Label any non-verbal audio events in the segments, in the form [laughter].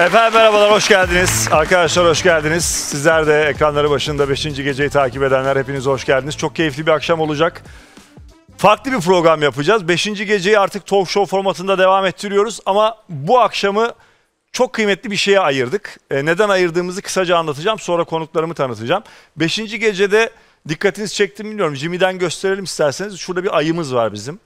Efendim merhabalar, hoş geldiniz. Arkadaşlar hoş geldiniz. Sizler de ekranları başında 5. geceyi takip edenler hepiniz hoş geldiniz. Çok keyifli bir akşam olacak. Farklı bir program yapacağız. 5. geceyi artık talk show formatında devam ettiriyoruz. Ama bu akşamı çok kıymetli bir şeye ayırdık. E, neden ayırdığımızı kısaca anlatacağım. Sonra konuklarımı tanıtacağım. 5. gecede dikkatinizi çektim bilmiyorum. Jimmy'den gösterelim isterseniz. Şurada bir ayımız var bizim.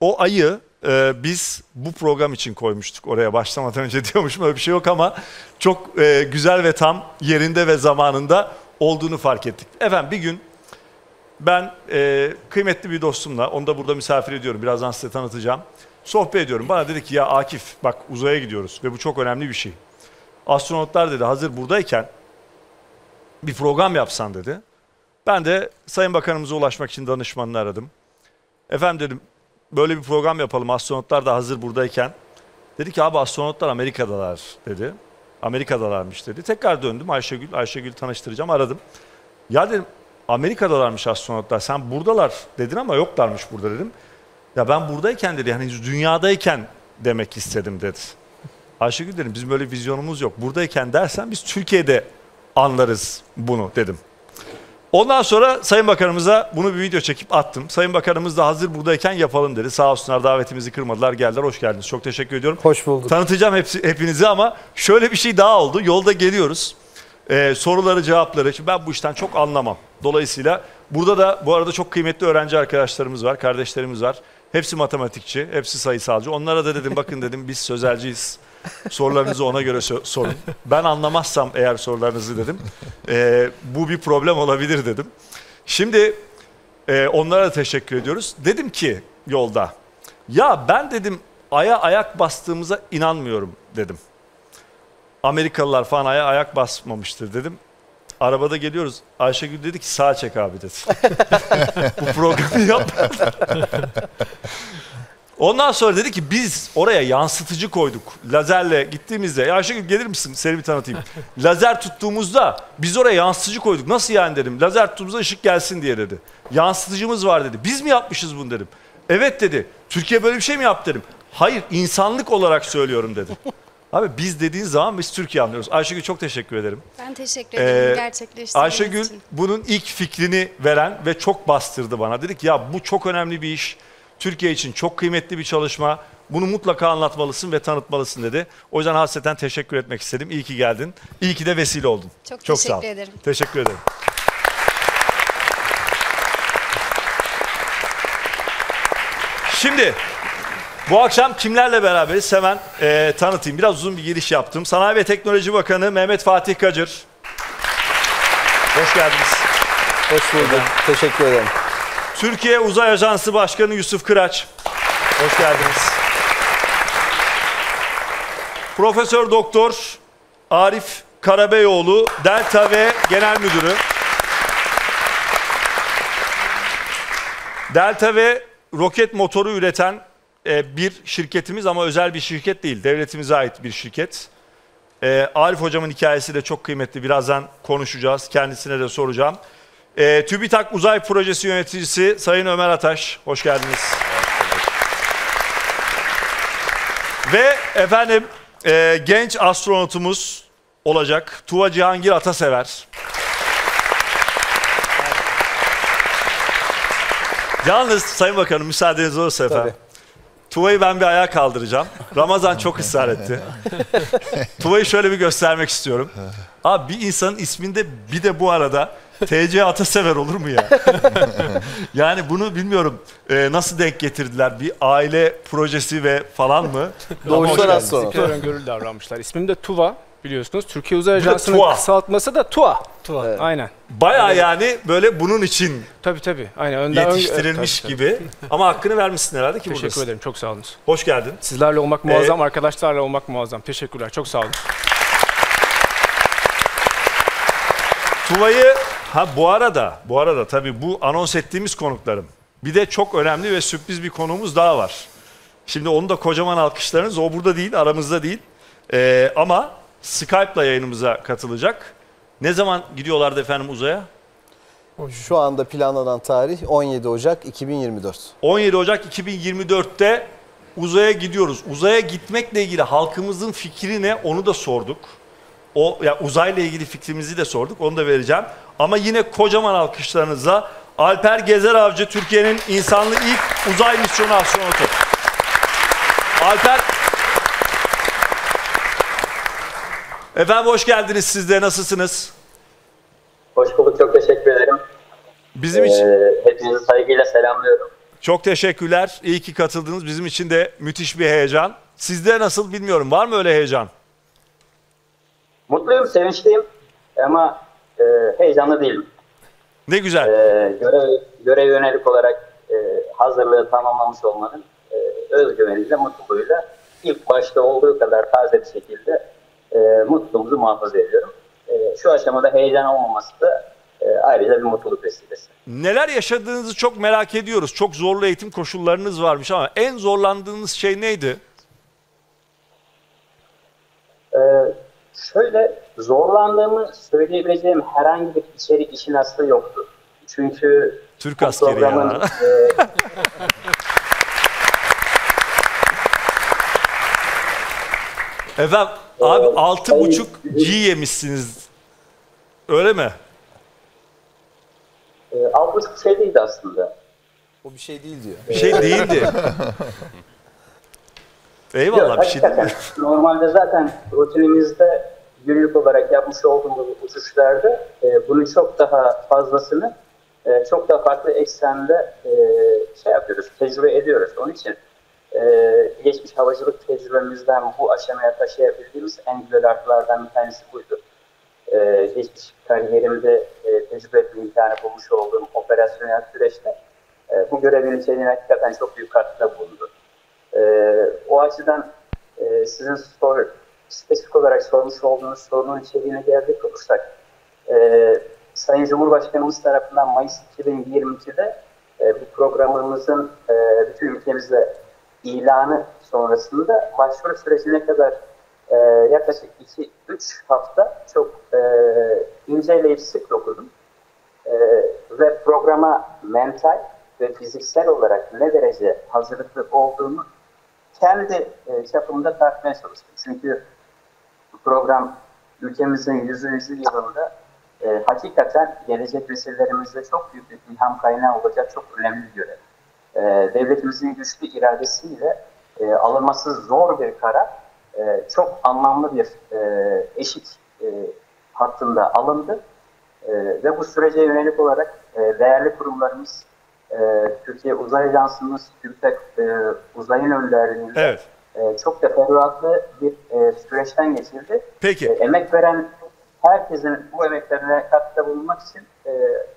O ayı e, biz bu program için koymuştuk oraya başlamadan önce [laughs] diyormuşum öyle bir şey yok ama çok e, güzel ve tam yerinde ve zamanında olduğunu fark ettik. Efendim bir gün ben e, kıymetli bir dostumla, onu da burada misafir ediyorum, birazdan size tanıtacağım. Sohbet ediyorum. Bana dedi ki ya Akif bak uzaya gidiyoruz ve bu çok önemli bir şey. Astronotlar dedi hazır buradayken bir program yapsan dedi. Ben de Sayın Bakanımıza ulaşmak için danışmanını aradım. Efendim dedim böyle bir program yapalım astronotlar da hazır buradayken. Dedi ki abi astronotlar Amerika'dalar dedi. Amerika'dalarmış dedi. Tekrar döndüm Ayşegül, Ayşegül tanıştıracağım aradım. Ya dedim Amerika'dalarmış astronotlar sen buradalar dedin ama yoklarmış burada dedim. Ya ben buradayken dedi yani dünyadayken demek istedim dedi. Ayşegül dedim bizim böyle vizyonumuz yok. Buradayken dersen biz Türkiye'de anlarız bunu dedim. Ondan sonra Sayın Bakanımıza bunu bir video çekip attım. Sayın Bakanımız da hazır buradayken yapalım dedi. Sağ olsunlar davetimizi kırmadılar geldiler. Hoş geldiniz. Çok teşekkür ediyorum. Hoş bulduk. Tanıtacağım hepsi, hepinizi ama şöyle bir şey daha oldu. Yolda geliyoruz. Ee, soruları cevapları. Şimdi ben bu işten çok anlamam. Dolayısıyla burada da bu arada çok kıymetli öğrenci arkadaşlarımız var, kardeşlerimiz var. Hepsi matematikçi, hepsi sayısalcı. Onlara da dedim bakın dedim biz sözelciyiz. Sorularınızı ona göre sorun. Ben anlamazsam eğer sorularınızı dedim. ee, bu bir problem olabilir dedim. Şimdi e, onlara da teşekkür ediyoruz. Dedim ki yolda ya ben dedim aya ayak bastığımıza inanmıyorum dedim. Amerikalılar falan aya ayak basmamıştır dedim. Arabada geliyoruz. Ayşegül dedi ki sağ çek abi dedi. [laughs] Bu programı yap. Ondan sonra dedi ki biz oraya yansıtıcı koyduk. Lazerle gittiğimizde. Ya Ayşegül gelir misin? Seni bir tanıtayım. [laughs] Lazer tuttuğumuzda biz oraya yansıtıcı koyduk. Nasıl yani dedim. Lazer tuttuğumuzda ışık gelsin diye dedi. Yansıtıcımız var dedi. Biz mi yapmışız bunu dedim. Evet dedi. Türkiye böyle bir şey mi yaptı dedim. Hayır insanlık olarak söylüyorum dedi. [laughs] Abi biz dediğin zaman biz Türkiye anlıyoruz. Ayşegül çok teşekkür ederim. Ben teşekkür ederim Ee, gerçekleştirdiğiniz Ayşegül için. bunun ilk fikrini veren ve çok bastırdı bana. Dedik ya bu çok önemli bir iş. Türkiye için çok kıymetli bir çalışma. Bunu mutlaka anlatmalısın ve tanıtmalısın dedi. O yüzden hasreten teşekkür etmek istedim. İyi ki geldin. İyi ki de vesile oldun. Çok sağ ol. teşekkür ederim. Teşekkür ederim. Şimdi bu akşam kimlerle beraberiz hemen e, tanıtayım. Biraz uzun bir giriş yaptım. Sanayi ve Teknoloji Bakanı Mehmet Fatih Kacır. Hoş geldiniz. Hoş bulduk. Teşekkür ederim. Türkiye Uzay Ajansı Başkanı Yusuf Kıraç. Hoş geldiniz. Profesör Doktor Arif Karabeyoğlu Delta ve Genel Müdürü. Delta ve roket motoru üreten e, bir şirketimiz ama özel bir şirket değil. Devletimize ait bir şirket. E, Arif hocamın hikayesi de çok kıymetli. Birazdan konuşacağız. Kendisine de soracağım. E, TÜBİTAK Uzay Projesi Yöneticisi Sayın Ömer Ataş. Hoş geldiniz. Ve efendim e, genç astronotumuz olacak Tuva Cihangir Atasever. Yalnız Sayın Bakanım müsaadeniz olursa efendim. Tabii. Tuva'yı ben bir ayağa kaldıracağım. Ramazan çok ısrar etti. [laughs] Tuva'yı şöyle bir göstermek istiyorum. [laughs] Abi bir insanın isminde bir de bu arada TC Atasever olur mu ya? [laughs] yani bunu bilmiyorum e, nasıl denk getirdiler? Bir aile projesi ve falan mı? [laughs] Doğuştan Ama- astronot. Ciddi öngörülü davranmışlar. İsmim de TUVA biliyorsunuz. Türkiye Uzay Ajansı'nın TUA. kısaltması da TUA. TUA. Evet. Aynen. Baya yani böyle bunun için Tabii tabii. Aynen. Önden ön- yetiştirilmiş Evet, tabii, tabii. gibi. Ama hakkını vermişsin herhalde ki Teşekkür buradasın. ederim. Çok sağ olun. Hoş geldin. Sizlerle olmak muazzam, arkadaşlarla olmak muazzam. Teşekkürler. Çok sağ olun. Tuva'yı ha bu arada bu arada tabii bu anons ettiğimiz konuklarım. Bir de çok önemli ve sürpriz bir konuğumuz daha var. Şimdi onu da kocaman alkışlarınız. O burada değil, aramızda değil. Ee, ama Skype'la yayınımıza katılacak. Ne zaman gidiyorlardı efendim uzaya? Şu anda planlanan tarih 17 Ocak 2024. 17 Ocak 2024'te uzaya gidiyoruz. Uzaya gitmekle ilgili halkımızın fikri ne onu da sorduk. O ya uzayla ilgili fikrimizi de sorduk. Onu da vereceğim. Ama yine kocaman alkışlarınızla Alper Gezer Avcı Türkiye'nin insanlı ilk uzay misyonu astronotu. Alper Efendim hoş geldiniz siz de nasılsınız? Hoş bulduk, çok teşekkür ederim. Bizim için Ee, hepinizi saygıyla selamlıyorum. çok teşekkürler. İyi ki katıldınız. Bizim için de müthiş bir heyecan. Sizde nasıl bilmiyorum. Var mı öyle heyecan? Mutluyum, sevinçliyim ama e, heyecanlı değilim. Ne güzel. E, görev, görev yönelik olarak e, hazırlığı tamamlamış olmanın e, özgüveniyle, mutluluğuyla ilk başta olduğu kadar taze bir şekilde e, mutluluğumuzu muhafaza ediyorum. E, şu aşamada heyecan olmaması da e, ayrıca bir mutluluk vesilesi. Neler yaşadığınızı çok merak ediyoruz. Çok zorlu eğitim koşullarınız varmış ama en zorlandığınız şey neydi? Ee, şöyle zorlandığımı söyleyebileceğim herhangi bir içerik işin aslı yoktu. Çünkü Türk askeri ya. [laughs] e, Efendim abi Ee, altı buçuk G yemişsiniz. Öyle mi? e, alt buçuk şey değildi aslında. O bir şey değil diyor. Bir şey değildi. [laughs] Yok, Eyvallah bir şey değil hakikaten. mi? [laughs] Normalde zaten rutinimizde günlük olarak yapmış olduğumuz uçuşlarda e, bunun çok daha fazlasını e, çok daha farklı eksende e, şey yapıyoruz, tecrübe ediyoruz. Onun için e, geçmiş havacılık tecrübemizden bu aşamaya taşıyabildiğimiz en güzel artılardan bir tanesi buydu. E, geçmiş kariyerimde e, tecrübe etme imkanı bulmuş olduğum operasyonel süreçte e, bu görevin içeriğine hakikaten çok büyük katkıda bulundu. Ee, o açıdan e, sizin sor, spesifik olarak sormuş olduğunuz sorunun içeriğine gelecek olursak, e, Sayın Cumhurbaşkanımız tarafından Mayıs 2022'de e, bu programımızın e, bütün ülkemizde ilanı sonrasında başvuru sürecine kadar e, yaklaşık 2-3 hafta çok e, inceleyip sık okudum. Ee, ve programa mental ve fiziksel olarak ne derece hazırlıklı olduğunu kendi e, çapımda tartmaya çalıştım. Çünkü bu program ülkemizin 100. yılında e, hakikaten gelecek nesillerimizde çok büyük bir ilham kaynağı olacak çok önemli bir görev. E, devletimizin güçlü iradesiyle e, alınması zor bir karar e, çok anlamlı bir e, eşit e, hattında alındı. E, ve bu sürece yönelik olarak e, değerli kurumlarımız, e, Türkiye Uzay Ajansımız, TÜBİTAK e, Uzayın Önderliği'nde Evet. e, çok teferruatlı bir e, süreçten geçildi. Peki. E, emek veren herkesin bu emeklerine katkıda bulunmak için e,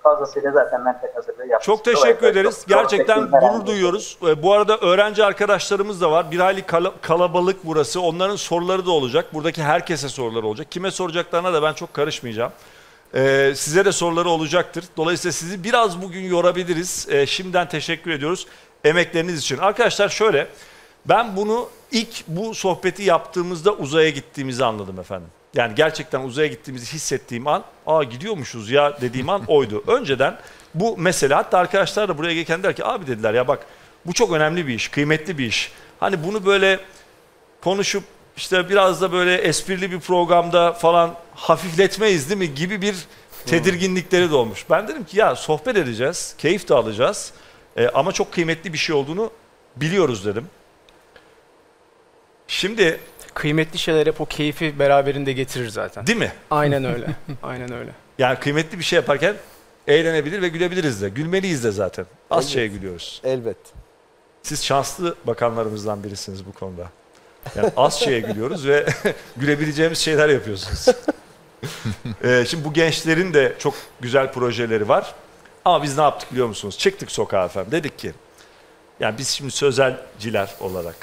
fazlasıyla zaten mental hazırlığı yaptık. Çok teşekkür Dolayısıyla ederiz. çok Gerçekten herhangi gurur duyuyoruz. Ee, Bu arada öğrenci arkadaşlarımız da var. Bir kala- kalabalık burası. Onların soruları da olacak. Buradaki herkese soruları olacak. Kime soracaklarına da ben çok karışmayacağım. Ee, size de soruları olacaktır. Dolayısıyla sizi biraz bugün yorabiliriz. Ee, şimdiden teşekkür ediyoruz emekleriniz için. Arkadaşlar şöyle, ben bunu ilk bu sohbeti yaptığımızda uzaya gittiğimizi anladım efendim. Yani gerçekten uzaya gittiğimizi hissettiğim an, aa gidiyormuşuz ya dediğim an oydu. [laughs] Önceden bu mesele, hatta arkadaşlar da buraya gelirken der ki abi dediler ya bak bu çok önemli bir iş, kıymetli bir iş. Hani bunu böyle konuşup işte biraz da böyle esprili bir programda falan hafifletmeyiz değil mi gibi bir tedirginlikleri de olmuş. Ben dedim ki ya sohbet edeceğiz, keyif de alacağız Ee, ama çok kıymetli bir şey olduğunu biliyoruz dedim. Şimdi Kıymetli şeyler hep o keyfi beraberinde getirir zaten. değil mi? Aynen öyle. Aynen öyle. [laughs] Yani kıymetli bir şey yaparken eğlenebilir ve gülebiliriz de. Gülmeliyiz de zaten. Az Evet. şeye gülüyoruz. Elbet. Siz şanslı bakanlarımızdan birisiniz bu konuda. Yani az şeye gülüyoruz ve [laughs] gülebileceğimiz şeyler yapıyorsunuz. [laughs] Ee, şimdi bu gençlerin de çok güzel projeleri var. Ama biz ne yaptık biliyor musunuz? Çıktık sokağa efendim. Dedik ki, yani biz şimdi sözelciler olarak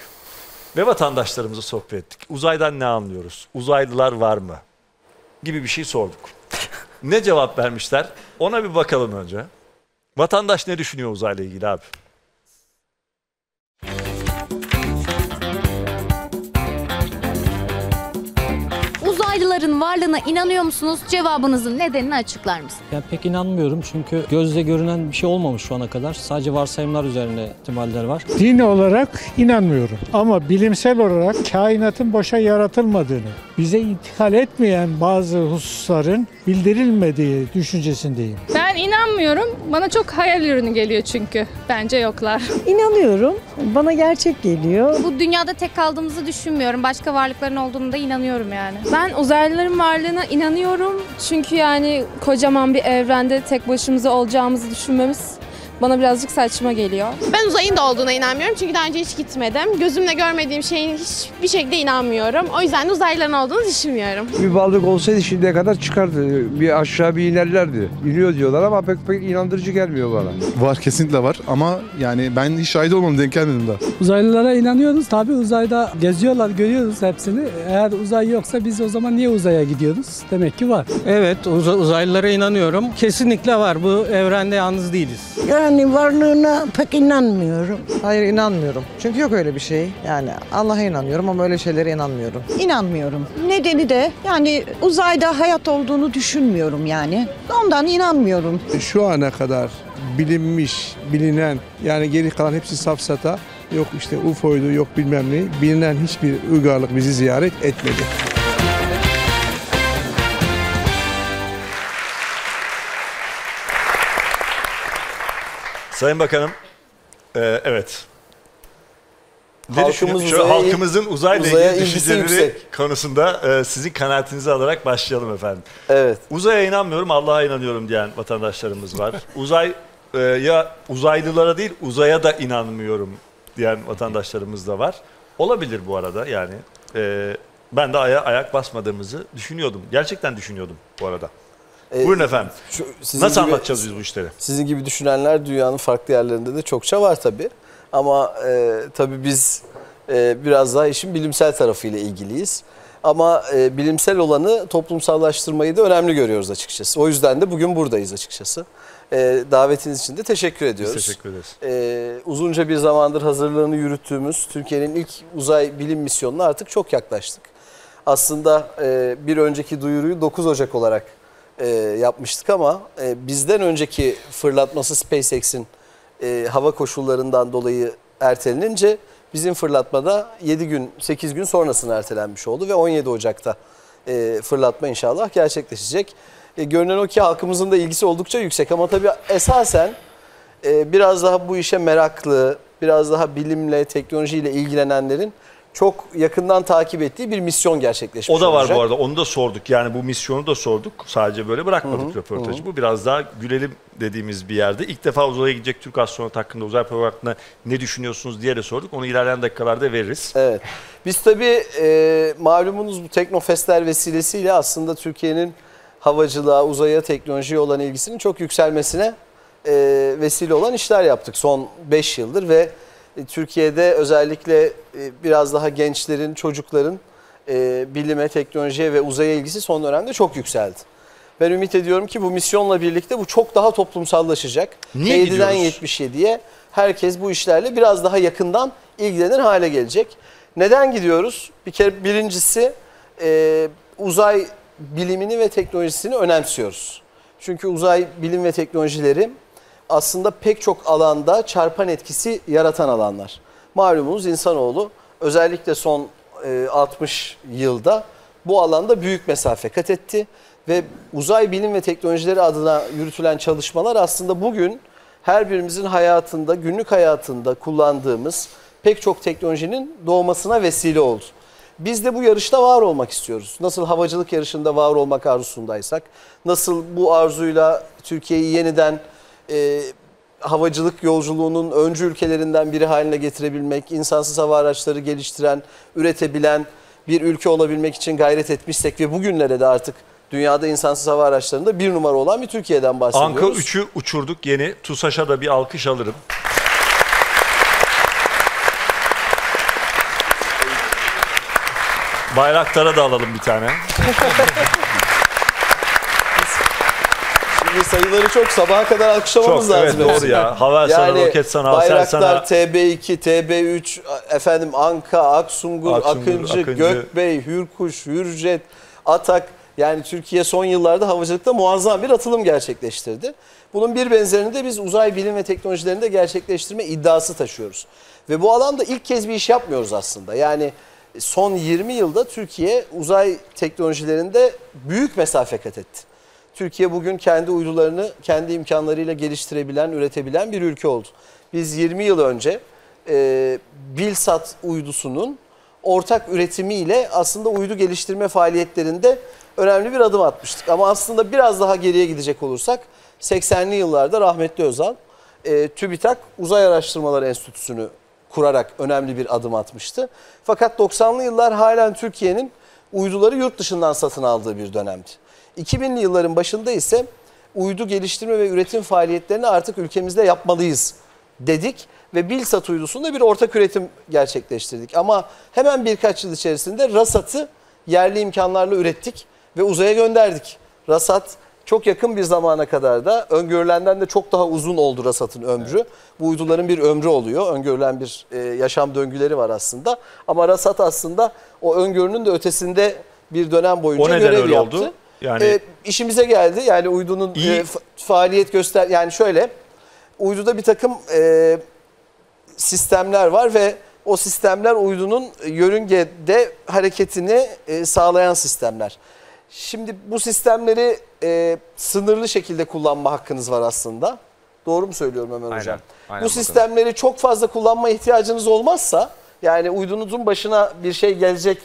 ve vatandaşlarımıza sohbet ettik. Uzaydan ne anlıyoruz? Uzaylılar var mı? Gibi bir şey sorduk. Ne cevap vermişler? Ona bir bakalım önce. Vatandaş ne düşünüyor uzayla ilgili abi? Uzaylıların varlığına inanıyor musunuz? Cevabınızın nedenini açıklar mısınız? Ben pek inanmıyorum çünkü gözle görünen bir şey olmamış şu ana kadar. Sadece varsayımlar üzerine ihtimaller var. Din olarak inanmıyorum ama bilimsel olarak kainatın boşa yaratılmadığını, bize intikal etmeyen bazı hususların bildirilmediği düşüncesindeyim. Ben inanmıyorum. Bana çok hayal ürünü geliyor çünkü. Bence yoklar. [laughs] İnanıyorum. Bana gerçek geliyor. Bu dünyada tek kaldığımızı düşünmüyorum. Başka varlıkların olduğunu da inanıyorum yani. Ben uzaylıların varlığına inanıyorum. Çünkü yani kocaman bir evrende tek başımıza olacağımızı düşünmemiz bana birazcık saçma geliyor. Ben uzayın da olduğuna inanmıyorum çünkü daha önce hiç gitmedim. Gözümle görmediğim şeyin hiçbir şekilde inanmıyorum. O yüzden de uzaylıların olduğunu düşünmüyorum. Bir balık olsaydı şimdiye kadar çıkardı. Bir aşağı bir inerlerdi. İniyor diyorlar ama pek pek inandırıcı gelmiyor bana. Var kesinlikle var ama yani ben hiç şahit olmadım denk gelmedim daha. Uzaylılara inanıyoruz. Tabii uzayda geziyorlar, görüyoruz hepsini. Eğer uzay yoksa biz o zaman niye uzaya gidiyoruz? Demek ki var. Evet, uzaylılara inanıyorum. Kesinlikle var. Bu evrende yalnız değiliz. Yani varlığına pek inanmıyorum. Hayır inanmıyorum. Çünkü yok öyle bir şey. Yani Allah'a inanıyorum ama öyle şeylere inanmıyorum. İnanmıyorum. Nedeni de yani uzayda hayat olduğunu düşünmüyorum yani. Ondan inanmıyorum. Şu ana kadar bilinmiş, bilinen yani geri kalan hepsi safsata. Yok işte UFO'ydu, yok bilmem ne. Bilinen hiçbir uygarlık bizi ziyaret etmedi. Sayın Bakanım, e, evet. Ne Halkımız? Şu uzaya- halkımızın uzayla uzaya ilgili düşünceleri yüksek. konusunda e, sizin kanaatinizi alarak başlayalım efendim. Evet. Uzaya inanmıyorum, Allah'a inanıyorum diyen vatandaşlarımız var. Uzay e, ya uzaylılara değil, uzaya da inanmıyorum diyen vatandaşlarımız da var. Olabilir bu arada yani. E, ben de aya ayak basmadığımızı düşünüyordum. Gerçekten düşünüyordum bu arada. Ee, Buyurun efendim. şu- Nasıl gibi- anlatacağız biz bu işleri? Sizin gibi düşünenler dünyanın farklı yerlerinde de çokça var tabii. Ama e, tabii biz e, biraz daha işin bilimsel tarafıyla ilgiliyiz. Ama e, bilimsel olanı toplumsallaştırmayı da önemli görüyoruz açıkçası. O yüzden de bugün buradayız açıkçası. E, davetiniz için de teşekkür Biz ediyoruz. teşekkür ederiz. Ee, uzunca bir zamandır hazırlığını yürüttüğümüz Türkiye'nin ilk uzay bilim misyonuna artık çok yaklaştık. Aslında e, bir önceki duyuruyu 9 Ocak olarak e, yapmıştık ama e, bizden önceki fırlatması SpaceX'in e, hava koşullarından dolayı ertelenince bizim fırlatmada 7 gün 8 gün sonrasına ertelenmiş oldu ve 17 Ocak'ta e, fırlatma inşallah gerçekleşecek. E, görünen o ki halkımızın da ilgisi oldukça yüksek ama tabii esasen e, biraz daha bu işe meraklı, biraz daha bilimle, teknolojiyle ilgilenenlerin çok yakından takip ettiği bir misyon gerçekleşmiş O da var olacak. bu arada. Onu da sorduk. Yani bu misyonu da sorduk. Sadece böyle bırakmadık röportajı. Bu biraz daha gülelim dediğimiz bir yerde. İlk defa uzaya gidecek Türk astronot hakkında, uzay programı hakkında ne düşünüyorsunuz diye de sorduk. Onu ilerleyen dakikalarda veririz. Evet. Biz tabii e, malumunuz bu Teknofestler vesilesiyle aslında Türkiye'nin havacılığa, uzaya, teknolojiye olan ilgisinin çok yükselmesine e, vesile olan işler yaptık son 5 yıldır ve Türkiye'de özellikle e, biraz daha gençlerin, çocukların e, bilime, teknolojiye ve uzaya ilgisi son dönemde çok yükseldi. Ben ümit ediyorum ki bu misyonla birlikte bu çok daha toplumsallaşacak. Niye 7'den gidiyoruz? 77'ye herkes bu işlerle biraz daha yakından ilgilenir hale gelecek. Neden gidiyoruz? Bir kere birincisi e, uzay bilimini ve teknolojisini önemsiyoruz. Çünkü uzay bilim ve teknolojileri aslında pek çok alanda çarpan etkisi yaratan alanlar. Malumunuz insanoğlu özellikle son e, 60 yılda bu alanda büyük mesafe kat etti ve uzay bilim ve teknolojileri adına yürütülen çalışmalar aslında bugün her birimizin hayatında, günlük hayatında kullandığımız pek çok teknolojinin doğmasına vesile oldu. Biz de bu yarışta var olmak istiyoruz. Nasıl havacılık yarışında var olmak arzusundaysak, nasıl bu arzuyla Türkiye'yi yeniden e, havacılık yolculuğunun öncü ülkelerinden biri haline getirebilmek, insansız hava araçları geliştiren, üretebilen bir ülke olabilmek için gayret etmişsek ve bugünlere de artık dünyada insansız hava araçlarında bir numara olan bir Türkiye'den bahsediyoruz. Anka 3'ü uçurduk yeni. TUSAŞ'a da bir alkış alırım. Bayraktar'a da alalım bir tane. [laughs] Şimdi sayıları çok sabaha kadar alkışlamamız Çok, evet, lazım. doğru hepsini. ya. Havelsan, Roketsan, Aselsan'a- Bayraktar, TB2, TB3, efendim Anka, Aksungur, Aksungur, Akıncı, Akıncı. Gökbey, Hürkuş, Hürjet, ATAK yani Türkiye son yıllarda havacılıkta muazzam bir atılım gerçekleştirdi. Bunun bir benzerini de biz uzay bilim ve teknolojilerinde gerçekleştirme iddiası taşıyoruz. Ve bu alanda ilk kez bir iş yapmıyoruz aslında. Yani son 20 yılda Türkiye uzay teknolojilerinde büyük mesafe kat etti. Türkiye bugün kendi uydularını kendi imkanlarıyla geliştirebilen, üretebilen bir ülke oldu. Biz 20 yıl önce e, Bilsat uydusunun ortak üretimiyle aslında uydu geliştirme faaliyetlerinde önemli bir adım atmıştık. Ama aslında biraz daha geriye gidecek olursak 80'li yıllarda rahmetli Özal e, TÜBİTAK Uzay Araştırmaları Enstitüsü'nü kurarak önemli bir adım atmıştı. Fakat 90'lı yıllar halen Türkiye'nin uyduları yurt dışından satın aldığı bir dönemdi. 2000'li yılların başında ise uydu geliştirme ve üretim faaliyetlerini artık ülkemizde yapmalıyız dedik ve Bilsat uydusunda bir ortak üretim gerçekleştirdik. Ama hemen birkaç yıl içerisinde RASAT'ı yerli imkanlarla ürettik ve uzaya gönderdik. RASAT çok yakın bir zamana kadar da öngörülenden de çok daha uzun oldu RASAT'ın ömrü. Bu uyduların bir ömrü oluyor. Öngörülen bir e, yaşam döngüleri var aslında. Ama RASAT aslında o öngörünün de ötesinde bir dönem boyunca O görev yaptı. oldu? Yani- E, işimize geldi. Yani uydunun İyi. e, fa- faaliyet göster yani şöyle uyduda bir takım e, sistemler var ve o sistemler uydunun yörüngede hareketini e, sağlayan sistemler. Şimdi bu sistemleri e, sınırlı şekilde kullanma hakkınız var aslında. Doğru mu söylüyorum Ömer Aynen, Hocam? aynen bu bakalım. sistemleri çok fazla kullanma ihtiyacınız olmazsa yani uydunuzun başına bir şey gelecek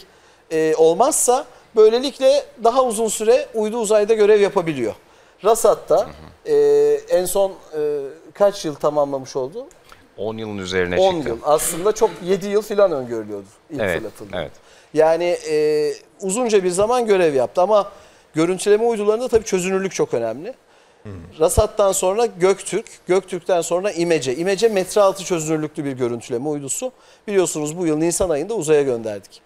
e, olmazsa böylelikle daha uzun süre uydu uzayda görev yapabiliyor. RASAT'ta e, en son e, kaç yıl tamamlamış oldu? 10 yılın üzerine 10 çıktı. yıl. Aslında çok 7 yıl falan öngörülüyordu ilk Evet, fırlatıldı. evet. Yani e, uzunca bir zaman görev yaptı ama görüntüleme uydularında tabii çözünürlük çok önemli. Rasat'tan sonra Göktürk, Göktürk'ten sonra İmece. İmece metre altı çözünürlüklü bir görüntüleme uydusu. Biliyorsunuz bu yıl Nisan ayında uzaya gönderdik.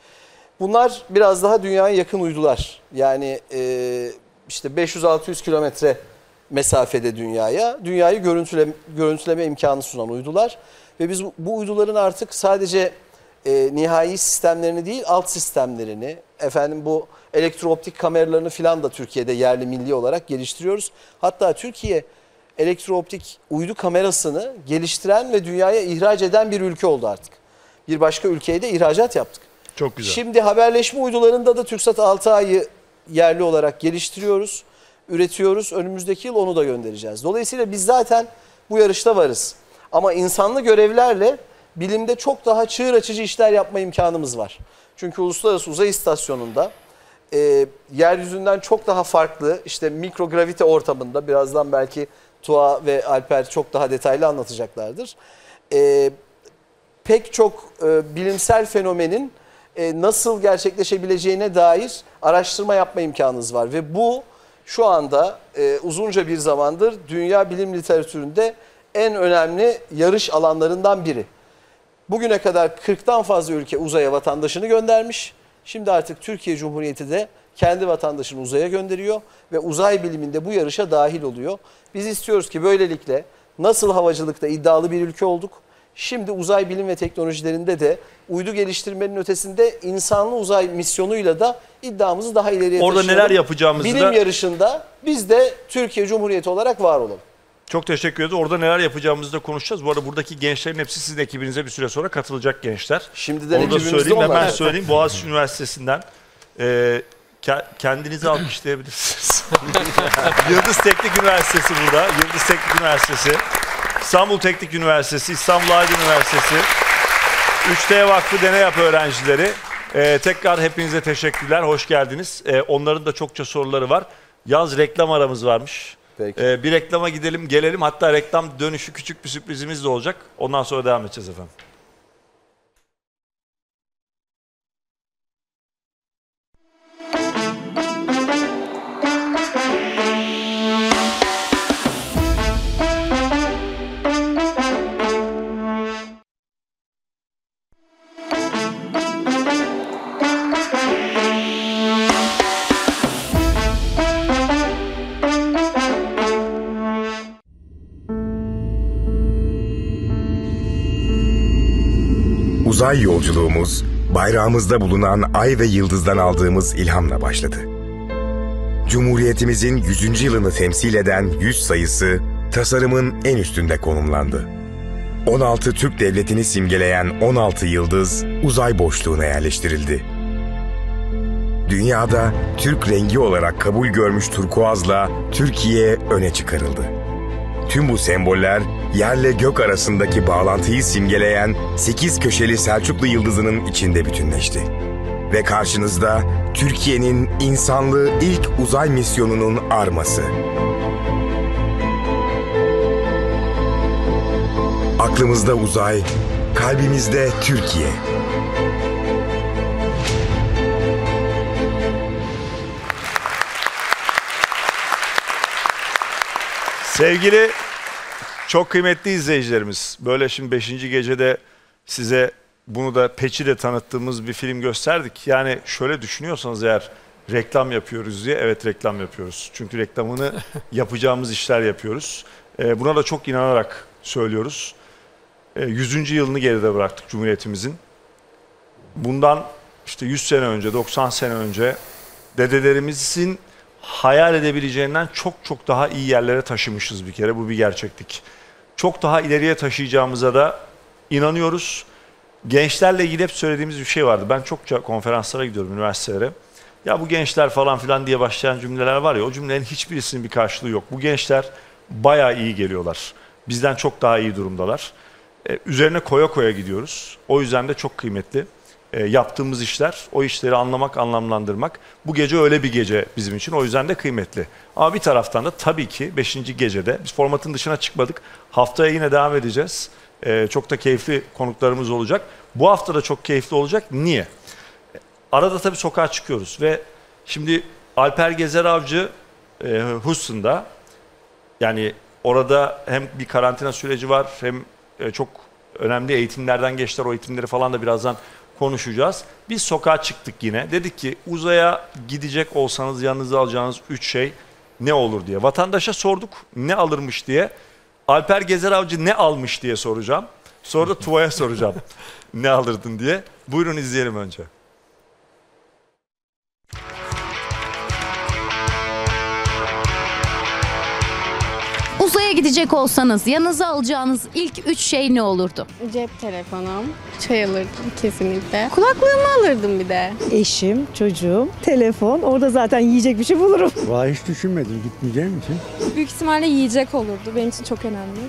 Bunlar biraz daha dünyaya yakın uydular. Yani e, işte 500-600 kilometre mesafede dünyaya. Dünyayı görüntüleme, görüntüleme imkanı sunan uydular. Ve biz bu- uyduların artık sadece e, nihai sistemlerini değil alt sistemlerini efendim bu elektrooptik kameralarını filan da Türkiye'de yerli milli olarak geliştiriyoruz. Hatta Türkiye elektrooptik uydu kamerasını geliştiren ve dünyaya ihraç eden bir ülke oldu artık. Bir başka ülkeye de ihracat yaptık. Çok güzel. Şimdi haberleşme uydularında da TürkSat 6 ayı yerli olarak geliştiriyoruz, üretiyoruz. Önümüzdeki yıl onu da göndereceğiz. Dolayısıyla biz zaten bu yarışta varız. Ama insanlı görevlerle bilimde çok daha çığır açıcı işler yapma imkanımız var. Çünkü Uluslararası Uzay İstasyonu'nda e, yeryüzünden çok daha farklı işte mikrogravite ortamında birazdan belki Tuğa ve Alper çok daha detaylı anlatacaklardır. E, pek çok e, bilimsel fenomenin e, nasıl gerçekleşebileceğine dair araştırma yapma imkanınız var. Ve bu şu anda e, uzunca bir zamandır dünya bilim literatüründe en önemli yarış alanlarından biri. Bugüne kadar 40'tan fazla ülke uzaya vatandaşını göndermiş. Şimdi artık Türkiye Cumhuriyeti de kendi vatandaşını uzaya gönderiyor ve uzay biliminde bu yarışa dahil oluyor. Biz istiyoruz ki böylelikle nasıl havacılıkta iddialı bir ülke olduk, şimdi uzay bilim ve teknolojilerinde de uydu geliştirmenin ötesinde insanlı uzay misyonuyla da iddiamızı daha ileriye Orada taşıyalım. neler yapacağımızı Bilim da- yarışında biz de Türkiye Cumhuriyeti olarak var olalım. Çok teşekkür ederiz. Orada neler yapacağımızı da konuşacağız. Bu arada buradaki gençlerin hepsi sizin ekibinize bir süre sonra katılacak gençler. Şimdiden Onu da söyleyeyim. onlar Hemen söyleyeyim. Boğaziçi Üniversitesi'nden e, ke- kendinizi alkışlayabilirsiniz. [laughs] Yıldız Teknik Üniversitesi burada. Yıldız Teknik Üniversitesi. İstanbul Teknik Üniversitesi, İstanbul Aydın Üniversitesi. 3D Vakfı Deney Yap öğrencileri. E, tekrar hepinize teşekkürler. Hoş geldiniz. E, onların da çokça soruları var. Yaz reklam aramız varmış. Peki. E, bir reklama gidelim gelelim. Hatta reklam dönüşü küçük bir sürprizimiz de olacak. Ondan sonra devam edeceğiz efendim. Uzay yolculuğumuz bayrağımızda bulunan ay ve yıldızdan aldığımız ilhamla başladı. Cumhuriyetimizin 100. yılını temsil eden 100 sayısı tasarımın en üstünde konumlandı. 16 Türk Devleti'ni simgeleyen 16 yıldız uzay boşluğuna yerleştirildi. Dünyada Türk rengi olarak kabul görmüş turkuazla Türkiye öne çıkarıldı. Tüm bu semboller yerle gök arasındaki bağlantıyı simgeleyen 8 köşeli Selçuklu yıldızının içinde bütünleşti. Ve karşınızda Türkiye'nin insanlığı ilk uzay misyonunun arması. Aklımızda uzay, kalbimizde Türkiye. Sevgili çok kıymetli izleyicilerimiz, böyle şimdi 5. gecede size bunu da peçi de tanıttığımız bir film gösterdik. Yani şöyle düşünüyorsanız eğer reklam yapıyoruz diye, evet reklam yapıyoruz. Çünkü reklamını [laughs] yapacağımız işler yapıyoruz. Ee, buna da çok inanarak söylüyoruz. Ee, 100. yılını geride bıraktık Cumhuriyetimizin. Bundan işte 100 sene önce, 90 sene önce dedelerimizin hayal edebileceğinden çok çok daha iyi yerlere taşımışız bir kere. Bu bir gerçeklik. Çok daha ileriye taşıyacağımıza da inanıyoruz. Gençlerle ilgili hep söylediğimiz bir şey vardı. Ben çokça konferanslara gidiyorum üniversitelere. Ya bu gençler falan filan diye başlayan cümleler var ya o cümlelerin hiçbirisinin bir karşılığı yok. Bu gençler bayağı iyi geliyorlar. Bizden çok daha iyi durumdalar. Ee, üzerine koya koya gidiyoruz. O yüzden de çok kıymetli. Ee, yaptığımız işler, o işleri anlamak, anlamlandırmak. Bu gece öyle bir gece bizim için. O yüzden de kıymetli. Ama bir taraftan da tabii ki 5. gecede biz formatın dışına çıkmadık. Haftaya yine devam edeceğiz. Ee, çok da keyifli konuklarımız olacak. Bu hafta da çok keyifli olacak. Niye? Arada tabii sokağa çıkıyoruz ve şimdi Alper Gezer Avcı e, Houston'da yani orada hem bir karantina süreci var hem e, çok önemli eğitimlerden geçtiler. O eğitimleri falan da birazdan konuşacağız. Biz sokağa çıktık yine. Dedik ki uzaya gidecek olsanız yanınıza alacağınız 3 şey ne olur diye. Vatandaşa sorduk ne alırmış diye. Alper Gezer Avcı ne almış diye soracağım. Sonra da Tuva'ya soracağım [laughs] ne alırdın diye. Buyurun izleyelim önce. Uzaya gidecek olsanız yanınıza alacağınız ilk üç şey ne olurdu? Cep telefonum, çay alırdım kesinlikle. Kulaklığımı alırdım bir de. Eşim, çocuğum, telefon. Orada zaten yiyecek bir şey bulurum. [laughs] Vay hiç düşünmedim gitmeyeceğim için. Büyük ihtimalle yiyecek olurdu. Benim için çok önemli.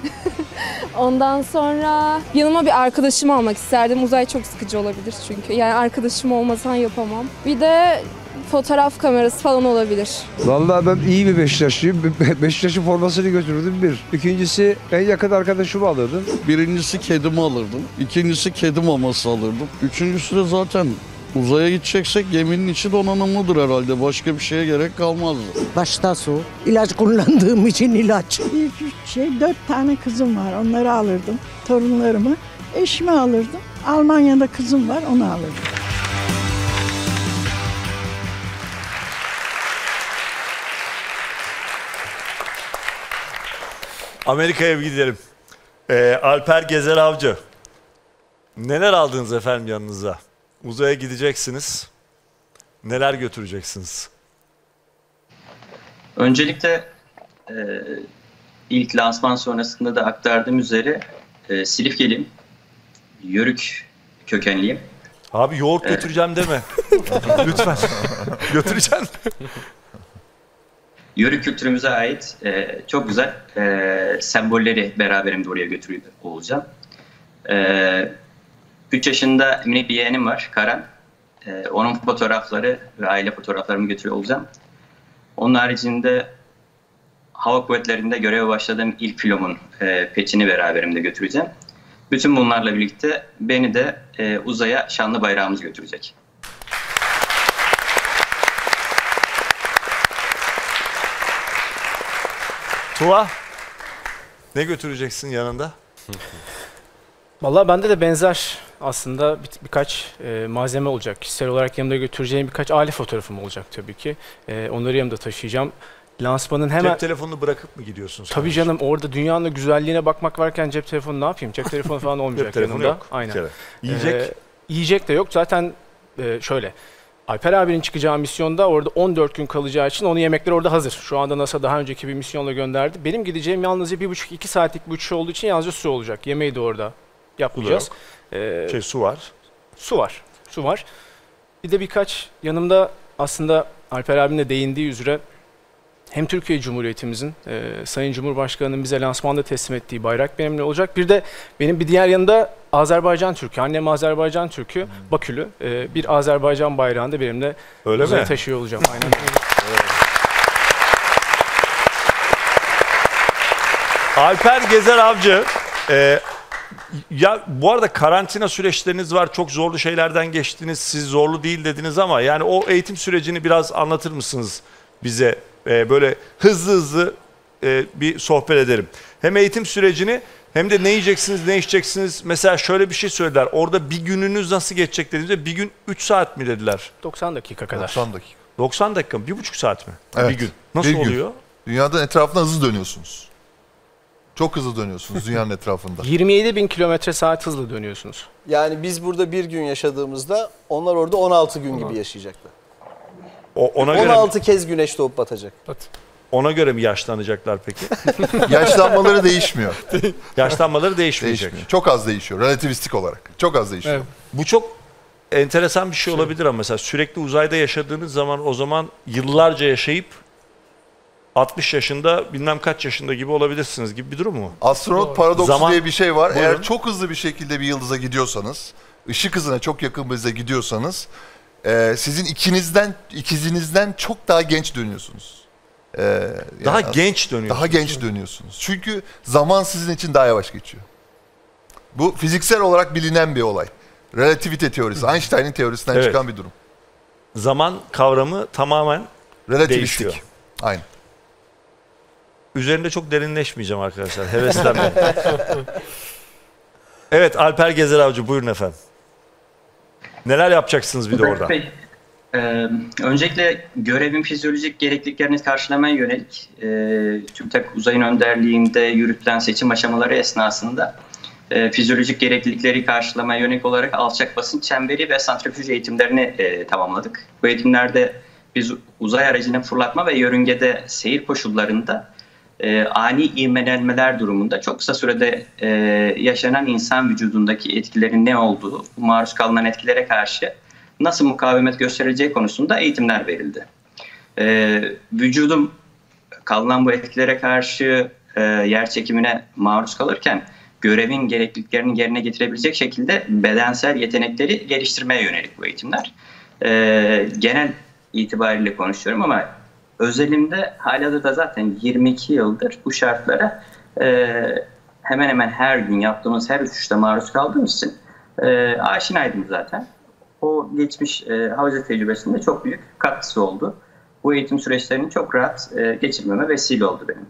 [laughs] Ondan sonra yanıma bir arkadaşımı almak isterdim. Uzay çok sıkıcı olabilir çünkü. Yani arkadaşım olmasan yapamam. Bir de fotoğraf kamerası falan olabilir. Vallahi ben iyi bir Beşiktaşlıyım. Be- Beşiktaş'ın formasını götürürdüm bir. İkincisi en yakın arkadaşımı alırdım. Birincisi kedimi alırdım. İkincisi kedi maması alırdım. Üçüncüsü de zaten uzaya gideceksek geminin içi donanımlıdır herhalde. Başka bir şeye gerek kalmazdı. Başta su. İlaç kullandığım için ilaç. İlk üç şey dört tane kızım var. Onları alırdım. Torunlarımı. Eşimi alırdım. Almanya'da kızım var. Onu alırdım. Amerika'ya bir gidelim. Ee, Alper Gezer Avcı. Neler aldınız efendim yanınıza? Uzaya gideceksiniz. Neler götüreceksiniz? Öncelikle e, ilk lansman sonrasında da aktardığım üzere e, Silifkeliyim. Yörük kökenliyim. Abi yoğurt Evet. götüreceğim deme. [laughs] Lütfen. Götüreceğim. Yörük kültürümüze ait e, çok güzel e, sembolleri beraberimde oraya götürüyor olacağım. E, 3 yaşında minik bir yeğenim var, Karan. E, onun fotoğrafları ve aile fotoğraflarımı götürüyor olacağım. Onun haricinde hava kuvvetlerinde göreve başladığım ilk filomun e, peçini beraberimde götüreceğim. Bütün bunlarla birlikte beni de e, uzaya şanlı bayrağımız götürecek. Tuva. Ne götüreceksin yanında? Vallahi bende de benzer aslında bir, birkaç e, malzeme olacak. Kişisel olarak yanımda götüreceğim birkaç aile fotoğrafım olacak tabii ki. E, onları yanımda taşıyacağım. Lansmanın hemen... Cep telefonunu bırakıp mı gidiyorsun? sen? Tabii canım orada dünyanın güzelliğine bakmak varken cep telefonu ne yapayım? Cep telefonu falan [laughs] olmayacak Cep telefonu yanımda. yok Aynen. Yiyecek? Ee, yiyecek de yok. Zaten e, şöyle Alper abinin çıkacağı misyonda orada 14 gün kalacağı için onun yemekleri orada hazır. Şu anda NASA daha önceki bir misyonla gönderdi. Benim gideceğim yalnızca 1,5-2 saatlik bir uçuş olduğu için yalnızca su olacak. Yemeği de orada yapmayacağız. Ee, Şey su var. Su var. Su var. Bir de birkaç yanımda aslında Alper abinin de değindiği üzere hem Türkiye Cumhuriyetimizin e, Sayın Cumhurbaşkanı'nın bize lansmanda teslim ettiği bayrak benimle olacak. Bir de benim bir diğer yanında Azerbaycan Türk'ü, annem Azerbaycan Türk'ü, Bakülü. E, bir Azerbaycan bayrağını da benimle Öyle mi? taşıyor olacağım. Aynen. [laughs] Alper Gezer Avcı. e, ya bu arada karantina süreçleriniz var. Çok zorlu şeylerden geçtiniz. Siz zorlu değil dediniz ama yani o eğitim sürecini biraz anlatır mısınız bize? E, böyle hızlı hızlı e, bir sohbet edelim. Hem eğitim sürecini hem de ne yiyeceksiniz, ne içeceksiniz. Mesela şöyle bir şey söylediler. Orada bir gününüz nasıl geçecek dediğinizde bir gün 3 saat mi dediler? 90 dakika kadar. 90 dakika. 90 dakika mı? Bir buçuk saat mi? Evet. Bir gün. Nasıl Bir gün. oluyor? Dünyanın etrafında hızlı dönüyorsunuz. Çok hızlı dönüyorsunuz dünyanın [laughs] etrafında. 27 bin kilometre saat hızla dönüyorsunuz. Yani biz burada bir gün yaşadığımızda onlar orada 16 gün gibi yaşayacaklar. O, ona göre 16 kez güneş doğup batacak. Ona göre mi yaşlanacaklar peki? [laughs] Yaşlanmaları değişmiyor. [laughs] Yaşlanmaları değişmeyecek. Değişmiyor. Çok az değişiyor. Relativistik olarak. Çok az değişiyor. Bu çok enteresan bir şey olabilir ama mesela sürekli uzayda yaşadığınız zaman o zaman yıllarca yaşayıp 60 yaşında bilmem kaç yaşında gibi olabilirsiniz gibi bir durum mu? Astronot paradoksu Zaman- diye bir şey var. Buyurun. Eğer çok hızlı bir şekilde bir yıldıza gidiyorsanız, ışık hızına çok yakın bir hızla gidiyorsanız, e, sizin ikinizden, ikizinizden çok daha genç dönüyorsunuz. E, yani Daha genç dönüyorsunuz. Daha genç dönüyorsunuz. Çünkü zaman sizin için daha yavaş geçiyor. Bu fiziksel olarak bilinen bir olay. Relativite teorisi, Einstein'in teorisinden Evet. çıkan bir durum. Zaman kavramı tamamen Relativistik. değişiyor. Aynen. Üzerinde çok derinleşmeyeceğim arkadaşlar. Heveslenmeyin. [laughs] evet Alper Gezer Avcı buyurun efendim. Neler yapacaksınız bir de orada? Bey, e, öncelikle görevin fizyolojik gerekliliklerini karşılamaya yönelik e, TÜBİTAK Uzay'ın önderliğinde yürütülen seçim aşamaları esnasında e, fizyolojik gereklilikleri karşılamaya yönelik olarak alçak basınç çemberi ve santrifüj eğitimlerini e, tamamladık. Bu eğitimlerde biz uzay aracının fırlatma ve yörüngede seyir koşullarında e, ani ivmelenmeler durumunda çok kısa sürede e, yaşanan insan vücudundaki etkilerin ne olduğu, maruz kalınan etkilere karşı nasıl mukavemet göstereceği konusunda eğitimler verildi. E, vücudum kalınan bu etkilere karşı e, yer çekimine maruz kalırken görevin gerekliliklerini yerine getirebilecek şekilde bedensel yetenekleri geliştirmeye yönelik bu eğitimler. E, genel itibariyle konuşuyorum ama özelimde halihazırda zaten 22 yıldır bu şartlara e, hemen hemen her gün yaptığımız her uçuşta maruz kaldığımız için e, aşinaydım zaten. O geçmiş e, havacılık tecrübesinde çok büyük katkısı oldu. Bu eğitim süreçlerini çok rahat e, geçirmeme vesile oldu benim.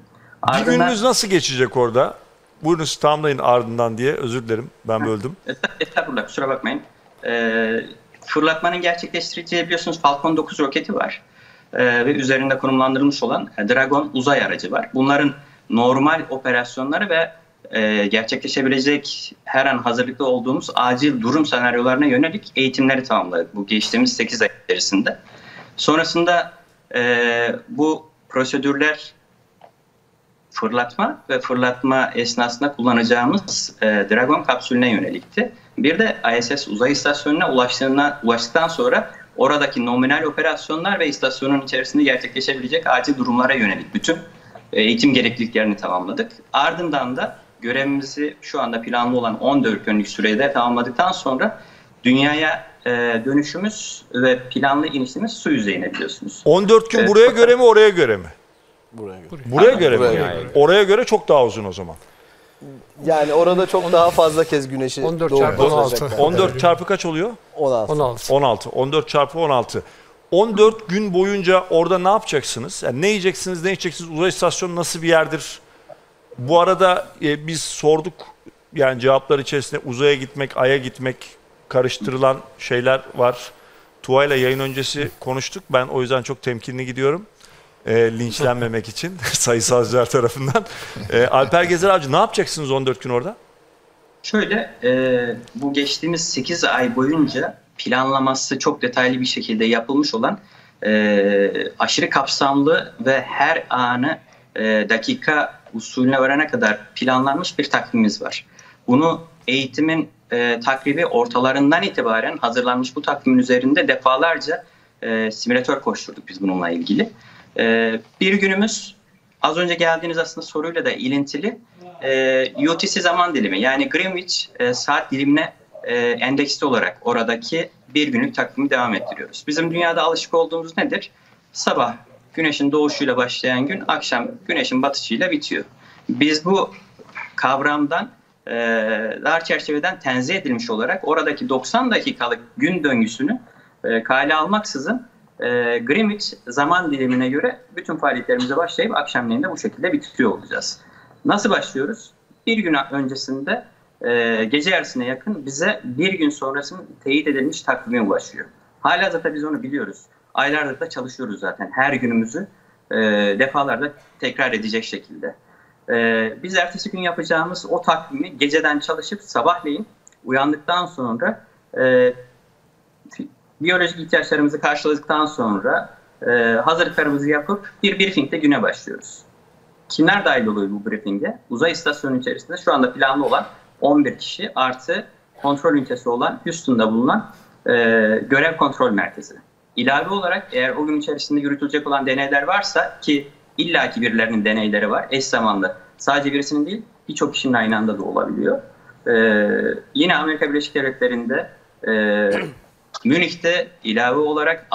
Bir Ardından- gününüz nasıl geçecek orada? Buyurun tamamlayın ardından diye özür dilerim ben böldüm. [laughs] Estağfurullah kusura bakmayın. Ee, fırlatmanın gerçekleştireceği biliyorsunuz Falcon 9 roketi var. Ee, ve üzerinde konumlandırılmış olan e, Dragon uzay aracı var. Bunların normal operasyonları ve e, gerçekleşebilecek her an hazırlıklı olduğumuz acil durum senaryolarına yönelik eğitimleri tamamladık bu geçtiğimiz 8 ay içerisinde. Sonrasında e, bu prosedürler fırlatma ve fırlatma esnasında kullanacağımız e, Dragon kapsülüne yönelikti. Bir de ISS uzay istasyonuna ulaştığına, ulaştıktan sonra oradaki nominal operasyonlar ve istasyonun içerisinde gerçekleşebilecek acil durumlara yönelik bütün e, eğitim gerekliliklerini tamamladık. Ardından da görevimizi şu anda planlı olan 14 günlük sürede tamamladıktan sonra dünyaya e, dönüşümüz ve planlı inişimiz su yüzeyine biliyorsunuz. 14 gün Evet. buraya göre mi oraya göre mi? Buraya göre. Buraya göre mi? Buraya göre. Oraya göre çok daha uzun o zaman. Yani orada çok daha fazla kez güneşi 14 doğup çarpı batacaklar. 14 çarpı kaç oluyor? 16. 16. 16. 14 çarpı 16. 14 gün boyunca orada ne yapacaksınız? Yani ne yiyeceksiniz, ne içeceksiniz? Uzay istasyonu nasıl bir yerdir? Bu arada e, biz sorduk yani cevaplar içerisinde uzaya gitmek, aya gitmek karıştırılan şeyler var. Tuğayla ile yayın öncesi konuştuk. Ben o yüzden çok temkinli gidiyorum. E, linçlenmemek için [laughs] sayısalcılar tarafından. E, Alper Gezer Avcı ne yapacaksınız 14 gün orada? Şöyle, e, bu geçtiğimiz 8 ay boyunca planlaması çok detaylı bir şekilde yapılmış olan e, aşırı kapsamlı ve her anı e, dakika usulüne varana kadar planlanmış bir takvimimiz var. Bunu eğitimin e, takribi ortalarından itibaren hazırlanmış bu takvimin üzerinde defalarca e, simülatör koşturduk biz bununla ilgili. E, bir günümüz az önce geldiğiniz aslında soruyla da ilintili e, UTC zaman dilimi yani Greenwich e, saat dilimine e, endeksli olarak oradaki bir günlük takvimi devam ettiriyoruz. Bizim dünyada alışık olduğumuz nedir? Sabah güneşin doğuşuyla başlayan gün akşam güneşin batışıyla bitiyor. Biz bu kavramdan e, dar çerçeveden tenzih edilmiş olarak oradaki 90 dakikalık gün döngüsünü e, kale almaksızın e, Greenwich zaman dilimine göre bütün faaliyetlerimize başlayıp akşamleyin de bu şekilde bitiriyor olacağız. Nasıl başlıyoruz? Bir gün öncesinde e, gece yarısına yakın bize bir gün sonrasının teyit edilmiş takvime ulaşıyor. Hala zaten biz onu biliyoruz. Aylardır da çalışıyoruz zaten her günümüzü e, defalarda tekrar edecek şekilde. E, biz ertesi gün yapacağımız o takvimi geceden çalışıp sabahleyin uyandıktan sonra e, biyolojik ihtiyaçlarımızı karşıladıktan sonra e, hazırlıklarımızı yapıp bir briefingde güne başlıyoruz. Kimler dahil oluyor bu briefingde? Uzay istasyonu içerisinde şu anda planlı olan 11 kişi artı kontrol ünitesi olan Houston'da bulunan e, görev kontrol merkezi. İlave olarak eğer o gün içerisinde yürütülecek olan deneyler varsa ki illaki birilerinin deneyleri var eş zamanlı. Sadece birisinin değil birçok kişinin aynı anda da olabiliyor. E, yine Amerika Birleşik Devletleri'nde e, [clears throat] Münih'te ilave olarak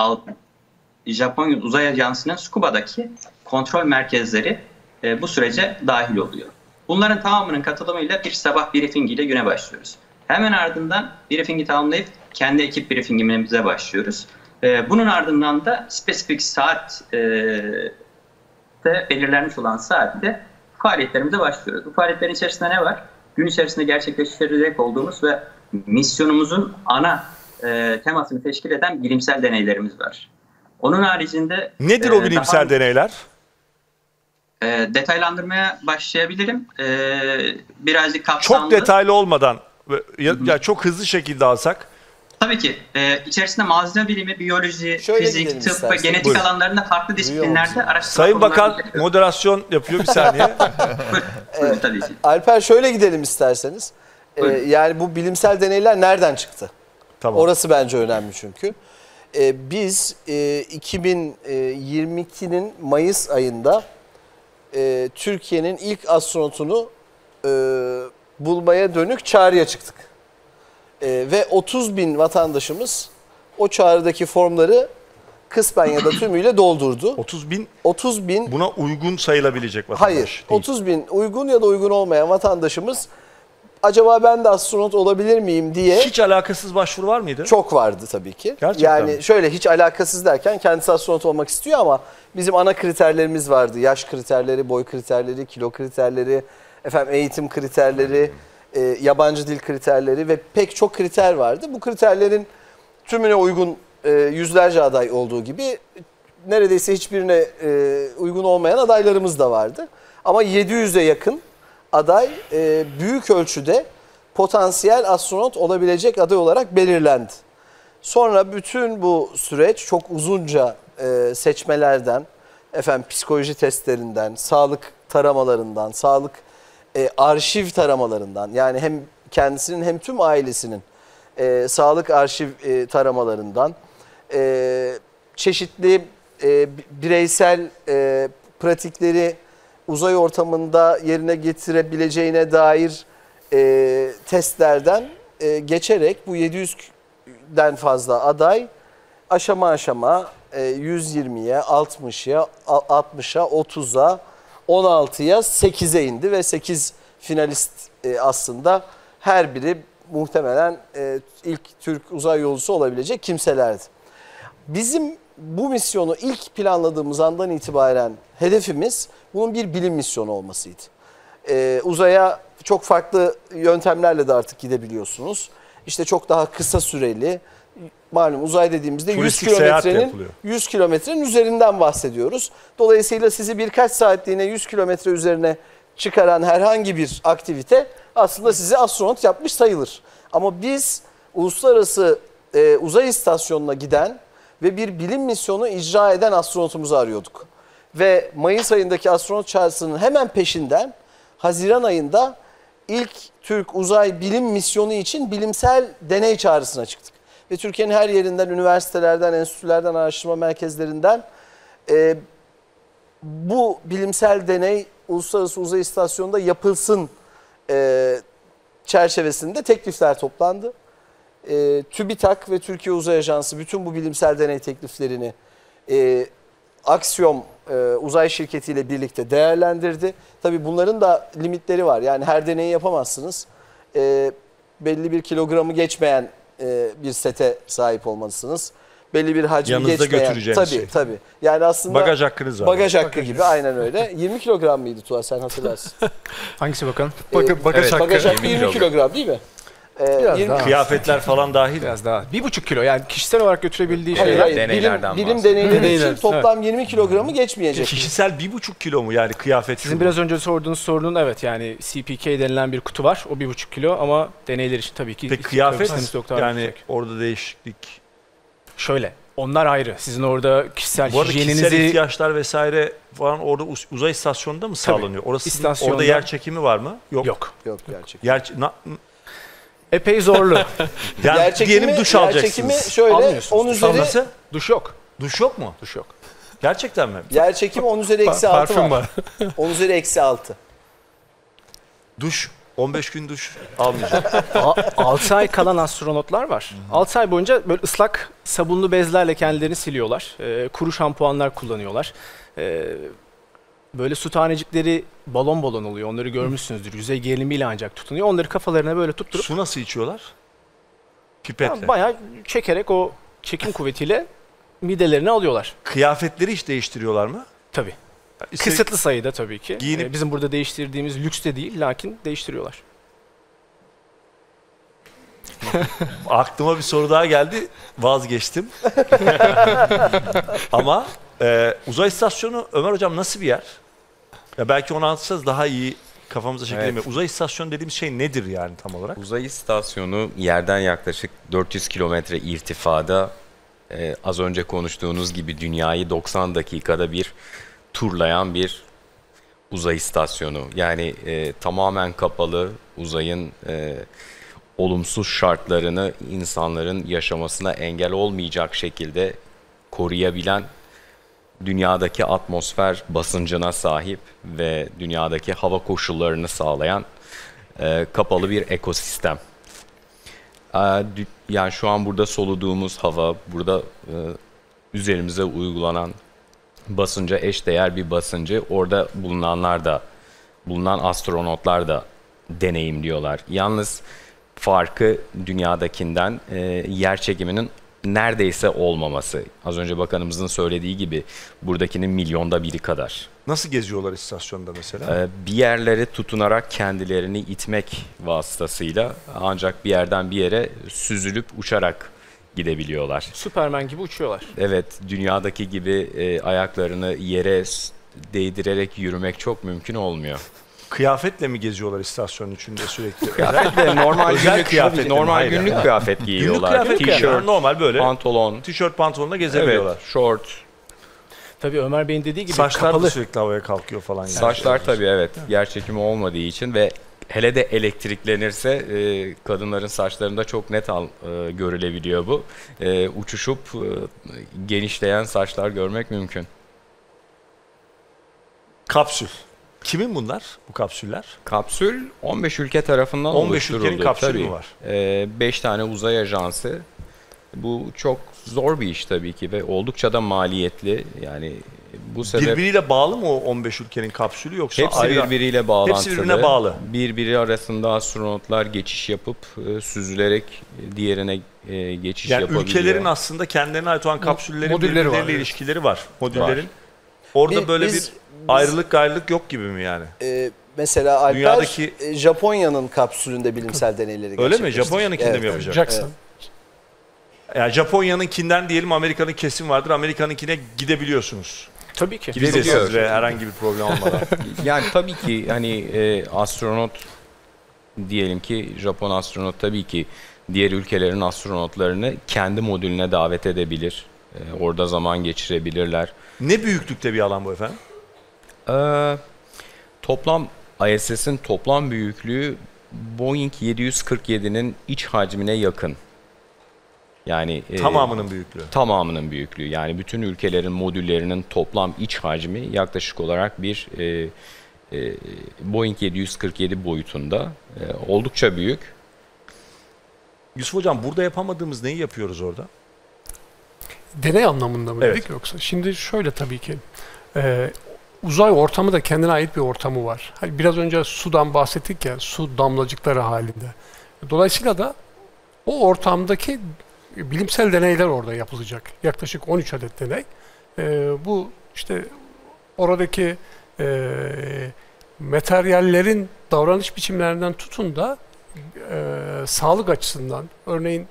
Japonya Uzay Ajansı'nın Scuba'daki kontrol merkezleri e, bu sürece dahil oluyor. Bunların tamamının katılımıyla bir sabah briefingiyle güne başlıyoruz. Hemen ardından briefingi tamamlayıp kendi ekip briefingimize başlıyoruz. E, bunun ardından da spesifik saat e, de belirlenmiş olan saatte faaliyetlerimize başlıyoruz. Bu faaliyetlerin içerisinde ne var? Gün içerisinde gerçekleştirecek olduğumuz ve misyonumuzun ana e, temasını teşkil eden bilimsel deneylerimiz var. Onun haricinde... Nedir e, o bilimsel daha- deneyler? e, detaylandırmaya başlayabilirim. E, birazcık kapsamlı. Çok detaylı olmadan ya, ya çok hızlı şekilde alsak. Tabii ki. E, içerisinde malzeme bilimi, biyoloji, Şöyle fizik, tıp ve isterseniz. genetik Buyurun. alanlarında farklı disiplinlerde araştırma Sayın Bakan konuları- moderasyon yapıyor bir saniye. [laughs] Buyurun, tabii ki. Alper şöyle gidelim isterseniz. Ee, yani bu bilimsel deneyler nereden çıktı? Tamam. Orası bence önemli çünkü. Ee, biz e, 2022'nin Mayıs ayında e, Türkiye'nin ilk astronotunu e, bulmaya dönük çağrıya çıktık. E, ve 30 bin vatandaşımız o çağrıdaki formları kısmen ya da [clears throat] tümüyle doldurdu. 30 bin 30 bin buna uygun sayılabilecek vatandaş. Hayır. 30 bin uygun ya da uygun olmayan vatandaşımız acaba ben de astronot olabilir miyim diye Hiç alakasız başvuru var mıydı? çok vardı tabii ki. Gerçekten yani mi? şöyle hiç alakasız derken kendisi astronot olmak istiyor ama bizim ana kriterlerimiz vardı. Yaş kriterleri, boy kriterleri, kilo kriterleri, efendim eğitim kriterleri, e, yabancı dil kriterleri ve pek çok kriter vardı. Bu kriterlerin tümüne uygun e, yüzlerce aday olduğu gibi neredeyse hiçbirine e, uygun olmayan adaylarımız da vardı. Ama 700'e yakın aday e, büyük ölçüde potansiyel astronot olabilecek aday olarak belirlendi. Sonra bütün bu süreç çok uzunca e, seçmelerden, efendim psikoloji testlerinden, sağlık taramalarından, sağlık e, arşiv taramalarından yani hem kendisinin hem tüm ailesinin e, sağlık arşiv e, taramalarından, e, çeşitli e, bireysel e, pratikleri uzay ortamında yerine getirebileceğine dair e, testlerden e, geçerek bu 700'den fazla aday aşama aşama e, 120'ye, 60'ya, a- 60'a, 30'a, 16'ya, 8'e indi ve 8 finalist e, aslında her biri muhtemelen e, ilk Türk uzay yolcusu olabilecek kimselerdi. Bizim bu misyonu ilk planladığımız andan itibaren hedefimiz bunun bir bilim misyonu olmasıydı. Ee, uzaya çok farklı yöntemlerle de artık gidebiliyorsunuz. İşte çok daha kısa süreli, malum uzay dediğimizde 100 Turistik seyahat kilometrenin yapılıyor. 100 kilometrenin üzerinden bahsediyoruz. Dolayısıyla sizi birkaç saatliğine 100 kilometre üzerine çıkaran herhangi bir aktivite aslında sizi astronot yapmış sayılır. Ama biz uluslararası e, uzay istasyonuna giden ve bir bilim misyonu icra eden astronotumuzu arıyorduk. Ve Mayıs ayındaki astronot çağrısının hemen peşinden Haziran ayında ilk Türk uzay bilim misyonu için bilimsel deney çağrısına çıktık. Ve Türkiye'nin her yerinden, üniversitelerden, enstitülerden, araştırma merkezlerinden e, bu bilimsel deney Uluslararası Uzay İstasyonu'nda yapılsın e, çerçevesinde teklifler toplandı. E, TÜBİTAK ve Türkiye Uzay Ajansı bütün bu bilimsel deney tekliflerini e, Axiom e, uzay şirketiyle birlikte değerlendirdi. Tabii bunların da limitleri var. Yani her deneyi yapamazsınız. E, belli bir kilogramı geçmeyen e, bir sete sahip olmalısınız. Belli bir hacmi Yanınızda geçmeyen. götüreceğiniz tabii, şey. Tabii. Yani aslında Bagaj hakkınız var. Bagaj hakkı gibi aynen öyle. [laughs] 20 kilogram mıydı Tuğha sen hatırlarsın. Hangisi bakalım? Ee, bagaj hakkı 20 kilogram değil mi? Ee, Biraz 20 daha. Kıyafetler falan dahil. Biraz daha. Bir buçuk kilo yani kişisel olarak götürebildiği Hayır, şeyler. hayır. Bilim, bilim deneyleri için toplam 20 kilogramı geçmeyecek. Kişisel bir buçuk kilo mu yani kıyafet? Sizin şu biraz önce sorduğunuz sorunun evet yani CPK denilen bir kutu var. O bir buçuk kilo ama deneyler için tabii ki Peki kıyafet sistemimiz çok daha yani yüksek. orada değişiklik. Şöyle onlar ayrı. Sizin orada kişisel Bu arada kişisel hijyeninizi ihtiyaçlar vesaire falan orada uz- uzay istasyonunda mı sağlanıyor? Orası sizin- İstasyonda- orada yer çekimi var mı? Yok. Yok. Yok gerçek. Yer na- epey zorlu. [laughs] yani Yer çekimi- diyelim duş yer alacaksınız. çekimi şöyle, Almıyorsunuz. on Duş üzeri- Nasıl? Duş yok. Duş yok mu? Duş yok. Gerçekten mi? Yer çekimi 10 üzeri eksi 6 parfüm var. var. [laughs] 10 üzeri eksi 6. Duş 15 gün duş almayacak. 6 [laughs] ay kalan astronotlar var. 6 ay boyunca böyle ıslak sabunlu bezlerle kendilerini siliyorlar. Ee, kuru şampuanlar kullanıyorlar. Ee, böyle su tanecikleri balon balon oluyor. Onları görmüşsünüzdür. Yüzey gerilimiyle ancak tutunuyor. Onları kafalarına böyle tutturup... Su nasıl içiyorlar? Pipetle. Ya bayağı çekerek o çekim kuvvetiyle midelerini alıyorlar. Kıyafetleri hiç değiştiriyorlar mı? Tabii. İşte- Kısıtlı sayıda tabii ki. Giyinip- Ee, bizim burada değiştirdiğimiz lüks de değil lakin değiştiriyorlar. [laughs] Aklıma bir soru daha geldi. Vazgeçtim. [laughs] Ama e, uzay istasyonu Ömer Hocam nasıl bir yer? Ya belki onu anlatsanız daha iyi kafamıza şekilleniyor. Evet. Uzay istasyonu dediğimiz şey nedir yani tam olarak? Uzay istasyonu yerden yaklaşık 400 kilometre irtifada e, az önce konuştuğunuz gibi dünyayı 90 dakikada bir turlayan bir uzay istasyonu. Yani e, tamamen kapalı uzayın e, olumsuz şartlarını insanların yaşamasına engel olmayacak şekilde koruyabilen dünyadaki atmosfer basıncına sahip ve dünyadaki hava koşullarını sağlayan e, kapalı bir ekosistem. E, yani şu an burada soluduğumuz hava, burada e, üzerimize uygulanan basınca eşdeğer bir basıncı orada bulunanlar da, bulunan astronotlar da deneyimliyorlar. Yalnız farkı dünyadakinden e, yer çekiminin neredeyse olmaması. Az önce bakanımızın söylediği gibi buradakinin milyonda biri kadar. Nasıl geziyorlar istasyonda mesela? Ee, bir yerlere tutunarak kendilerini itmek vasıtasıyla ancak bir yerden bir yere süzülüp uçarak gidebiliyorlar. Süpermen gibi uçuyorlar. Evet, dünyadaki gibi e, ayaklarını yere değdirerek yürümek çok mümkün olmuyor. Kıyafetle mi geziyorlar istasyonun içinde sürekli? [laughs] Kıyafetle normal Özel günlük kıyafetle mi? normal Hayır, günlük hayır. kıyafet giyiyorlar. Günlük kıyafet giyiyorlar. normal böyle. pantolon, tişört pantolonla gezebiliyorlar. Evet, short. Tabii Ömer Bey'in dediği gibi Saçlar kapalı. sürekli havaya kalkıyor falan. Yani. Saçlar tabii evet yer çekimi olmadığı için ve hele de elektriklenirse e, kadınların saçlarında çok net al, e, görülebiliyor bu. E, uçuşup e, genişleyen saçlar görmek mümkün. Kapsül. Kimin bunlar bu kapsüller? Kapsül 15 ülke tarafından 15 ülkenin kapsülü Tabii. mü var? 5 tane uzay ajansı. Bu çok zor bir iş tabii ki ve oldukça da maliyetli. Yani bu sebep Birbiriyle bağlı mı o 15 ülkenin kapsülü yoksa Hepsi ayrı? birbiriyle bağlantılı. Hepsi birbirine bağlı. Birbiri arasında astronotlar geçiş yapıp e, süzülerek e, diğerine e, geçiş Yani yapabiliyor. ülkelerin aslında kendilerine ait olan kapsüllerin birbirleriyle ilişkileri var. Modüllerin. Var. Orada Bi- böyle biz- bir biz- ayrılık gayrılık yok gibi mi yani? Ee, mesela Alper Dünyadaki- e, Japonya'nın kapsülünde bilimsel deneyleri Öyle mi? Japonya'nınkinde Evet, mi yapacak? evet. Yani Japonya'nınkinden diyelim Amerika'nın kesim vardır. Amerika'nınkine gidebiliyorsunuz. Tabii ki. Gidebiliyorsunuz ve herhangi bir problem olmadan. [laughs] yani tabii ki hani e, astronot diyelim ki Japon astronot tabii ki diğer ülkelerin astronotlarını kendi modülüne davet edebilir. E, orada zaman geçirebilirler. Ne büyüklükte bir alan bu efendim? Ee, toplam ISS'in toplam büyüklüğü Boeing 747'nin iç hacmine yakın. Yani e, Tamamının büyüklüğü. Tamamının büyüklüğü. Yani bütün ülkelerin modüllerinin toplam iç hacmi yaklaşık olarak bir e, e, Boeing 747 boyutunda. E, oldukça büyük. Yusuf Hocam burada yapamadığımız neyi yapıyoruz orada? Deney anlamında mı Evet. dedik yoksa? Şimdi şöyle tabii ki. e, uzay ortamı da kendine ait bir ortamı var. Hani biraz önce sudan bahsettik ya, su damlacıkları halinde. Dolayısıyla da o ortamdaki bilimsel deneyler orada yapılacak. Yaklaşık 13 adet deney. E, bu işte oradaki e, materyallerin davranış biçimlerinden tutun da e, sağlık açısından örneğin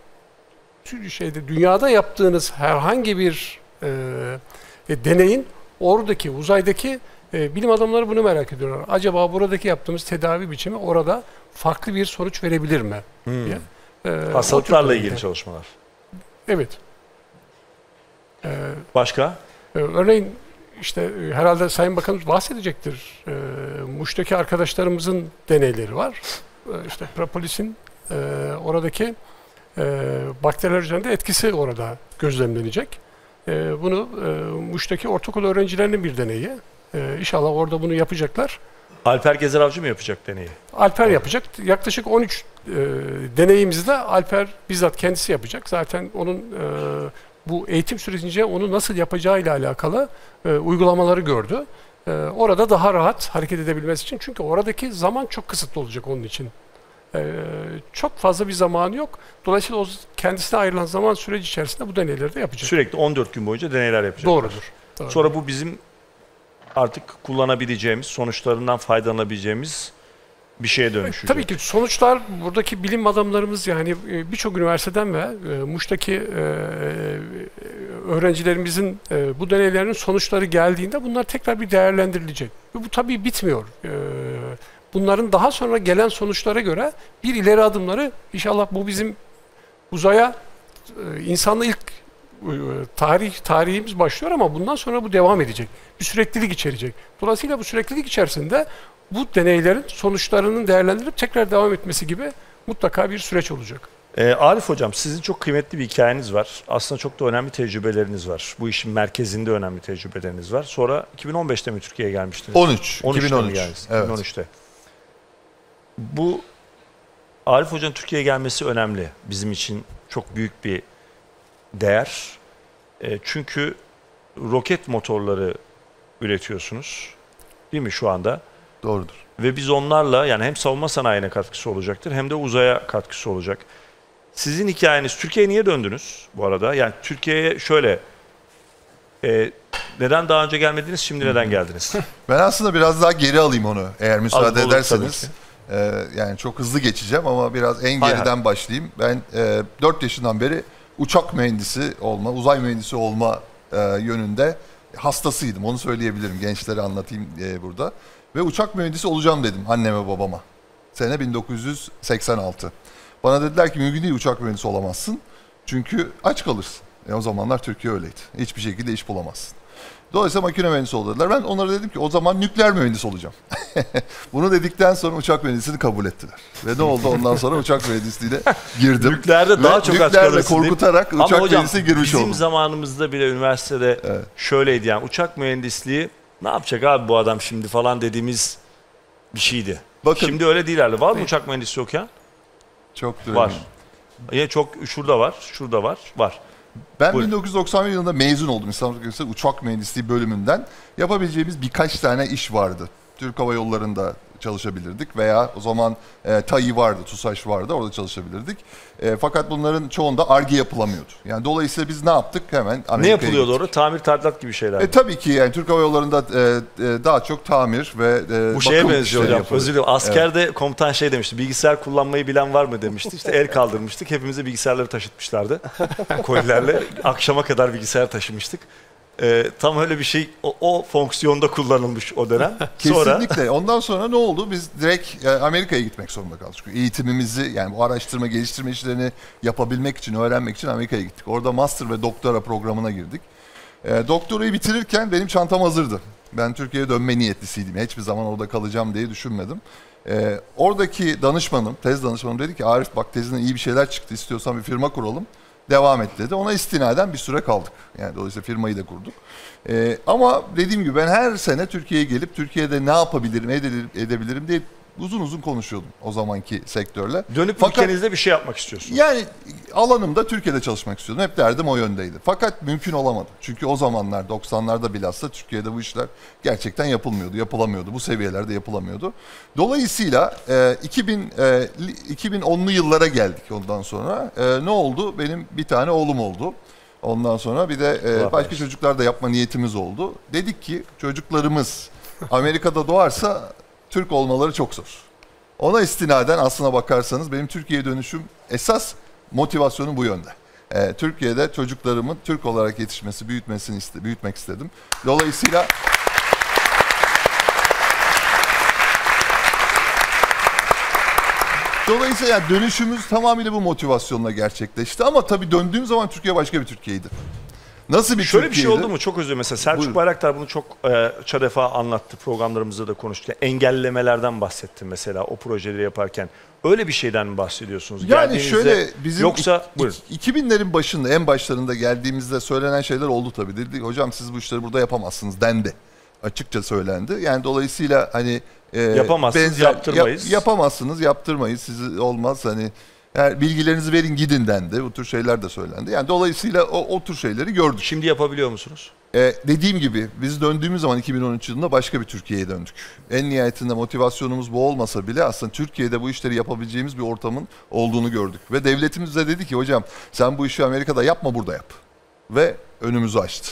şeyde dünyada yaptığınız herhangi bir e, e, deneyin oradaki uzaydaki e, bilim adamları bunu merak ediyorlar. Acaba buradaki yaptığımız tedavi biçimi orada farklı bir sonuç verebilir mi? Hmm. diye. E, Hastalıklarla ilgili deneyler. çalışmalar. Evet. E, Başka? e, örneğin işte e, herhalde Sayın Bakanımız bahsedecektir. E, Muş'taki arkadaşlarımızın deneyleri var. E, işte Propolis'in e, oradaki e, bakteriler üzerinde etkisi orada gözlemlenecek. E, bunu e, Muş'taki ortaokul öğrencilerinin bir deneyi. E, inşallah orada bunu yapacaklar. Alper Gezer Avcı mı yapacak deneyi? Alper yapacak. Yaklaşık 13 e, deneyimizi de Alper bizzat kendisi yapacak. Zaten onun e, bu eğitim sürecince onu nasıl yapacağıyla alakalı e, uygulamaları gördü. E, orada daha rahat hareket edebilmesi için. Çünkü oradaki zaman çok kısıtlı olacak onun için. E, çok fazla bir zamanı yok. Dolayısıyla o kendisine ayrılan zaman süreci içerisinde bu deneyleri de yapacak. Sürekli 14 gün boyunca deneyler yapacak. Doğrudur. Doğru. Sonra bu bizim artık kullanabileceğimiz, sonuçlarından faydalanabileceğimiz bir şeye dönüşecek. Tabii ki sonuçlar buradaki bilim adamlarımız yani e, birçok üniversiteden ve e, Muş'taki e, öğrencilerimizin e, bu deneylerinin sonuçları geldiğinde bunlar tekrar bir değerlendirilecek. Ve bu tabii bitmiyor. E, Bunların daha sonra gelen sonuçlara göre bir ileri adımları inşallah bu bizim uzaya e, insanla ilk e, tarih tarihimiz başlıyor ama bundan sonra bu devam edecek. Bir süreklilik içerecek. Dolayısıyla bu süreklilik içerisinde bu deneylerin sonuçlarının değerlendirilip tekrar devam etmesi gibi mutlaka bir süreç olacak. Ee, Arif Hocam sizin çok kıymetli bir hikayeniz var. Aslında çok da önemli tecrübeleriniz var. Bu işin merkezinde önemli tecrübeleriniz var. Sonra 2015'te mi Türkiye'ye gelmiştiniz? 13, 13'te mi 2013, geldiniz? evet. 2013'te. Bu Arif Hoca'nın Türkiye'ye gelmesi önemli. Bizim için çok büyük bir değer. E, çünkü roket motorları üretiyorsunuz. Değil mi şu anda? Doğrudur. Ve biz onlarla yani hem savunma sanayine katkısı olacaktır hem de uzaya katkısı olacak. Sizin hikayeniz Türkiye'ye niye döndünüz bu arada? Yani Türkiye'ye şöyle e, neden daha önce gelmediniz şimdi neden geldiniz? [laughs] Ben aslında biraz daha geri alayım onu eğer müsaade olur, ederseniz. tabii Ee, yani çok hızlı geçeceğim ama biraz en Hay geriden hay. başlayayım. Ben e, 4 yaşından beri uçak mühendisi olma, uzay mühendisi olma e, yönünde hastasıydım. Onu söyleyebilirim. Gençlere anlatayım e, burada. Ve uçak mühendisi olacağım dedim anneme babama. Sene 1986. Bana dediler ki mümkün değil uçak mühendisi olamazsın. Çünkü aç kalırsın. E o zamanlar Türkiye öyleydi. Hiçbir şekilde iş bulamazsın. Dolayısıyla makine mühendisi ol dediler. Ben onlara dedim ki o zaman nükleer mühendisi olacağım. [laughs] Bunu dedikten sonra uçak mühendisliğini kabul ettiler. Ve ne oldu ondan sonra uçak mühendisliğine girdim. Nükleerde daha Ve çok aç nükleerle korkutarak Ama uçak hocam, mühendisliğine girmiş bizim oldum. zamanımızda bile üniversitede şöyleydi yani uçak mühendisliği ne yapacak abi bu adam şimdi falan dediğimiz bir şeydi. Şimdi öyle değil herhalde. Var mı uçak mühendisi okuyan? Çok Var. Yine çok şurada var, şurada var, var. Ben Buyurun. 1991 yılında mezun oldum İstanbul Teknik Uçak Mühendisliği bölümünden. Yapabileceğimiz birkaç tane iş vardı. Türk Hava Yolları'nda çalışabilirdik veya o zaman e, TAİ vardı, TUSAŞ vardı orada çalışabilirdik. E, fakat bunların çoğunda ARGE yapılamıyordu. Yani dolayısıyla biz ne yaptık? Hemen ne Amerika'ya yapılıyordu gittik. orada? Tamir tadilat gibi şeyler. E, tabii ki yani Türk Hava Yolları'nda e, e, daha çok tamir ve e, Bu şeye benziyor hocam. Özür dilerim. Evet. Askerde komutan şey demişti. Bilgisayar kullanmayı bilen var mı demişti. İşte el kaldırmıştık. Hepimize bilgisayarları taşıtmışlardı. [laughs] Kolilerle. Akşama kadar bilgisayar taşımıştık. Ee, tam öyle bir şey o, o fonksiyonda kullanılmış o dönem. [laughs] Sonra Kesinlikle. Ondan sonra ne oldu? Biz direkt e, Amerika'ya gitmek zorunda kaldık. Çünkü eğitimimizi yani bu araştırma geliştirme işlerini yapabilmek için, öğrenmek için Amerika'ya gittik. Orada master ve doktora programına girdik. E, doktorayı bitirirken benim çantam hazırdı. Ben Türkiye'ye dönme niyetlisiydim. Hiçbir zaman orada kalacağım diye düşünmedim. E, oradaki danışmanım, tez danışmanım dedi ki Arif bak tezinden iyi bir şeyler çıktı istiyorsan bir firma kuralım. Devam et dedi. Ona istinaden bir süre kaldık. Yani dolayısıyla firmayı da kurduk. Ee, ama dediğim gibi ben her sene Türkiye'ye gelip Türkiye'de ne yapabilirim, edebilirim, edebilirim diye uzun uzun konuşuyordum o zamanki sektörle. dönüp Fakat- ülkenizde bir şey yapmak istiyorsunuz. Yani alanımda Türkiye'de çalışmak istiyordum. Hep derdim o yöndeydi. Fakat mümkün olamadı. Çünkü o zamanlar 90'larda bilhassa Türkiye'de bu işler gerçekten yapılmıyordu, yapılamıyordu. Bu seviyelerde yapılamıyordu. Dolayısıyla e, 2000 e, li- 2010'lu yıllara geldik ondan sonra. E, ne oldu? Benim bir tane oğlum oldu. Ondan sonra bir de e, başka çocuklar da yapma niyetimiz oldu. Dedik ki çocuklarımız Amerika'da doğarsa Türk olmaları çok zor. Ona istinaden aslına bakarsanız benim Türkiye'ye dönüşüm esas motivasyonum bu yönde. Ee, Türkiye'de çocuklarımın Türk olarak yetişmesi, büyütmesini iste, büyütmek istedim. Dolayısıyla Dolayısıyla yani dönüşümüz tamamıyla bu motivasyonla gerçekleşti. Ama tabii döndüğüm zaman Türkiye başka bir Türkiye'ydi. Nasıl bir Şöyle bir şey Türkiye'ydi? oldu mu? Çok özür dilerim. Mesela Selçuk Bayraktar bunu çok e, ça defa anlattı. Programlarımızda da konuştuk. Yani engellemelerden bahsetti mesela o projeleri yaparken. Öyle bir şeyden mi bahsediyorsunuz? Yani Geldiğinizde- şöyle bizim Yoksa buyurun. 2000'lerin başında en başlarında geldiğimizde söylenen şeyler oldu tabii. Dedi hocam siz bu işleri burada yapamazsınız dendi. Açıkça söylendi. Yani dolayısıyla hani e, Yapamazsınız, yaptırmayız. yapamazsınız, yaptırmayız. Sizi olmaz hani eğer bilgilerinizi verin gidin dendi. Bu tür şeyler de söylendi. Yani dolayısıyla o, o tür şeyleri gördük. Şimdi yapabiliyor musunuz? Ee, dediğim gibi biz döndüğümüz zaman 2013 yılında başka bir Türkiye'ye döndük. En nihayetinde motivasyonumuz bu olmasa bile aslında Türkiye'de bu işleri yapabileceğimiz bir ortamın olduğunu gördük. Ve devletimiz de dedi ki hocam sen bu işi Amerika'da yapma burada yap. Ve önümüzü açtı.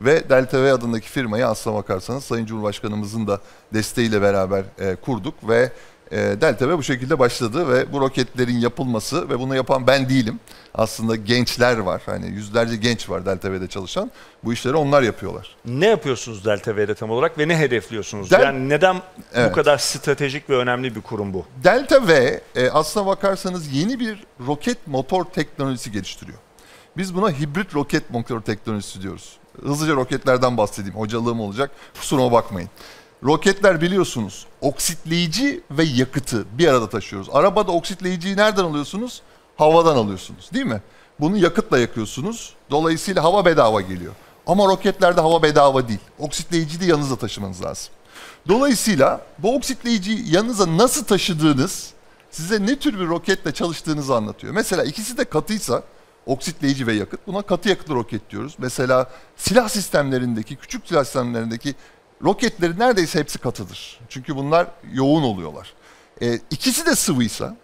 Ve Delta V adındaki firmayı aslına bakarsanız Sayın Cumhurbaşkanımızın da desteğiyle beraber e, kurduk ve e, Delta bu şekilde başladı ve bu roketlerin yapılması ve bunu yapan ben değilim. Aslında gençler var. Hani yüzlerce genç var Delta V'de çalışan. Bu işleri onlar yapıyorlar. Ne yapıyorsunuz Delta V'de tam olarak ve ne hedefliyorsunuz? Del- yani neden Evet. bu kadar stratejik ve önemli bir kurum bu? Delta V e, aslına bakarsanız yeni bir roket motor teknolojisi geliştiriyor. Biz buna hibrit roket motor teknolojisi diyoruz. Hızlıca roketlerden bahsedeyim. Hocalığım olacak. Kusuruma bakmayın. Roketler biliyorsunuz oksitleyici ve yakıtı bir arada taşıyoruz. Arabada oksitleyiciyi nereden alıyorsunuz? Havadan alıyorsunuz değil mi? Bunu yakıtla yakıyorsunuz. Dolayısıyla hava bedava geliyor. Ama roketlerde hava bedava değil. Oksitleyiciyi de yanınızda taşımanız lazım. Dolayısıyla bu oksitleyiciyi yanınıza nasıl taşıdığınız size ne tür bir roketle çalıştığınızı anlatıyor. Mesela ikisi de katıysa oksitleyici ve yakıt buna katı yakıtlı roket diyoruz. Mesela silah sistemlerindeki küçük silah sistemlerindeki roketlerin neredeyse hepsi katıdır. Çünkü bunlar yoğun oluyorlar. Ee, ikisi de sıvıysa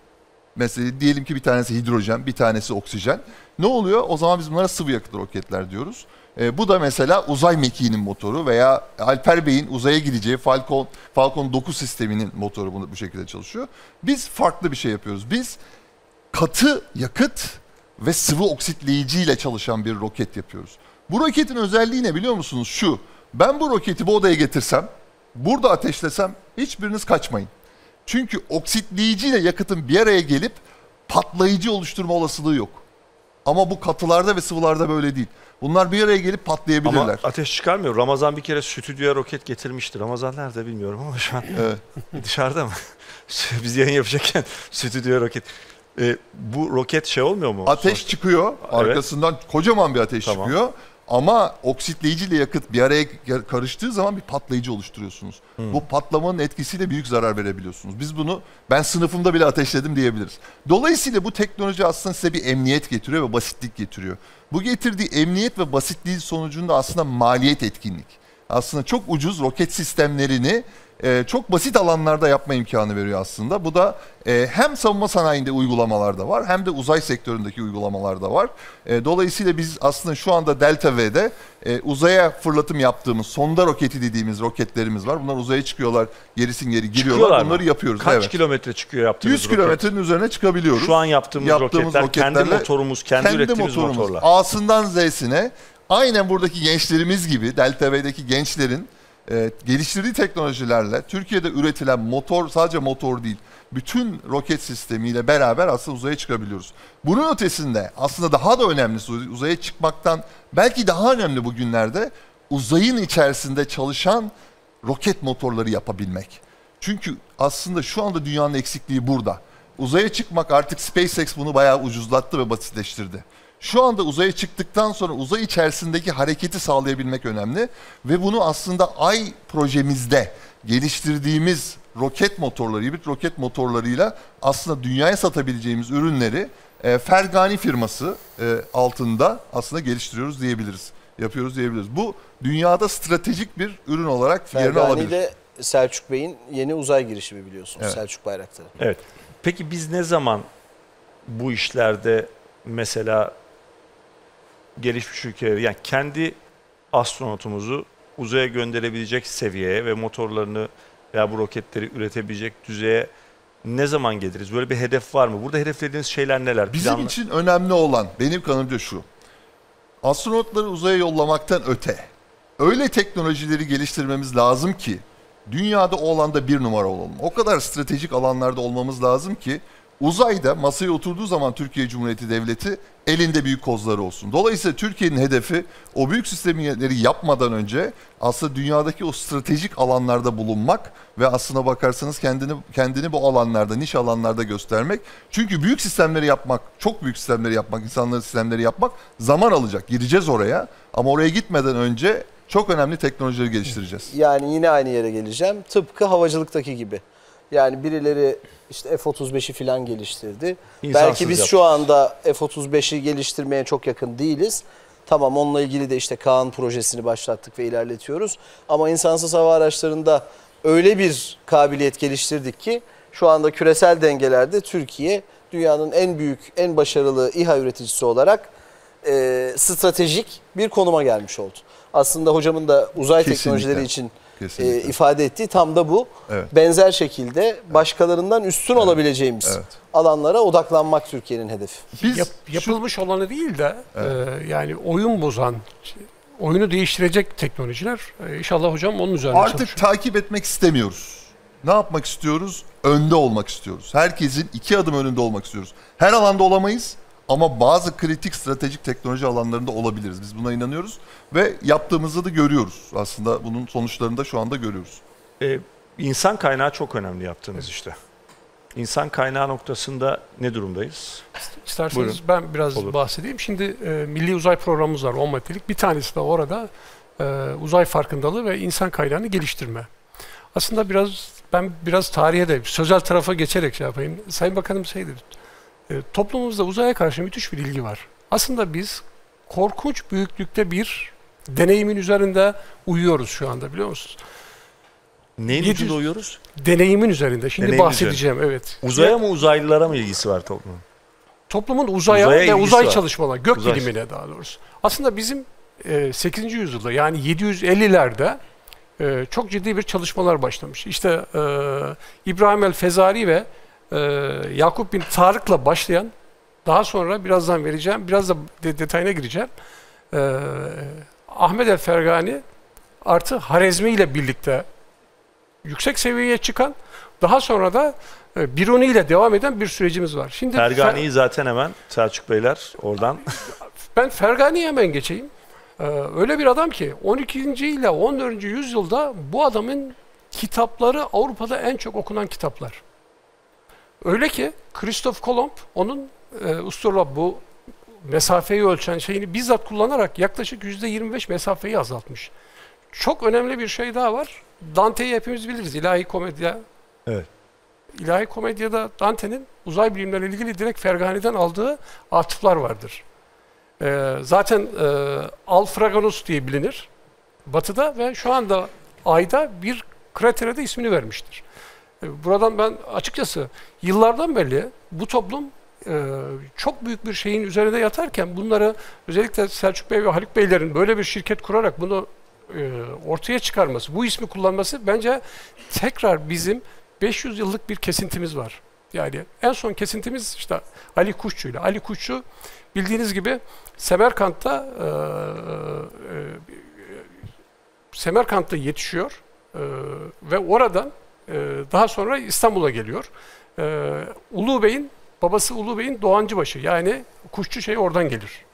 mesela diyelim ki bir tanesi hidrojen bir tanesi oksijen ne oluyor? O zaman biz bunlara sıvı yakıtlı roketler diyoruz. E, bu da mesela uzay mekiğinin motoru veya Alper Bey'in uzaya gideceği Falcon Falcon 9 sisteminin motoru bunu bu şekilde çalışıyor. Biz farklı bir şey yapıyoruz. Biz katı yakıt ve sıvı oksitleyiciyle çalışan bir roket yapıyoruz. Bu roketin özelliği ne biliyor musunuz? Şu. Ben bu roketi bu odaya getirsem, burada ateşlesem hiçbiriniz kaçmayın. Çünkü oksitleyici ile yakıtın bir araya gelip patlayıcı oluşturma olasılığı yok. Ama bu katılarda ve sıvılarda böyle değil. Bunlar bir araya gelip patlayabilirler. Ama ateş çıkarmıyor. Ramazan bir kere stüdyoya roket getirmişti. Ramazan nerede bilmiyorum ama şu an [laughs] dışarıda mı? [laughs] Biz yayın yapacakken stüdyoya roket. Ee, bu roket şey olmuyor mu? Ateş çıkıyor. Evet. Arkasından kocaman bir ateş Tamam. çıkıyor. Ama oksitleyici ile yakıt bir araya karıştığı zaman bir patlayıcı oluşturuyorsunuz. Hmm. Bu patlamanın etkisiyle büyük zarar verebiliyorsunuz. Biz bunu ben sınıfımda bile ateşledim diyebiliriz. Dolayısıyla bu teknoloji aslında size bir emniyet getiriyor ve basitlik getiriyor. Bu getirdiği emniyet ve basitliğin sonucunda aslında maliyet etkinlik. Aslında çok ucuz roket sistemlerini e, çok basit alanlarda yapma imkanı veriyor aslında. Bu da e, hem savunma sanayinde uygulamalarda var hem de uzay sektöründeki uygulamalarda var. E, dolayısıyla biz aslında şu anda Delta V'de e, uzaya fırlatım yaptığımız sonda roketi dediğimiz roketlerimiz var. Bunlar uzaya çıkıyorlar, gerisin geri giriyorlar. Çıkıyorlar mı? Bunları yapıyoruz. Kaç evet. kilometre çıkıyor yaptığınız 100 roket? kilometrenin üzerine çıkabiliyoruz. Şu an yaptığımız roketler kendi roketlerle, motorumuz, kendi ürettiğimiz motorlar. A'sından Z'sine aynen buradaki gençlerimiz gibi Delta V'deki gençlerin e, geliştirdiği teknolojilerle Türkiye'de üretilen motor sadece motor değil bütün roket sistemiyle beraber aslında uzaya çıkabiliyoruz. Bunun ötesinde aslında daha da önemlisi uzaya çıkmaktan belki daha önemli bugünlerde uzayın içerisinde çalışan roket motorları yapabilmek. Çünkü aslında şu anda dünyanın eksikliği burada. Uzaya çıkmak artık SpaceX bunu bayağı ucuzlattı ve basitleştirdi. Şu anda uzaya çıktıktan sonra uzay içerisindeki hareketi sağlayabilmek önemli ve bunu aslında Ay projemizde geliştirdiğimiz roket motorları, hibrit roket motorlarıyla aslında dünyaya satabileceğimiz ürünleri e, Fergani firması e, altında aslında geliştiriyoruz diyebiliriz. Yapıyoruz diyebiliriz. Bu dünyada stratejik bir ürün olarak yerini Fergani alabilir. de Selçuk Bey'in yeni uzay girişimi biliyorsunuz. Evet. Selçuk Bayraktarı. Evet. Peki biz ne zaman bu işlerde mesela gelişmiş ülkeleri yani kendi astronotumuzu uzaya gönderebilecek seviyeye ve motorlarını veya bu roketleri üretebilecek düzeye ne zaman geliriz? Böyle bir hedef var mı? Burada hedeflediğiniz şeyler neler? Bizim Planla- için önemli olan benim kanımca şu. Astronotları uzaya yollamaktan öte öyle teknolojileri geliştirmemiz lazım ki dünyada o alanda bir numara olalım. O kadar stratejik alanlarda olmamız lazım ki uzayda masaya oturduğu zaman Türkiye Cumhuriyeti Devleti elinde büyük kozları olsun. Dolayısıyla Türkiye'nin hedefi o büyük sistemleri yapmadan önce aslında dünyadaki o stratejik alanlarda bulunmak ve aslına bakarsanız kendini kendini bu alanlarda, niş alanlarda göstermek. Çünkü büyük sistemleri yapmak, çok büyük sistemleri yapmak, insanların sistemleri yapmak zaman alacak. Gireceğiz oraya ama oraya gitmeden önce çok önemli teknolojileri geliştireceğiz. Yani yine aynı yere geleceğim. Tıpkı havacılıktaki gibi. Yani birileri işte F-35'i falan geliştirdi. İnsansız Belki biz yaptı. şu anda F-35'i geliştirmeye çok yakın değiliz. Tamam onunla ilgili de işte Kaan projesini başlattık ve ilerletiyoruz. Ama insansız hava araçlarında öyle bir kabiliyet geliştirdik ki şu anda küresel dengelerde Türkiye dünyanın en büyük, en başarılı İHA üreticisi olarak e, stratejik bir konuma gelmiş oldu. Aslında hocamın da uzay Kesinlikle. teknolojileri için e, ifade ettiği tam da bu. Evet. Benzer şekilde başkalarından üstün olabileceğimiz Evet. alanlara odaklanmak Türkiye'nin hedefi. Biz Yap- yapılmış olanı değil de e, yani oyun bozan, oyunu değiştirecek teknolojiler e, inşallah hocam onun üzerine Artık çalışıyor. takip etmek istemiyoruz. Ne yapmak istiyoruz? Önde olmak istiyoruz. Herkesin iki adım önünde olmak istiyoruz. Her alanda olamayız ama bazı kritik stratejik teknoloji alanlarında olabiliriz. Biz buna inanıyoruz ve yaptığımızı da görüyoruz. Aslında bunun sonuçlarını da şu anda görüyoruz. Ee, insan kaynağı çok önemli yaptığınız işte. İnsan kaynağı noktasında ne durumdayız? İsterseniz Buyurun. ben biraz Olur. bahsedeyim. Şimdi e, Milli Uzay Programımız var 10 maddelik. Bir tanesi de orada e, uzay farkındalığı ve insan kaynağını geliştirme. Aslında biraz ben biraz tarihe de sözel tarafa geçerek şey yapayım. Sayın Bakanım şey dedi. E, toplumumuzda uzaya karşı müthiş bir ilgi var. Aslında biz korkunç büyüklükte bir deneyimin üzerinde uyuyoruz şu anda biliyor musunuz? Neyin 700 ucunda uyuyoruz? Deneyimin üzerinde. Şimdi Deneyimin bahsedeceğim evet. Uzaya mı uzaylılara mı ilgisi var toplumun? toplumun uzaya, Uzaya ve uzay var. çalışmalar, gök Uzay. bilimine daha doğrusu. Aslında bizim e, 8. yüzyılda yani 750'lerde e, çok ciddi bir çalışmalar başlamış. İşte e, İbrahim el Fezari ve e, Yakup bin Tarık'la başlayan daha sonra birazdan vereceğim, biraz da de- detayına gireceğim. E, Ahmet el Fergani artı Harezmi ile birlikte yüksek seviyeye çıkan daha sonra da e, Biruni ile devam eden bir sürecimiz var. Şimdi Fergani'yi zaten hemen Selçuk Beyler oradan [laughs] ben Fergani'ye hemen geçeyim. Ee, öyle bir adam ki 12. ile 14. yüzyılda bu adamın kitapları Avrupa'da en çok okunan kitaplar. Öyle ki Christoph Kolomb onun e, usturla bu mesafeyi ölçen şeyini bizzat kullanarak yaklaşık %25 mesafeyi azaltmış. Çok önemli bir şey daha var. Dante'yi hepimiz biliriz. İlahi komedya. Evet. İlahi komedyada Dante'nin uzay bilimleriyle ilgili direkt Fergani'den aldığı atıflar vardır. Ee, zaten e, Alfraganus diye bilinir batıda ve şu anda ayda bir kratere de ismini vermiştir. Ee, buradan ben açıkçası yıllardan beri bu toplum e, çok büyük bir şeyin üzerinde yatarken bunları özellikle Selçuk Bey ve Haluk Beylerin böyle bir şirket kurarak bunu e, ortaya çıkarması, bu ismi kullanması bence tekrar bizim 500 yıllık bir kesintimiz var. Yani en son kesintimiz işte Ali Kuşçu ile. Ali Kuşçu bildiğiniz gibi Semerkant'ta Semerkant'ta yetişiyor e, ve oradan e, daha sonra İstanbul'a geliyor. E, Ulu Bey'in babası Ulu Bey'in Doğancıbaşı yani kuşçu şey oradan gelir.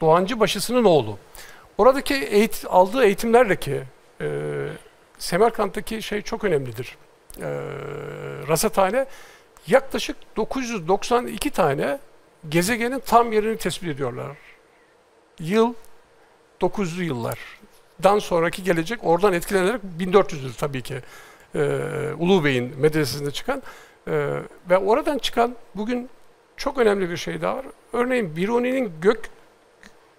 Doğancıbaşısının oğlu. Oradaki eğit aldığı eğitimlerle ki e, Semerkant'taki şey çok önemlidir. E, rasathane yaklaşık 992 tane gezegenin tam yerini tespit ediyorlar. Yıl 900'lü yıllardan sonraki gelecek oradan etkilenerek 1400'dür tabii ki e, Ulu Bey'in medresesinde çıkan e, ve oradan çıkan bugün çok önemli bir şey daha var. Örneğin Biruni'nin gök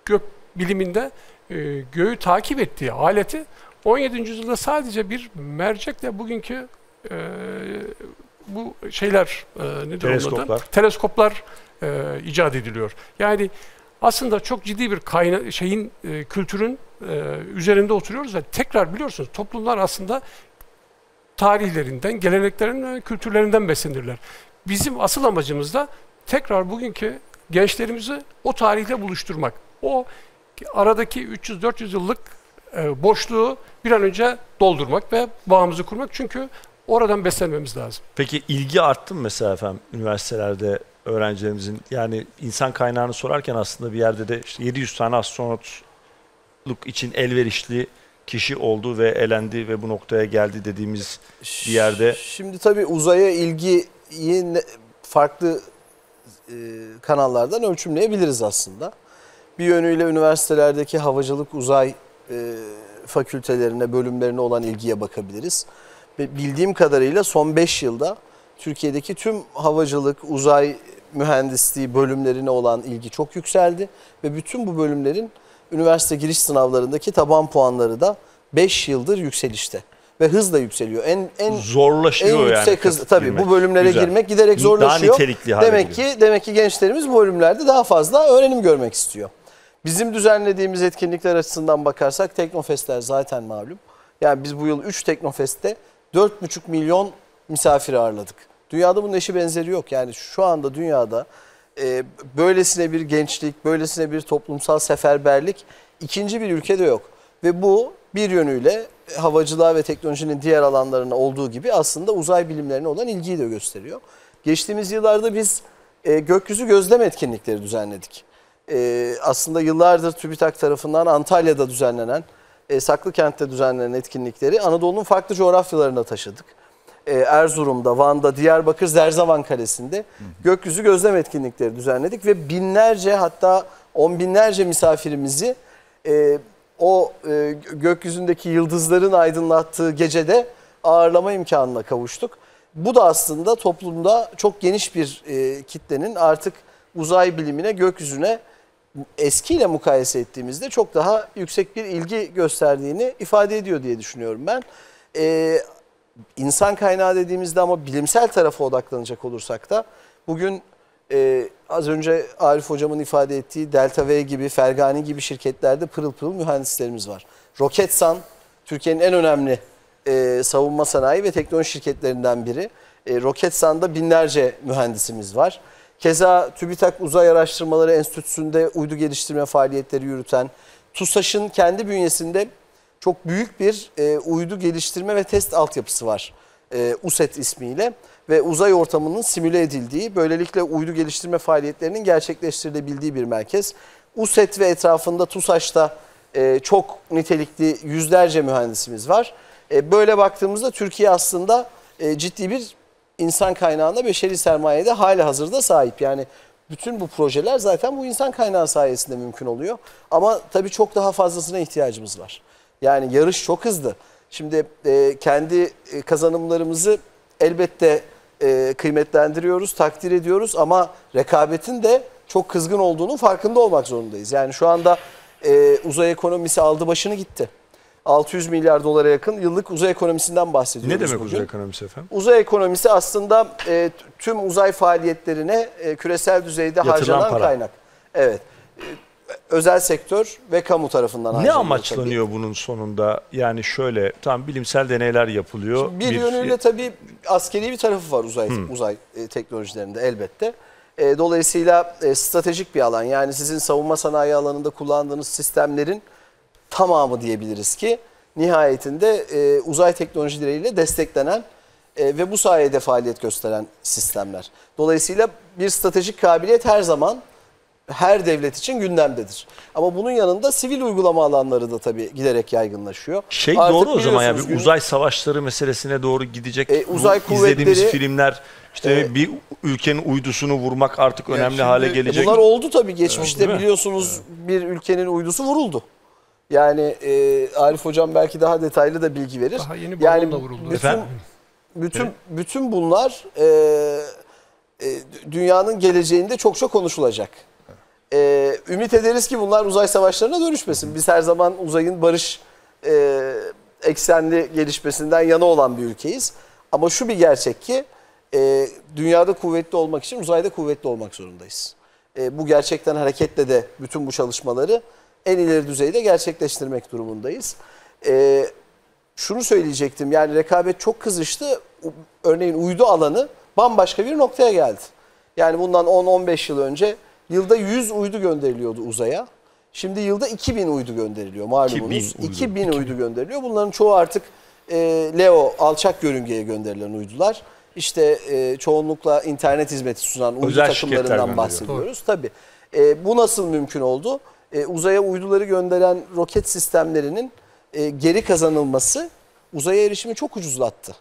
gök biliminde e, göğü takip ettiği aleti 17. yüzyılda sadece bir mercekle bugünkü e, bu şeyler e, adı? Teleskoplar. Teleskoplar e, icat ediliyor. Yani aslında çok ciddi bir kayna şeyin e, kültürün e, üzerinde oturuyoruz ve tekrar biliyorsunuz toplumlar aslında tarihlerinden, geleneklerinden kültürlerinden beslenirler. Bizim asıl amacımız da tekrar bugünkü gençlerimizi o tarihle buluşturmak. O aradaki 300-400 yıllık e, boşluğu bir an önce doldurmak ve bağımızı kurmak. Çünkü oradan beslenmemiz lazım. Peki ilgi arttı mı mesela efendim üniversitelerde öğrencilerimizin yani insan kaynağını sorarken aslında bir yerde de işte 700 tane astronotluk için elverişli kişi oldu ve elendi ve bu noktaya geldi dediğimiz bir yerde Şimdi tabii uzaya ilgiyi farklı e, kanallardan ölçümleyebiliriz aslında. Bir yönüyle üniversitelerdeki havacılık uzay e, fakültelerine, bölümlerine olan ilgiye bakabiliriz. Bildiğim kadarıyla son 5 yılda Türkiye'deki tüm havacılık, uzay mühendisliği bölümlerine olan ilgi çok yükseldi. Ve bütün bu bölümlerin üniversite giriş sınavlarındaki taban puanları da 5 yıldır yükselişte. Ve hızla yükseliyor. En, en zorlaşıyor en yani yüksek hız kat- tabii girmek. bu bölümlere Güzel. girmek giderek Daha zorlaşıyor. nitelikli hale demek ki demek ki gençlerimiz bu bölümlerde daha fazla öğrenim görmek istiyor. Bizim düzenlediğimiz etkinlikler açısından bakarsak Teknofestler zaten malum. Yani biz bu yıl 3 Teknofest'te 4,5 milyon misafir ağırladık. Dünyada bunun eşi benzeri yok. Yani şu anda dünyada e, böylesine bir gençlik, böylesine bir toplumsal seferberlik ikinci bir ülkede yok. Ve bu bir yönüyle havacılığa ve teknolojinin diğer alanlarına olduğu gibi aslında uzay bilimlerine olan ilgiyi de gösteriyor. Geçtiğimiz yıllarda biz e, gökyüzü gözlem etkinlikleri düzenledik. E, aslında yıllardır TÜBİTAK tarafından Antalya'da düzenlenen, e, Saklıkent'te düzenlenen etkinlikleri Anadolu'nun farklı coğrafyalarına taşıdık. E, Erzurum'da, Van'da, Diyarbakır, Zerzavan Kalesi'nde gökyüzü gözlem etkinlikleri düzenledik ve binlerce hatta on binlerce misafirimizi e, o e, gökyüzündeki yıldızların aydınlattığı gecede ağırlama imkanına kavuştuk. Bu da aslında toplumda çok geniş bir kitlenin artık uzay bilimine, gökyüzüne eskiyle mukayese ettiğimizde çok daha yüksek bir ilgi gösterdiğini ifade ediyor diye düşünüyorum ben. E, insan kaynağı dediğimizde ama bilimsel tarafa odaklanacak olursak da bugün e, az önce Arif hocamın ifade ettiği Delta V gibi, Fergani gibi şirketlerde pırıl pırıl mühendislerimiz var. Roketsan Türkiye'nin en önemli e, savunma sanayi ve teknoloji şirketlerinden biri. E, Roketsan'da binlerce mühendisimiz var. Keza TÜBİTAK Uzay Araştırmaları Enstitüsü'nde uydu geliştirme faaliyetleri yürüten, TUSAŞ'ın kendi bünyesinde çok büyük bir e, uydu geliştirme ve test altyapısı var. E, USET ismiyle ve uzay ortamının simüle edildiği, böylelikle uydu geliştirme faaliyetlerinin gerçekleştirilebildiği bir merkez. USET ve etrafında TUSAŞ'ta e, çok nitelikli yüzlerce mühendisimiz var. E, böyle baktığımızda Türkiye aslında e, ciddi bir insan kaynağına beşeri sermayede hali hazırda sahip. Yani bütün bu projeler zaten bu insan kaynağı sayesinde mümkün oluyor. Ama tabii çok daha fazlasına ihtiyacımız var. Yani yarış çok hızlı. Şimdi e, kendi e, kazanımlarımızı elbette e, kıymetlendiriyoruz, takdir ediyoruz ama rekabetin de çok kızgın olduğunun farkında olmak zorundayız. Yani şu anda e, uzay ekonomisi aldı başını gitti. 600 milyar dolara yakın yıllık uzay ekonomisinden bahsediyoruz ne demek bugün. uzay ekonomisi efendim? Uzay ekonomisi aslında e, tüm uzay faaliyetlerine e, küresel düzeyde Yatırılan harcanan para. kaynak. Evet. Özel sektör ve kamu tarafından Ne amaçlanıyor bunun sonunda? Yani şöyle tam bilimsel deneyler yapılıyor. tabii. Bir, yönüyle tabii askeri bir tarafı var uzay Hmm. uzay e, teknolojilerinde elbette. E, dolayısıyla e, stratejik bir alan. Yani sizin savunma sanayi alanında kullandığınız sistemlerin tamamı diyebiliriz ki nihayetinde e, uzay teknolojileriyle desteklenen e, ve bu sayede faaliyet gösteren sistemler. Dolayısıyla bir stratejik kabiliyet her zaman her devlet için gündemdedir. Ama bunun yanında sivil uygulama alanları da tabii giderek yaygınlaşıyor. Şey Artık doğru o zaman biliyorsunuz bir uzay savaşları meselesine doğru gidecek. E, uzay Bu izlediğimiz kuvvetleri- filmler işte E, bir ülkenin uydusunu vurmak artık Ya önemli şimdi- hale gelecek. Bunlar oldu tabii geçmişte mi? biliyorsunuz bir ülkenin uydusu vuruldu. Yani e, Arif hocam belki daha detaylı da bilgi verir. Daha yeni yani da vuruldu. bütün Efendim? bütün Evet. bütün bunlar e, e, dünyanın geleceğinde çok çok konuşulacak. E, ümit ederiz ki bunlar uzay savaşlarına dönüşmesin. Biz her zaman uzayın barış e, eksenli gelişmesinden yana olan bir ülkeyiz. Ama şu bir gerçek ki e, dünyada kuvvetli olmak için uzayda kuvvetli olmak zorundayız. E, bu gerçekten hareketle de bütün bu çalışmaları en ileri düzeyde gerçekleştirmek durumundayız. E, şunu söyleyecektim yani rekabet çok kızıştı. Örneğin uydu alanı bambaşka bir noktaya geldi. Yani bundan 10-15 yıl önce yılda 100 uydu gönderiliyordu uzaya. Şimdi yılda 2000 uydu gönderiliyor malumunuz. 2000 uydu. 2000 uydu gönderiliyor. Bunların çoğu artık e, LEO alçak yörüngeye gönderilen uydular. İşte e, çoğunlukla internet hizmeti sunan uydu Özel takımlarından bahsediyoruz. Tabii. E, bu nasıl mümkün oldu? E, uzaya uyduları gönderen roket sistemlerinin e, geri kazanılması uzaya erişimi çok ucuzlattı.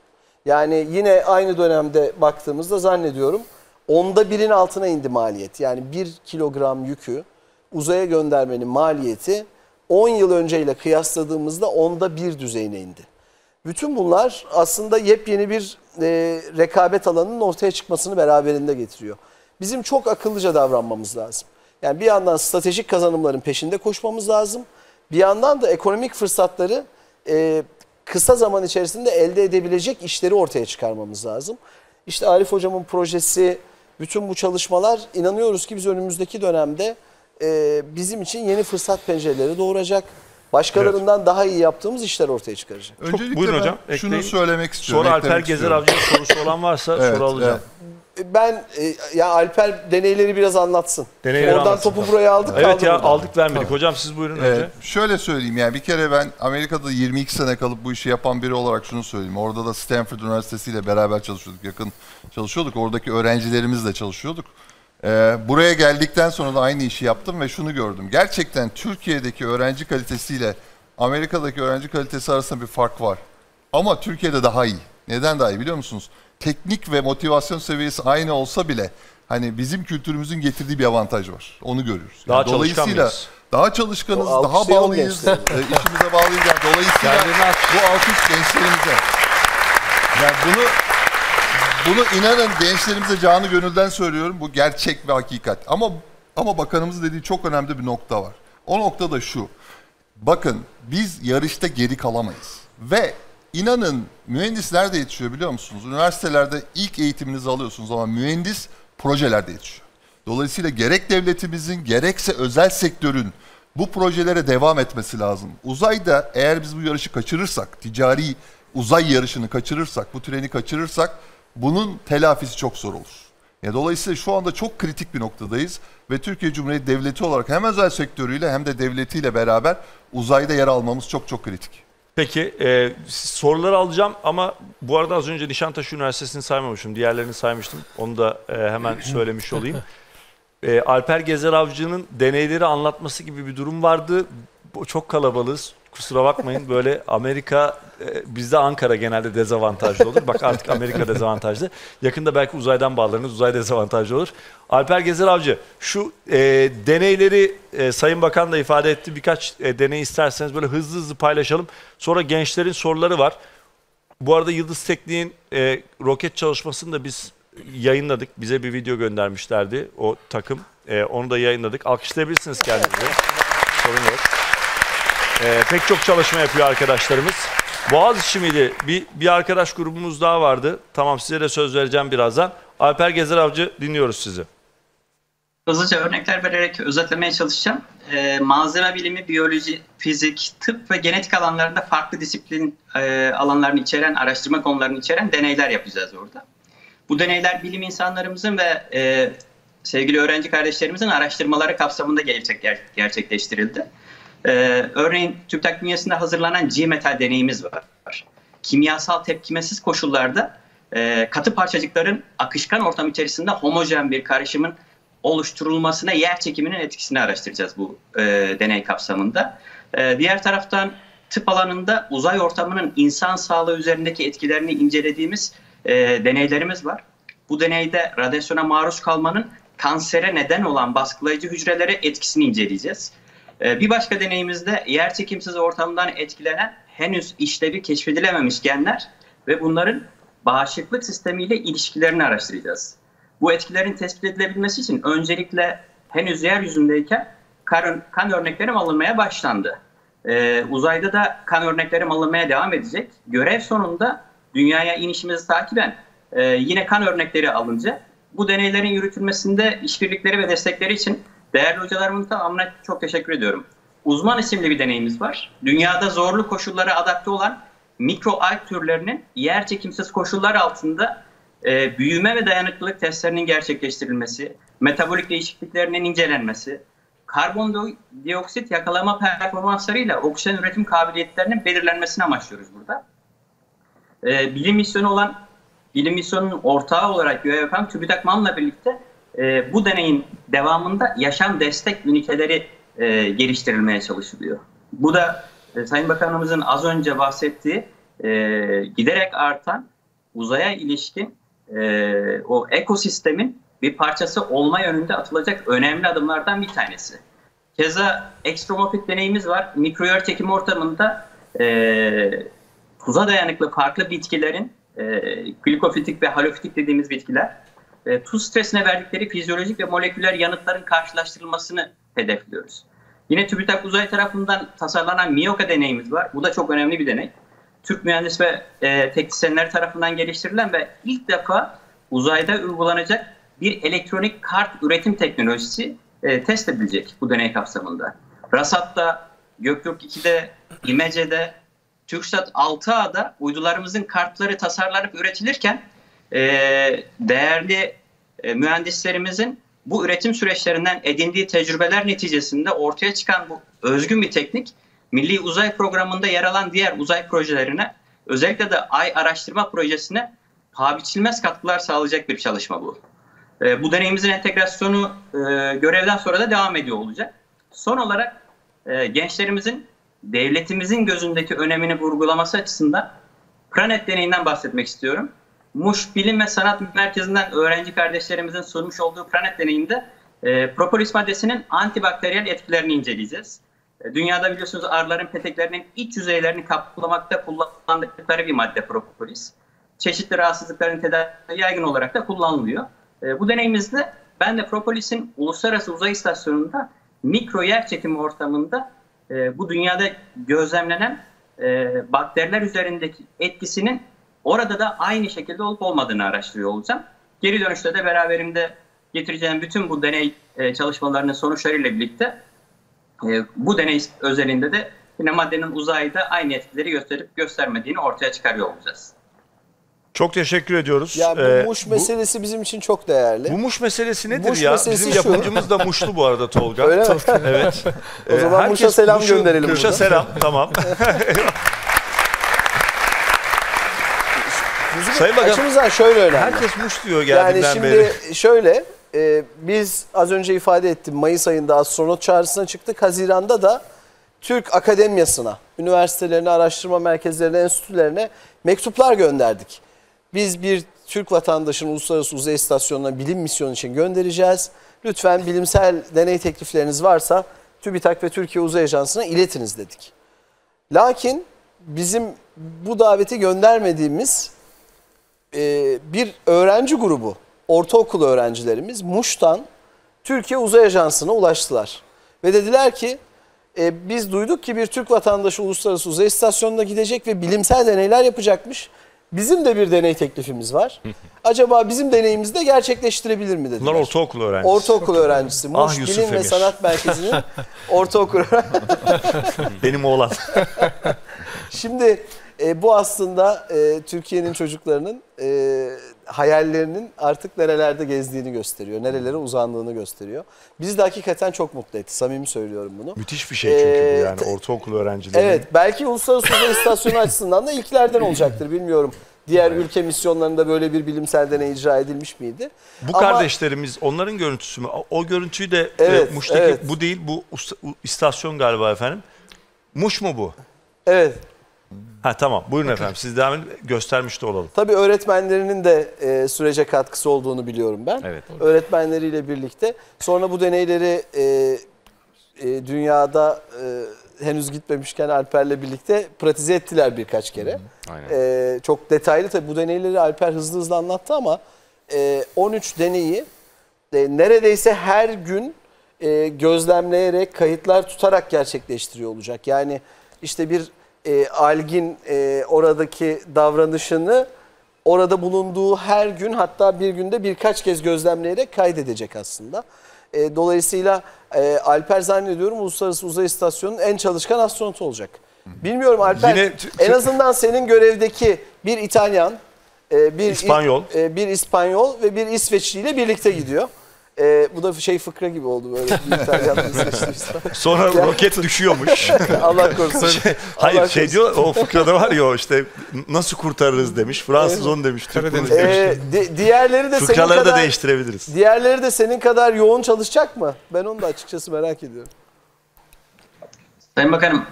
Yani yine aynı dönemde baktığımızda zannediyorum onda birin altına indi maliyet. Yani bir kilogram yükü uzaya göndermenin maliyeti 10 yıl önceyle kıyasladığımızda onda bir düzeyine indi. Bütün bunlar aslında yepyeni bir e, rekabet alanının ortaya çıkmasını beraberinde getiriyor. Bizim çok akıllıca davranmamız lazım. Yani bir yandan stratejik kazanımların peşinde koşmamız lazım. Bir yandan da ekonomik fırsatları e, kısa zaman içerisinde elde edebilecek işleri ortaya çıkarmamız lazım. İşte Arif Hocam'ın projesi, bütün bu çalışmalar inanıyoruz ki biz önümüzdeki dönemde e, bizim için yeni fırsat pencereleri doğuracak. Başkalarından daha iyi yaptığımız işler ortaya çıkaracak. Öncelikle buyurun ben hocam, şunu ekleyin. söylemek istiyorum. Sonra Alper Gezer. Avcı'nın sorusu olan varsa Evet, soru alacağım. Ben e, ya Alper deneyleri biraz anlatsın. Deneyleri Oradan anlatsın. topu buraya aldık Evet ya aldık vermedik. Hocam siz buyurun Evet, önce. şöyle söyleyeyim yani bir kere ben Amerika'da 22 sene kalıp bu işi yapan biri olarak şunu söyleyeyim. Orada da Stanford Üniversitesi ile beraber çalışıyorduk, yakın çalışıyorduk. Oradaki öğrencilerimizle çalışıyorduk. Ee, buraya geldikten sonra da aynı işi yaptım ve şunu gördüm. Gerçekten Türkiye'deki öğrenci kalitesiyle Amerika'daki öğrenci kalitesi arasında bir fark var. Ama Türkiye'de daha iyi. Neden daha iyi biliyor musunuz? Teknik ve motivasyon seviyesi aynı olsa bile hani bizim kültürümüzün getirdiği bir avantaj var. Onu görüyoruz. Daha Yani çalışkan dolayısıyla mıyız? daha çalışkanız, daha bağlıyız, e, işimize bağlıyız. Yani dolayısıyla bu alkış gençlerimize. Yani bunu bunu inanın gençlerimize canı gönülden söylüyorum. Bu gerçek ve hakikat. Ama ama bakanımızın dediği çok önemli bir nokta var. O nokta da şu. Bakın biz yarışta geri kalamayız. Ve inanın mühendis nerede yetişiyor biliyor musunuz? Üniversitelerde ilk eğitiminizi alıyorsunuz ama mühendis projelerde yetişiyor. Dolayısıyla gerek devletimizin gerekse özel sektörün bu projelere devam etmesi lazım. Uzayda eğer biz bu yarışı kaçırırsak, ticari uzay yarışını kaçırırsak, bu treni kaçırırsak bunun telafisi çok zor olur. Ya dolayısıyla şu anda çok kritik bir noktadayız ve Türkiye Cumhuriyeti Devleti olarak hem özel sektörüyle hem de devletiyle beraber uzayda yer almamız çok çok kritik. Peki e, soruları alacağım ama bu arada az önce Nişantaşı Üniversitesi'ni saymamışım. Diğerlerini saymıştım. Onu da e, hemen söylemiş [laughs] olayım. E, Alper Gezer Avcı'nın deneyleri anlatması gibi bir durum vardı. Çok kalabalığız. Kusura bakmayın böyle Amerika e, bizde Ankara genelde dezavantajlı olur. Bak artık Amerika dezavantajlı. Yakında belki uzaydan bağlanırız. Uzay dezavantajlı olur. Alper Gezer Avcı şu e, deneyleri e, Sayın Bakan da ifade etti. Birkaç e, deney isterseniz böyle hızlı hızlı paylaşalım. Sonra gençlerin soruları var. Bu arada Yıldız Teknik'in e, roket çalışmasını da biz yayınladık. Bize bir video göndermişlerdi o takım. E, onu da yayınladık. Alkışlayabilirsiniz kendinizi. Sorun yok. E, pek çok çalışma yapıyor arkadaşlarımız. Boğaziçi miydi? Bir, bir arkadaş grubumuz daha vardı. Tamam size de söz vereceğim birazdan. Alper Gezer Avcı dinliyoruz sizi. Hızlıca örnekler vererek özetlemeye çalışacağım. Ee, malzeme bilimi, biyoloji, fizik, tıp ve genetik alanlarında farklı disiplin e, alanlarını içeren, araştırma konularını içeren deneyler yapacağız orada. Bu deneyler bilim insanlarımızın ve e, sevgili öğrenci kardeşlerimizin araştırmaları kapsamında gerçek, ger- gerçekleştirildi. Ee, örneğin TÜBİTAK bünyesinde hazırlanan G-metal deneyimiz var. Kimyasal tepkimesiz koşullarda e, katı parçacıkların akışkan ortam içerisinde homojen bir karışımın oluşturulmasına yer çekiminin etkisini araştıracağız bu e, deney kapsamında. E, diğer taraftan tıp alanında uzay ortamının insan sağlığı üzerindeki etkilerini incelediğimiz e, deneylerimiz var. Bu deneyde radyasyona maruz kalmanın kansere neden olan baskılayıcı hücrelere etkisini inceleyeceğiz. E, bir başka deneyimizde yer çekimsiz ortamdan etkilenen henüz işlevi keşfedilememiş genler ve bunların bağışıklık sistemiyle ilişkilerini araştıracağız. Bu etkilerin tespit edilebilmesi için öncelikle henüz yeryüzündeyken kan, kan örnekleri alınmaya başlandı. Ee, uzayda da kan örnekleri alınmaya devam edecek. Görev sonunda dünyaya inişimizi takiben e, yine kan örnekleri alınca bu deneylerin yürütülmesinde işbirlikleri ve destekleri için değerli hocalarımın tamamına çok teşekkür ediyorum. Uzman isimli bir deneyimiz var. Dünyada zorlu koşullara adapte olan mikro alg türlerinin yer çekimsiz koşullar altında e, büyüme ve dayanıklılık testlerinin gerçekleştirilmesi, metabolik değişikliklerinin incelenmesi, karbondioksit yakalama performanslarıyla oksijen üretim kabiliyetlerinin belirlenmesini amaçlıyoruz burada. E, bilim misyonu olan, bilim misyonunun ortağı olarak görev yapan TÜBİTAK MAM'la birlikte e, bu deneyin devamında yaşam destek üniteleri e, geliştirilmeye çalışılıyor. Bu da e, Sayın Bakanımızın az önce bahsettiği e, giderek artan uzaya ilişkin e, o ekosistemin bir parçası olma yönünde atılacak önemli adımlardan bir tanesi. Keza ekstromorfik deneyimiz var. Mikroyer çekim ortamında e, tuza dayanıklı farklı bitkilerin e, glikofitik ve halofitik dediğimiz bitkiler e, tuz stresine verdikleri fizyolojik ve moleküler yanıtların karşılaştırılmasını hedefliyoruz. Yine TÜBİTAK Uzay tarafından tasarlanan MIOKA deneyimiz var. Bu da çok önemli bir deney. Türk mühendis ve e, teknisyenler tarafından geliştirilen ve ilk defa uzayda uygulanacak bir elektronik kart üretim teknolojisi e, test edilecek bu deney kapsamında. RASAT'ta, Göktürk 2'de, İMECE'de, TürkSat 6A'da uydularımızın kartları tasarlanıp üretilirken e, değerli e, mühendislerimizin bu üretim süreçlerinden edindiği tecrübeler neticesinde ortaya çıkan bu özgün bir teknik Milli Uzay Programı'nda yer alan diğer uzay projelerine özellikle de Ay Araştırma Projesi'ne paha biçilmez katkılar sağlayacak bir çalışma bu. E, bu deneyimizin entegrasyonu e, görevden sonra da devam ediyor olacak. Son olarak e, gençlerimizin devletimizin gözündeki önemini vurgulaması açısından Pranet deneyinden bahsetmek istiyorum. Muş Bilim ve Sanat Merkezi'nden öğrenci kardeşlerimizin sunmuş olduğu Pranet deneyinde e, propolis maddesinin antibakteriyel etkilerini inceleyeceğiz. E, dünyada biliyorsunuz arıların peteklerinin iç yüzeylerini kaplamakta kullandıkları bir madde propolis. Çeşitli rahatsızlıkların tedavi yaygın olarak da kullanılıyor. E, bu deneyimizde ben de propolisin Uluslararası Uzay İstasyonu'nda mikro yer çekimi ortamında e, bu dünyada gözlemlenen e, bakteriler üzerindeki etkisinin orada da aynı şekilde olup olmadığını araştırıyor olacağım. Geri dönüşte de beraberimde getireceğim bütün bu deney e, çalışmalarının sonuçlarıyla birlikte e, bu deney özelinde de yine maddenin uzayda aynı etkileri gösterip göstermediğini ortaya çıkarıyor olacağız. Çok teşekkür ediyoruz. Ya bu Ee, muş meselesi bizim için çok değerli. Bu muş meselesi nedir Muş ya? meselesi Bizim şu. yapımcımız da muşlu bu arada Tolga. Öyle mi? Evet. O zaman Ee, Muş'a selam Muş'u- gönderelim Muş'a selam tamam. [laughs] Bizim Sayın Bakan, açımızdan şöyle önemli. Herkes muş diyor Yani geldiğinden şimdi beri. şöyle e, biz az önce ifade ettim Mayıs ayında astronot çağrısına çıktık. Haziran'da da Türk Akademiyası'na, üniversitelerine, araştırma merkezlerine, enstitülerine mektuplar gönderdik. Biz bir Türk vatandaşını Uluslararası Uzay İstasyonu'na bilim misyonu için göndereceğiz. Lütfen bilimsel deney teklifleriniz varsa TÜBİTAK ve Türkiye Uzay Ajansı'na iletiniz dedik. Lakin bizim bu daveti göndermediğimiz e, bir öğrenci grubu, ortaokul öğrencilerimiz Muş'tan Türkiye Uzay Ajansı'na ulaştılar. Ve dediler ki e, biz duyduk ki bir Türk vatandaşı Uluslararası Uzay İstasyonu'na gidecek ve bilimsel deneyler yapacakmış. Bizim de bir deney teklifimiz var. Acaba bizim deneyimizi de gerçekleştirebilir mi dediler. Bunlar ortaokul öğrencisi. Ortaokul öğrencisi. Ah Muş Yusuf Bilim ve Emir. Sanat Merkezi'nin [laughs] ortaokul Benim oğlan. Şimdi e, bu aslında e, Türkiye'nin çocuklarının e, hayallerinin artık nerelerde gezdiğini gösteriyor. Nerelere uzandığını gösteriyor. Bizi de hakikaten çok mutlu etti. Samimi söylüyorum bunu. Müthiş bir şey çünkü Ee, bu yani ortaokul öğrencileri. Evet belki Uluslararası Uzay İstasyonu açısından da ilklerden olacaktır bilmiyorum. Diğer ülke misyonlarında böyle bir bilimsel deney icra edilmiş miydi? Bu Ama- kardeşlerimiz onların görüntüsü mü? O- görüntüyü de Evet, e, Muş'taki evet. bu değil bu istasyon galiba efendim. Muş mu bu? Evet. Ha tamam buyurun efendim siz devam edin göstermiş de olalım. Tabii öğretmenlerinin de e, sürece katkısı olduğunu biliyorum ben. Evet. Öğretmenleriyle birlikte. Sonra bu deneyleri e, e, dünyada e, henüz gitmemişken Alper'le birlikte pratize ettiler birkaç kere. Aynen. E, çok detaylı tabii bu deneyleri Alper hızlı hızlı anlattı ama e, 13 deneyi e, neredeyse her gün e, gözlemleyerek, kayıtlar tutarak gerçekleştiriyor olacak. Yani işte bir e, algin e, oradaki davranışını orada bulunduğu her gün hatta bir günde birkaç kez gözlemleyerek kaydedecek aslında. E, dolayısıyla e, Alper zannediyorum Uluslararası Uzay İstasyonu'nun en çalışkan astronotu olacak. Bilmiyorum Alper Yine- en azından senin görevdeki bir İtalyan, e, bir İspanyol. e, bir İspanyol ve bir İsveçli ile birlikte gidiyor. E, bu da şey fıkra gibi oldu böyle [laughs] bir İtalyan. Sonra Ya- roket [laughs] düşüyormuş. Allah korusun. Şey- Allah hayır şey korusun. diyor o fıkrada var ya işte nasıl kurtarırız demiş. Fransız onu demiş. Türk bunu demiş. E, di- diğerleri de senin Fıkraları kadar da değiştirebiliriz. Diğerleri de senin kadar yoğun çalışacak mı? Ben onu da açıkçası merak ediyorum. Sayın Bakanım,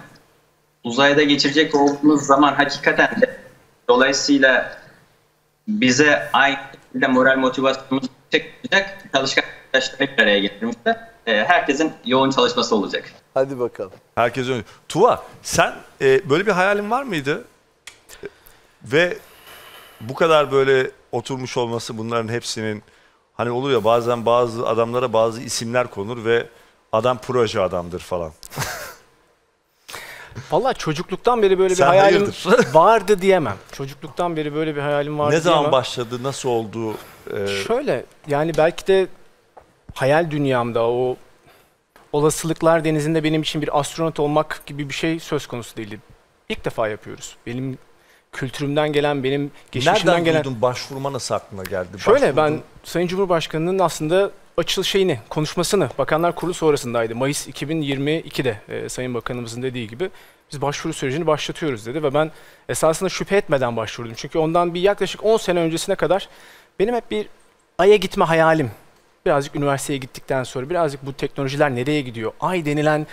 uzayda geçirecek olduğumuz zaman hakikaten de dolayısıyla bize aynı şekilde moral motivasyonumuz yüksek çalışkan arkadaşları bir araya getirmişler. Ee, herkesin yoğun çalışması olacak. Hadi bakalım. Herkes öyle. Tuva sen e, böyle bir hayalin var mıydı? Ve bu kadar böyle oturmuş olması bunların hepsinin hani olur ya bazen bazı adamlara bazı isimler konur ve adam proje adamdır falan. [laughs] Valla çocukluktan beri böyle bir Sen hayalim hayırdır? [laughs] vardı diyemem. Çocukluktan beri böyle bir hayalim vardı ne zaman diyemem. başladı, nasıl oldu? E, Şöyle yani belki de hayal dünyamda o olasılıklar denizinde benim için bir astronot olmak gibi bir şey söz konusu değildi. İlk defa yapıyoruz. Benim kültürümden gelen, benim geçmişimden Nereden gelen... duydun başvurma nasıl aklına geldi? Şöyle ben Başvurdun. Sayın Cumhurbaşkanı'nın aslında açılış şeyini, konuşmasını Bakanlar Kurulu sonrasındaydı. Mayıs 2022'de e, Sayın Bakanımızın dediği gibi biz başvuru sürecini başlatıyoruz dedi ve ben esasında şüphe etmeden başvurdum. Çünkü ondan bir yaklaşık 10 sene öncesine kadar benim hep bir Ay'a gitme hayalim. Birazcık üniversiteye gittikten sonra birazcık bu teknolojiler nereye gidiyor? Ay denilen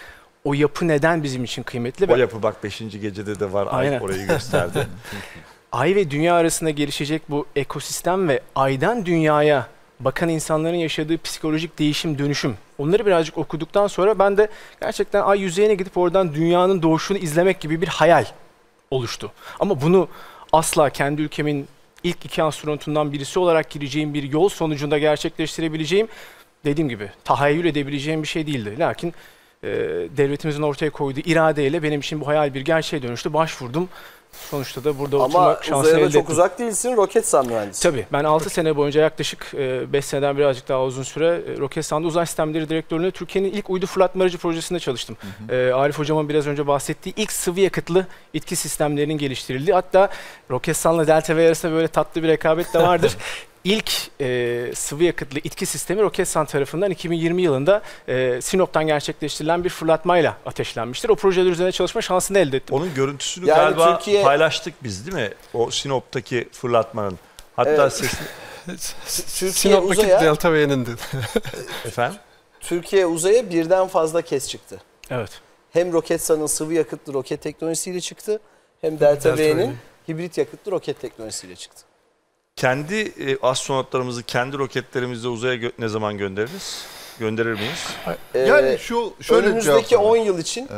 o yapı neden bizim için kıymetli? O yapı bak 5. gecede de var. Ay Aynen. orayı gösterdi. [laughs] Ay ve dünya arasında gelişecek bu ekosistem ve aydan dünyaya bakan insanların yaşadığı psikolojik değişim, dönüşüm. Onları birazcık okuduktan sonra ben de gerçekten ay yüzeyine gidip oradan dünyanın doğuşunu izlemek gibi bir hayal oluştu. Ama bunu asla kendi ülkemin ilk iki astronotundan birisi olarak gireceğim bir yol sonucunda gerçekleştirebileceğim dediğim gibi tahayyül edebileceğim bir şey değildi. Lakin e, devletimizin ortaya koyduğu iradeyle benim için bu hayal bir gerçeğe dönüştü. Başvurdum. Sonuçta da burada Ama oturmak da elde çok ettim. uzak değilsin. Roketsan mühendisi. Tabii. Ben 6 sene boyunca yaklaşık 5 seneden birazcık daha uzun süre e, Roketsan'da uzay sistemleri direktörlüğünde Türkiye'nin ilk uydu fırlatma aracı projesinde çalıştım. E, Arif Hocam'ın biraz önce bahsettiği ilk sıvı yakıtlı itki sistemlerinin geliştirildiği hatta Roketsan'la Delta V arasında böyle tatlı bir rekabet de vardır. [laughs] İlk e, sıvı yakıtlı itki sistemi Roketsan tarafından 2020 yılında e, Sinop'tan gerçekleştirilen bir fırlatmayla ateşlenmiştir. O projeler üzerine çalışma şansını elde ettim. Onun görüntüsünü Yani galiba Türkiye- paylaştık biz değil mi? O Sinop'taki fırlatmanın. Hatta Evet. sesini... [laughs] Türkiye Sinop'taki uzaya, Delta V'nin de. [laughs] Efendim? Türkiye uzaya birden fazla kez çıktı. Evet. Hem Roketsan'ın sıvı yakıtlı roket teknolojisiyle çıktı hem Delta, Delta V'nin. hibrit yakıtlı roket teknolojisiyle çıktı. Kendi e, astronotlarımızı kendi roketlerimizle uzaya gö- ne zaman göndeririz? Gönderir miyiz? Yani şu- şöyle önümüzdeki cevap 10 yıl için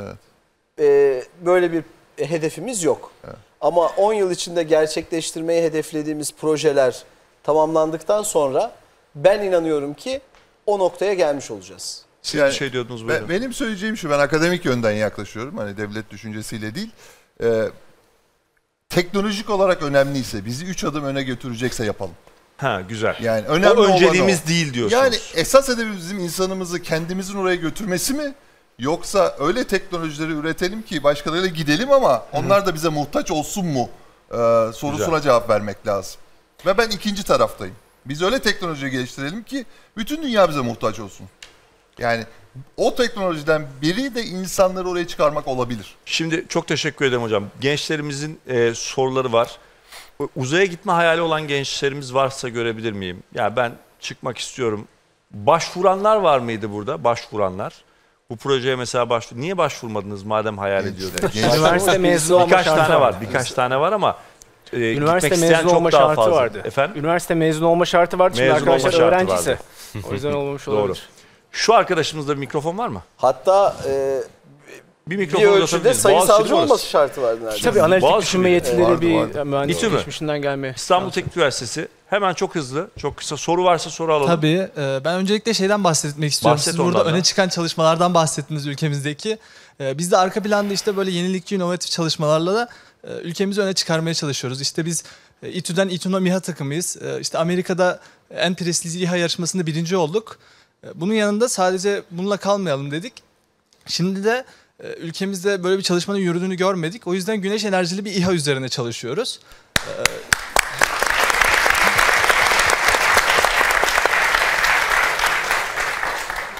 e, böyle bir hedefimiz yok. Ama 10 yıl içinde gerçekleştirmeyi hedeflediğimiz projeler tamamlandıktan sonra ben inanıyorum ki o noktaya gelmiş olacağız. Siz bir şey diyordunuz ben- buyurun. Benim söyleyeceğim şu ben akademik yönden yaklaşıyorum. Hani devlet düşüncesiyle değil. Ee, teknolojik olarak önemliyse bizi 3 adım öne götürecekse yapalım. Ha güzel. Yani önemli o önceliğimiz o. değil diyorsunuz. Yani esas hedefimiz bizim insanımızı kendimizin oraya götürmesi mi? Yoksa öyle teknolojileri üretelim ki başkalarıyla gidelim ama onlar da bize muhtaç olsun mu? Ee, sorusuna Güzel. cevap vermek lazım. Ve ben ikinci taraftayım. Biz öyle teknoloji geliştirelim ki bütün dünya bize muhtaç olsun. Yani o teknolojiden biri de insanları oraya çıkarmak olabilir. Şimdi çok teşekkür ederim hocam. Gençlerimizin e, soruları var. Uzaya gitme hayali olan gençlerimiz varsa görebilir miyim? Ya ben çıkmak istiyorum. Başvuranlar var mıydı burada? Başvuranlar. Bu projeye mesela başvur. Niye başvurmadınız madem hayal ediyordunuz? Üniversite mezunu olma Birkaç şartı tane var. var. Birkaç tane var ama e, Üniversite gitmek isteyen mezunu olma çok daha şartı fazla. vardı. Efendim? Üniversite mezunu olma şartı vardı. Şimdi Mezun olma arkadaşlar şartı öğrenci ise. vardı. O yüzden olmamış Doğru. Şu arkadaşımızda bir mikrofon var mı? Hatta e, bir, bir mikrofon ölçüde uzatabiliriz. sayısalcı olması şartı vardı neredeyse. Tabii analitik Boğaziçi düşünme yetileri Vardı, bir vardı. mühendislik İTÜ mü? geçmişinden gelme. İstanbul Teknik Üniversitesi. Hemen çok hızlı, çok kısa. Soru varsa soru alalım. Tabii. e, Ben öncelikle şeyden bahsetmek istiyorum. Bahset Siz burada öne çıkan çalışmalardan bahsettiniz ülkemizdeki. E, Biz de arka planda işte böyle yenilikçi, inovatif çalışmalarla da e, ülkemizi öne çıkarmaya çalışıyoruz. İşte biz İTÜ'den İTÜ'nün MİHA takımıyız. E, İşte Amerika'da en prestijli İHA yarışmasında birinci olduk. E, Bunun yanında sadece bununla kalmayalım dedik. Şimdi de e, ülkemizde böyle bir çalışmanın yürüdüğünü görmedik. O yüzden güneş enerjili bir İHA üzerine çalışıyoruz. E,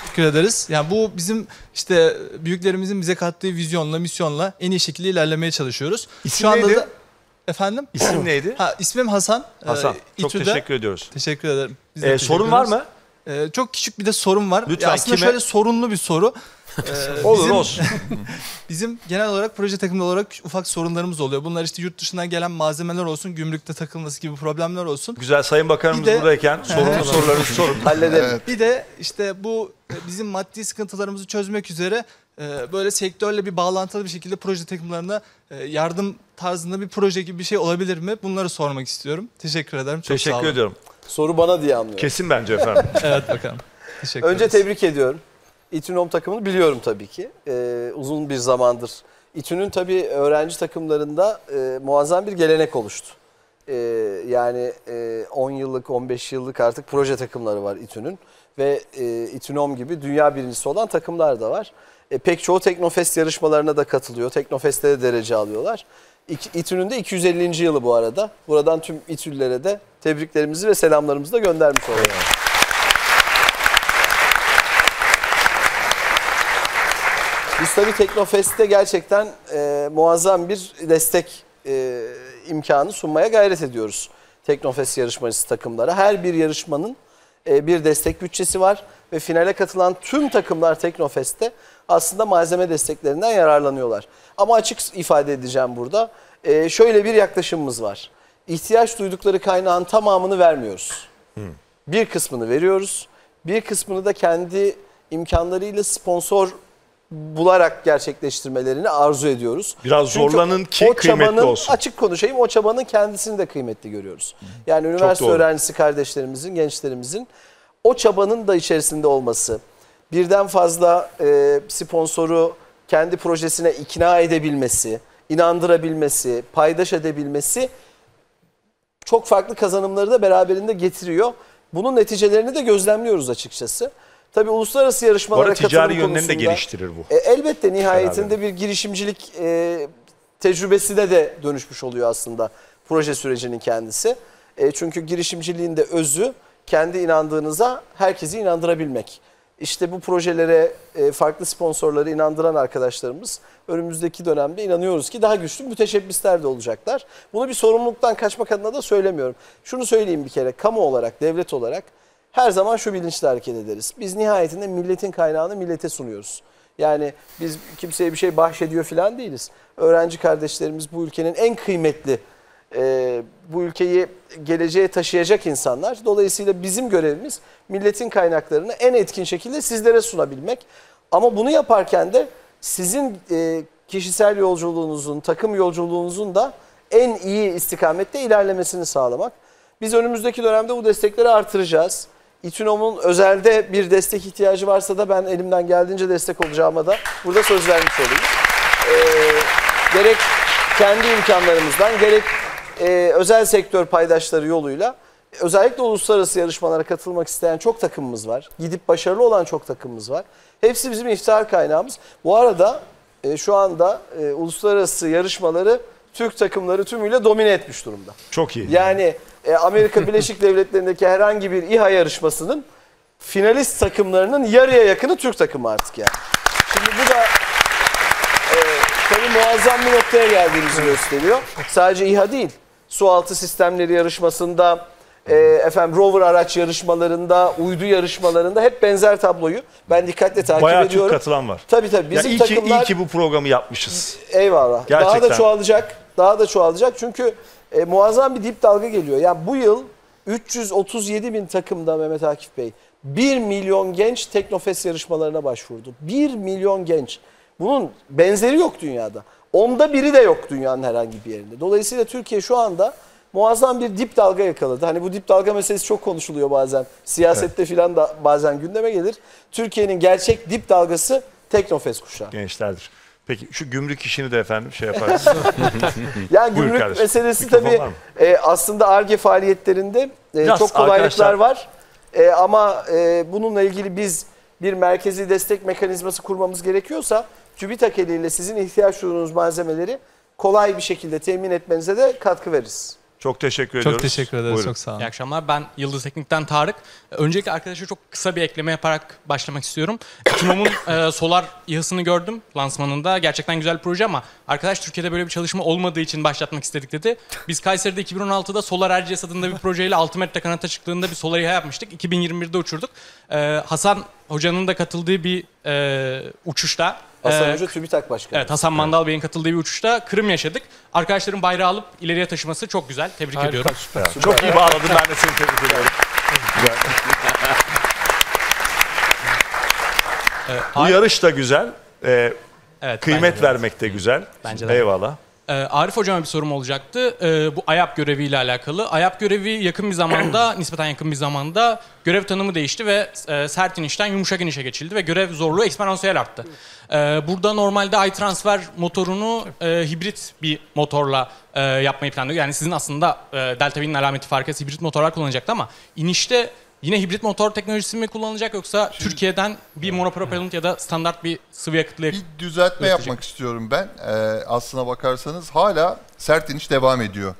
Teşekkür ederiz. Yani bu bizim işte büyüklerimizin bize kattığı vizyonla, misyonla en iyi şekilde ilerlemeye çalışıyoruz. İsim neydi? efendim? İsim neydi? Ha, ismim Hasan. Hasan, Ee, çok İTÜ'de. teşekkür ediyoruz. Teşekkür ederim. Biz de Ee, teşekkür sorun var ederiz. mı? Ee, çok küçük bir de sorun var. Lütfen, aslında kime? şöyle sorunlu bir soru. [laughs] Ee, Olur, olsun. [laughs] bizim genel olarak proje takımında olarak ufak sorunlarımız oluyor. Bunlar işte yurt dışından gelen malzemeler olsun, gümrükte takılması gibi problemler olsun. Güzel Sayın Bakanımız buradayken [laughs] sorunlu sorularınızı sorun. Halledelim. Bir de işte bu e, bizim maddi sıkıntılarımızı çözmek üzere e, böyle sektörle bir bağlantılı bir şekilde proje takımlarına e, yardım tarzında bir proje gibi bir şey olabilir mi? Bunları sormak istiyorum. Teşekkür ederim. Çok sağ Teşekkür olun. ediyorum. Soru bana diye anlıyorum. Kesin bence efendim. [laughs] evet bakalım. Teşekkür Önce ederiz. tebrik ediyorum. İTÜ'nün takımını biliyorum tabii ki. Ee, uzun bir zamandır. İTÜ'nün tabii öğrenci takımlarında e, muazzam bir gelenek oluştu. Ee, yani e, 10 yıllık, 15 yıllık artık proje takımları var İTÜ'nün. Ve e, İTÜNOM gibi dünya birincisi olan takımlar da var. E, pek çoğu Teknofest yarışmalarına da katılıyor. Teknofest'te de derece alıyorlar. İTÜ'nün de 250. yılı bu arada. Buradan tüm İTÜ'lülere de tebriklerimizi ve selamlarımızı da göndermiş olalım. Biz tabii Teknofest'te gerçekten e, muazzam bir destek e, imkanı sunmaya gayret ediyoruz. Teknofest yarışmacısı takımlara. Her bir yarışmanın e, bir destek bütçesi var ve finale katılan tüm takımlar Teknofest'te aslında malzeme desteklerinden yararlanıyorlar. Ama açık ifade edeceğim burada. E, şöyle bir yaklaşımımız var. İhtiyaç duydukları kaynağın tamamını vermiyoruz. Bir kısmını veriyoruz. Bir kısmını da kendi imkanlarıyla sponsor bularak gerçekleştirmelerini arzu ediyoruz. Biraz Çünkü zorlanın ki o kıymetli çabanın, olsun. Açık konuşayım o çabanın kendisini de kıymetli görüyoruz. Yani üniversite öğrencisi kardeşlerimizin, gençlerimizin o çabanın da içerisinde olması, birden fazla e, sponsoru kendi projesine ikna edebilmesi, inandırabilmesi, paydaş edebilmesi çok farklı kazanımları da beraberinde getiriyor. Bunun neticelerini de gözlemliyoruz açıkçası. Tabii uluslararası yarışmalara katılım ticari yönlerini de geliştirir bu. E, elbette nihayetinde bir girişimcilik e, tecrübesine de dönüşmüş oluyor aslında proje sürecinin kendisi. E, çünkü girişimciliğin de özü kendi inandığınıza herkesi inandırabilmek. İşte bu projelere e, farklı sponsorları inandıran arkadaşlarımız önümüzdeki dönemde inanıyoruz ki daha güçlü müteşebbisler de olacaklar. Bunu bir sorumluluktan kaçmak adına da söylemiyorum. Şunu söyleyeyim bir kere kamu olarak, devlet olarak her zaman şu bilinçle hareket ederiz. Biz nihayetinde milletin kaynağını millete sunuyoruz. Yani biz kimseye bir şey bahşediyor falan değiliz. Öğrenci kardeşlerimiz bu ülkenin en kıymetli, e, bu ülkeyi geleceğe taşıyacak insanlar. Dolayısıyla bizim görevimiz milletin kaynaklarını en etkin şekilde sizlere sunabilmek. Ama bunu yaparken de sizin e, kişisel yolculuğunuzun, takım yolculuğunuzun da en iyi istikamette ilerlemesini sağlamak. Biz önümüzdeki dönemde bu destekleri artıracağız. İTÜNOM'un özelde bir destek ihtiyacı varsa da ben elimden geldiğince destek olacağıma da burada söz vermiş olayım. Ee, gerek kendi imkanlarımızdan gerek e, özel sektör paydaşları yoluyla özellikle uluslararası yarışmalara katılmak isteyen çok takımımız var. Gidip başarılı olan çok takımımız var. Hepsi bizim iftihar kaynağımız. Bu arada e, şu anda e, uluslararası yarışmaları Türk takımları tümüyle domine etmiş durumda. Çok iyi. Yani e, Amerika Birleşik [laughs] Devletleri'ndeki herhangi bir İHA yarışmasının finalist takımlarının yarıya yakını Türk takımı artık yani. Şimdi bu da e, tabii muazzam bir noktaya geldiğimizi gösteriyor. Sadece İHA değil, sualtı sistemleri yarışmasında, e, efendim rover araç yarışmalarında, uydu yarışmalarında hep benzer tabloyu ben dikkatle takip Bayağı ediyorum. Türk katılan var. Tabii tabii bizim ya iyi ki, takımlar iyi ki bu programı yapmışız. Eyvallah. Daha Gerçekten. da çoğalacak. Daha da çoğalacak. Çünkü e, muazzam bir dip dalga geliyor. Yani bu yıl 337 bin takımda Mehmet Akif Bey 1 milyon genç Teknofest yarışmalarına başvurdu. 1 milyon genç. Bunun benzeri yok dünyada. Onda biri de yok dünyanın herhangi bir yerinde. Dolayısıyla Türkiye şu anda muazzam bir dip dalga yakaladı. Hani bu dip dalga meselesi çok konuşuluyor bazen. Siyasette filan da bazen gündeme gelir. Türkiye'nin gerçek dip dalgası Teknofest kuşağı. Gençlerdir. Peki şu gümrük işini de efendim şey yaparız. [laughs] Yani Buyur gümrük kardeşim. meselesi Mikrofon tabii e, aslında ARGE faaliyetlerinde e, Biraz çok kolaylıklar arkadaşlar- var. E, ama e, bununla ilgili biz bir merkezi destek mekanizması kurmamız gerekiyorsa TÜBİTAK eliyle sizin ihtiyaç duyduğunuz malzemeleri kolay bir şekilde temin etmenize de katkı veririz. Çok teşekkür Çok ediyoruz. teşekkür ederiz. Buyurun. Çok sağ olun. İyi akşamlar. Ben Yıldız Teknik'ten Tarık. Öncelikle arkadaşa çok kısa bir ekleme yaparak başlamak istiyorum. Kinom'un e, solar İHA'sını gördüm lansmanında. Gerçekten güzel bir proje ama arkadaş Türkiye'de böyle bir çalışma olmadığı için başlatmak istedik dedi. Biz Kayseri'de 2016'da Solar RGS adında bir projeyle 6 metre kanata çıktığında bir solar İHA yapmıştık. 2021'de uçurduk. E, Hasan Hoca'nın da katıldığı bir e, uçuşta Hasan e, Hoca TÜBİTAK Başkanı. Evet Hasan Mandal Bey'in katıldığı bir uçuşta Kırım yaşadık. Arkadaşların bayrağı alıp ileriye taşıması çok güzel. Tebrik Harika, ediyorum. süper. Çok iyi bağladın ben de seni tebrik ediyorum. Güzel. Bu yarış da güzel. Ee, Evet, kıymet vermek de güzel. Bence de. Eyvallah. Ee, Arif Hocam'a bir sorum olacaktı. Ee, bu AYAP göreviyle alakalı. AYAP görevi yakın bir zamanda, [clears throat] nispeten yakın bir zamanda görev tanımı değişti ve e, sert inişten yumuşak inişe geçildi ve görev zorluğu eksponansiyel arttı. Ee, burada normalde iTransfer motorunu e, hibrit bir motorla e, yapmayı planlıyor. Yani sizin aslında e, Delta V'nin alameti farkı hibrit motorlar kullanacaktı ama inişte yine hibrit motor teknolojisi mi kullanılacak yoksa Türkiye'den bir monopropellant ya da standart bir sıvı yakıtlı Bir düzeltme üretecek yapmak istiyorum ben. Ee, aslına bakarsanız hala sert iniş devam ediyor.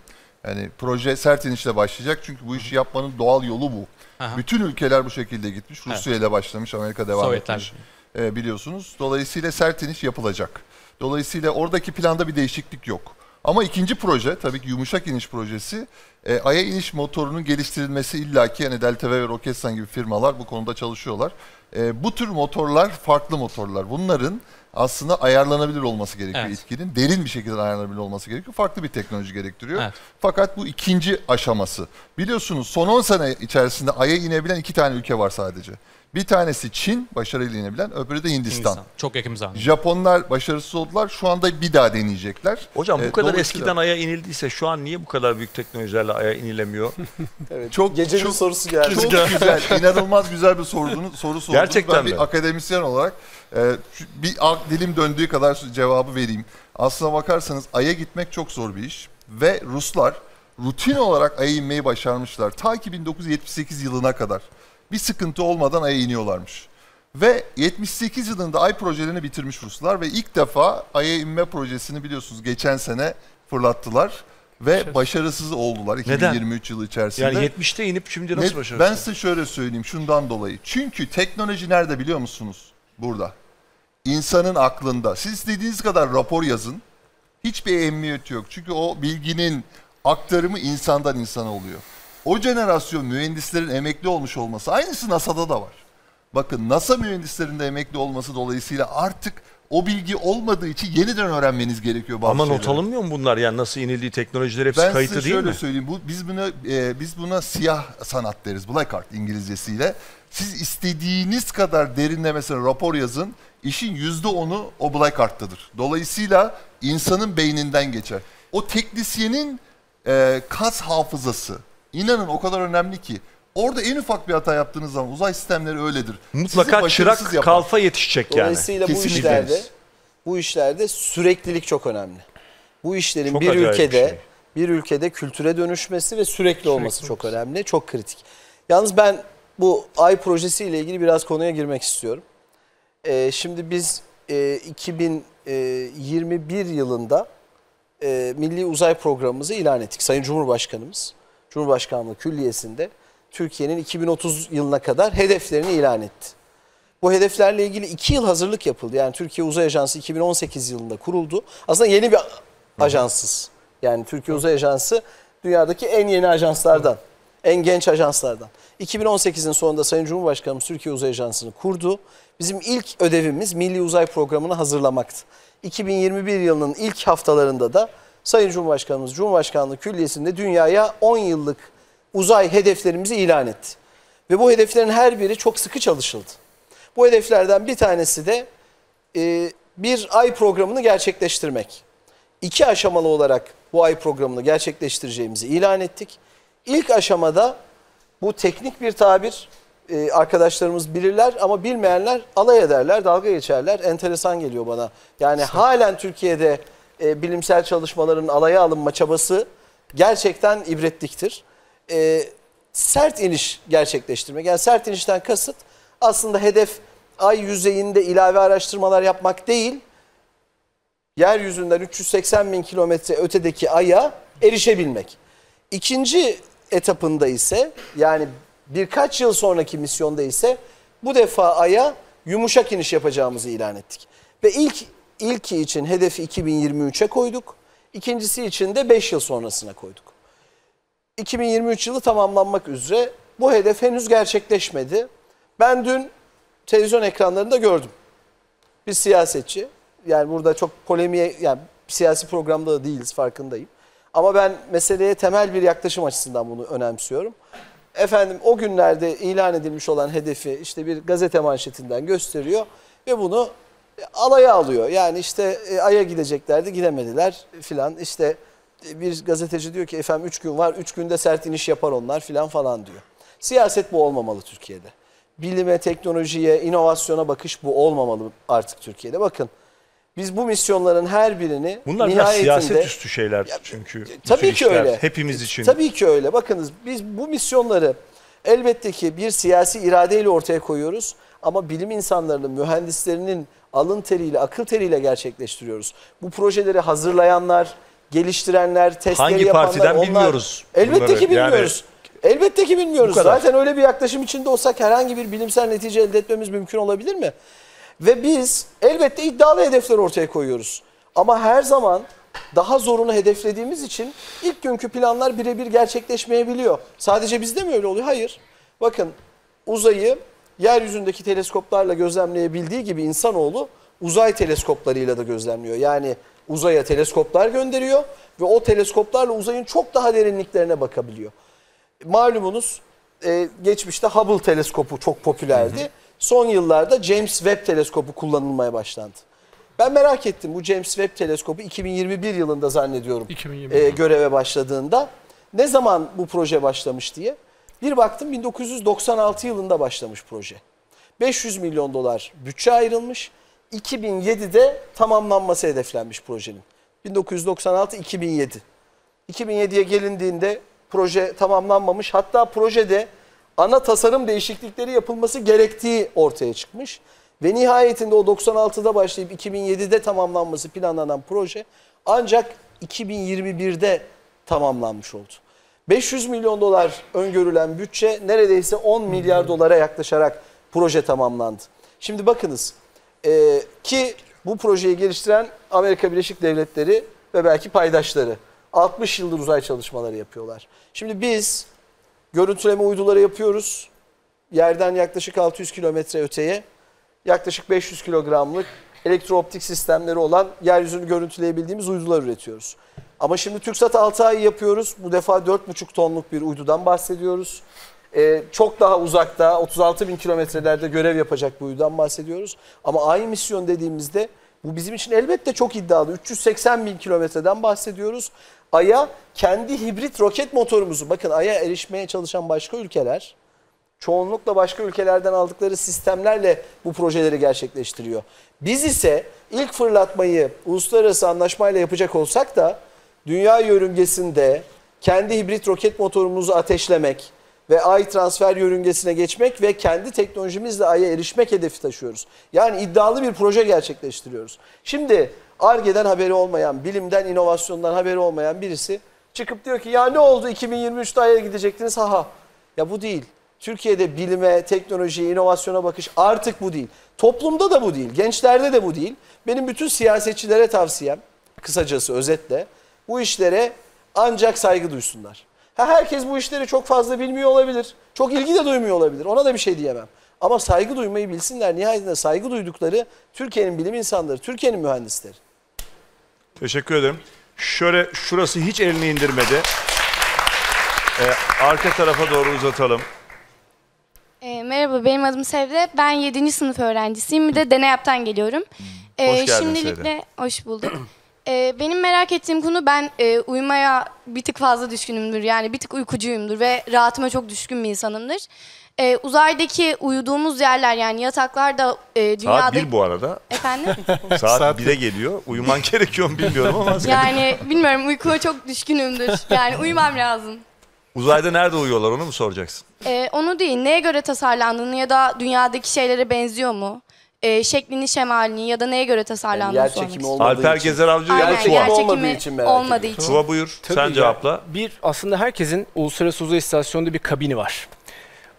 Yani proje sert inişle başlayacak çünkü bu işi yapmanın doğal yolu bu. Aha. Bütün ülkeler bu şekilde gitmiş. Evet. Rusya ile başlamış, Amerika devam Sovyetler. etmiş. Ee, biliyorsunuz. Dolayısıyla sert iniş yapılacak. Dolayısıyla oradaki planda bir değişiklik yok. Ama ikinci proje tabii ki yumuşak iniş projesi. E, Ay'a iniş motorunun geliştirilmesi illaki yani Delta V ve Roketsan gibi firmalar bu konuda çalışıyorlar. E, bu tür motorlar farklı motorlar. Bunların aslında ayarlanabilir olması gerekiyor Evet. itkinin. Derin bir şekilde ayarlanabilir olması gerekiyor. Farklı bir teknoloji gerektiriyor. Evet. Fakat bu ikinci aşaması. Biliyorsunuz son 10 sene içerisinde Ay'a inebilen iki tane ülke var sadece. Bir tanesi Çin, başarıyla inebilen, öbürü de Hindistan. Hindistan. Çok yakın zamanda. Japonlar başarısız oldular. Şu anda bir daha deneyecekler. Hocam bu Ee, kadar dolayısıyla- eskiden Ay'a inildiyse şu an niye bu kadar büyük teknolojilerle Ay'a inilemiyor? [laughs] Evet. Çok Gecenin çok- sorusu geldi. Çok güzel, [laughs] inanılmaz güzel bir sorduğunu, soru sordunuz. Gerçekten ben mi? bir akademisyen olarak e, şu- bir ak- dilim döndüğü kadar cevabı vereyim. Aslına bakarsanız Ay'a gitmek çok zor bir iş ve Ruslar rutin olarak Ay'a inmeyi başarmışlar. Ta ki 1978 yılına kadar bir sıkıntı olmadan Ay'a iniyorlarmış. Ve 78 yılında Ay projelerini bitirmiş Ruslar ve ilk defa Ay'a inme projesini biliyorsunuz geçen sene fırlattılar ve başarısız oldular Neden? 2023 yılı içerisinde. Yani 70'te inip şimdi nasıl başarısız? Ben size şöyle söyleyeyim şundan dolayı. Çünkü teknoloji nerede biliyor musunuz? Burada. İnsanın aklında. Siz istediğiniz kadar rapor yazın. Hiçbir ehemmiyeti yok. Çünkü o bilginin aktarımı insandan insana oluyor. O jenerasyon mühendislerin emekli olmuş olması aynısı NASA'da da var. Bakın NASA mühendislerinin de emekli olması dolayısıyla artık o bilgi olmadığı için yeniden öğrenmeniz gerekiyor bazı Ama not şeyleri. alınmıyor mu bunlar? Yani nasıl inildiği teknolojiler hepsi Ben kayıtlı size değil şöyle mi? söyleyeyim. Bu, biz buna e, biz buna siyah sanat deriz. Black art İngilizcesiyle. Siz istediğiniz kadar derinlemesine rapor yazın. İşin yüzde onu o black art'tadır. Dolayısıyla insanın beyninden geçer. O teknisyenin e, kas hafızası. İnanın o kadar önemli ki. Orada en ufak bir hata yaptığınız zaman uzay sistemleri öyledir. Mutlaka çırak yapar. kalfa yetişecek yani. Dolayısıyla bu işlerde bu işlerde süreklilik çok önemli. Bu işlerin Çok bir ülkede şey. bir ülkede kültüre dönüşmesi ve sürekli olması çok önemli, çok kritik. Yalnız ben bu Ay projesiyle ilgili biraz konuya girmek istiyorum. Ee, şimdi biz e, 2021 yılında e, Milli Uzay Programımızı ilan ettik. Sayın Cumhurbaşkanımız Cumhurbaşkanlığı Külliyesi'nde Türkiye'nin 2030 yılına kadar hedeflerini ilan etti. Bu hedeflerle ilgili iki yıl hazırlık yapıldı. Yani Türkiye Uzay Ajansı 2018 yılında kuruldu. Aslında yeni bir ajanssız. Yani Türkiye Uzay Ajansı dünyadaki en yeni ajanslardan, en genç ajanslardan. 2018'in sonunda Sayın Cumhurbaşkanımız Türkiye Uzay Ajansı'nı kurdu. Bizim ilk ödevimiz Milli Uzay Programı'nı hazırlamaktı. 2021 yılının ilk haftalarında da Sayın Cumhurbaşkanımız Cumhurbaşkanlığı Külliyesi'nde dünyaya 10 yıllık uzay hedeflerimizi ilan etti. Ve bu hedeflerin her biri çok sıkı çalışıldı. Bu hedeflerden bir tanesi de e, bir ay programını gerçekleştirmek. İki aşamalı olarak bu ay programını gerçekleştireceğimizi ilan ettik. İlk aşamada bu teknik bir tabir e, arkadaşlarımız bilirler ama bilmeyenler alay ederler, dalga geçerler. Enteresan geliyor bana. Yani halen Türkiye'de e, bilimsel çalışmaların alaya alınma çabası gerçekten ibretliktir. E, sert iniş gerçekleştirmek. Yani sert inişten kasıt aslında hedef ay yüzeyinde ilave araştırmalar yapmak değil, yeryüzünden 380 bin kilometre ötedeki aya erişebilmek. İkinci etapında ise yani birkaç yıl sonraki misyonda ise bu defa aya yumuşak iniş yapacağımızı ilan ettik. Ve ilk ilki için hedefi 2023'e koyduk. İkincisi için de 5 yıl sonrasına koyduk. 2023 yılı tamamlanmak üzere bu hedef henüz gerçekleşmedi. Ben dün televizyon ekranlarında gördüm. Bir siyasetçi, yani burada çok polemiğe, yani siyasi programda da değiliz farkındayım. Ama ben meseleye temel bir yaklaşım açısından bunu önemsiyorum. Efendim o günlerde ilan edilmiş olan hedefi işte bir gazete manşetinden gösteriyor ve bunu alaya alıyor. Yani işte e, Ay'a gideceklerdi gidemediler filan. İşte e, bir gazeteci diyor ki efendim 3 gün var 3 günde sert iniş yapar onlar filan falan diyor. Siyaset bu olmamalı Türkiye'de. Bilime, teknolojiye, inovasyona bakış bu olmamalı artık Türkiye'de. Bakın biz bu misyonların her birini Bunlar biraz siyaset üstü şeyler çünkü. bütün Tabii ki öyle. Hepimiz için. Tabii ki öyle. Bakınız biz bu misyonları elbette ki bir siyasi iradeyle ortaya koyuyoruz. Ama bilim insanlarının, mühendislerinin alın teriyle, akıl teriyle gerçekleştiriyoruz. Bu projeleri hazırlayanlar, geliştirenler, testleri Hangi yapanlar partiden onlar. bilmiyoruz Elbette bunları. ki bilmiyoruz. Elbette ki bilmiyoruz. Zaten öyle bir yaklaşım içinde olsak herhangi bir bilimsel netice elde etmemiz mümkün olabilir mi? Ve biz elbette iddialı hedefler ortaya koyuyoruz. Ama her zaman daha zorunu hedeflediğimiz için ilk günkü planlar birebir gerçekleşmeyebiliyor. Sadece bizde mi öyle oluyor? Hayır. Bakın uzayı yeryüzündeki teleskoplarla gözlemleyebildiği gibi insanoğlu uzay teleskoplarıyla da gözlemliyor. Yani uzaya teleskoplar gönderiyor ve o teleskoplarla uzayın çok daha derinliklerine bakabiliyor. Malumunuz e, geçmişte Hubble teleskopu çok popülerdi. Son yıllarda James Webb teleskopu kullanılmaya başlandı. Ben merak ettim bu James Webb teleskopu 2021 yılında zannediyorum 2021. e, göreve başladığında. Ne zaman bu proje başlamış diye. Bir baktım 1996 yılında başlamış proje. 500 milyon dolar bütçe ayrılmış. 2007'de tamamlanması hedeflenmiş projenin. 1996-2007. 2007'ye gelindiğinde proje tamamlanmamış. Hatta projede ana tasarım değişiklikleri yapılması gerektiği ortaya çıkmış. Ve nihayetinde o 96'da başlayıp 2007'de tamamlanması planlanan proje ancak 2021'de tamamlanmış oldu. 500 milyon dolar öngörülen bütçe neredeyse 10 milyar dolara yaklaşarak proje tamamlandı. Şimdi bakınız e, ki bu projeyi geliştiren Amerika Birleşik Devletleri ve belki paydaşları 60 yıldır uzay çalışmaları yapıyorlar. Şimdi biz görüntüleme uyduları yapıyoruz. Yerden yaklaşık 600 kilometre öteye yaklaşık 500 kilogramlık elektrooptik sistemleri olan yeryüzünü görüntüleyebildiğimiz uydular üretiyoruz. Ama şimdi TürkSat 6A'yı yapıyoruz. Bu defa 4,5 tonluk bir uydudan bahsediyoruz. Ee, çok daha uzakta 36 bin kilometrelerde görev yapacak bir uydudan bahsediyoruz. Ama ay misyon dediğimizde bu bizim için elbette çok iddialı. 380 bin kilometreden bahsediyoruz. Ay'a kendi hibrit roket motorumuzu bakın Ay'a erişmeye çalışan başka ülkeler çoğunlukla başka ülkelerden aldıkları sistemlerle bu projeleri gerçekleştiriyor. Biz ise ilk fırlatmayı uluslararası anlaşmayla yapacak olsak da dünya yörüngesinde kendi hibrit roket motorumuzu ateşlemek ve ay transfer yörüngesine geçmek ve kendi teknolojimizle aya erişmek hedefi taşıyoruz. Yani iddialı bir proje gerçekleştiriyoruz. Şimdi ARGE'den haberi olmayan, bilimden, inovasyondan haberi olmayan birisi çıkıp diyor ki ya ne oldu 2023'te Ay'a gidecektiniz ha ha. Ya bu değil. Türkiye'de bilime, teknolojiye, inovasyona bakış artık bu değil. Toplumda da bu değil, gençlerde de bu değil. Benim bütün siyasetçilere tavsiyem, kısacası özetle, bu işlere ancak saygı duysunlar. Ha, herkes bu işleri çok fazla bilmiyor olabilir. Çok ilgi de duymuyor olabilir. Ona da bir şey diyemem. Ama saygı duymayı bilsinler. Nihayetinde saygı duydukları Türkiye'nin bilim insanları, Türkiye'nin mühendisleri. Teşekkür ederim. Şöyle şurası hiç elini indirmedi. Ee, arka tarafa doğru uzatalım. E, merhaba benim adım Sevde. Ben 7. sınıf öğrencisiyim. Bir de Deneyap'tan geliyorum. E, Hoş geldin şimdilikle Sevde. hoş bulduk. E, benim merak ettiğim konu ben e, uyumaya bir tık fazla düşkünümdür. Yani bir tık uykucuyumdur ve rahatıma çok düşkün bir insanımdır. E, uzaydaki uyuduğumuz yerler yani yataklar da e, dünyada... Saat 1 bu arada. Efendim? [laughs] Saat 1'e geliyor. Uyuman [laughs] gerekiyor mu bilmiyorum ama. yani bilmiyorum uykuma çok düşkünümdür. Yani uyumam lazım. Uzayda nerede uyuyorlar onu mu soracaksın? Ee, onu değil, neye göre tasarlandığını ya da dünyadaki şeylere benziyor mu? Ee, şeklini, şemalini ya da neye göre tasarlandığını yer sormak çekimi istiyorum. Alper Gezer Avcı ya da Aynen, Tuva. yer olmadığı çekimi için merak olmadığı için. Tuva buyur. Tabii Sen ya. cevapla. Bir aslında herkesin uluslararası uzay istasyonunda bir kabini var.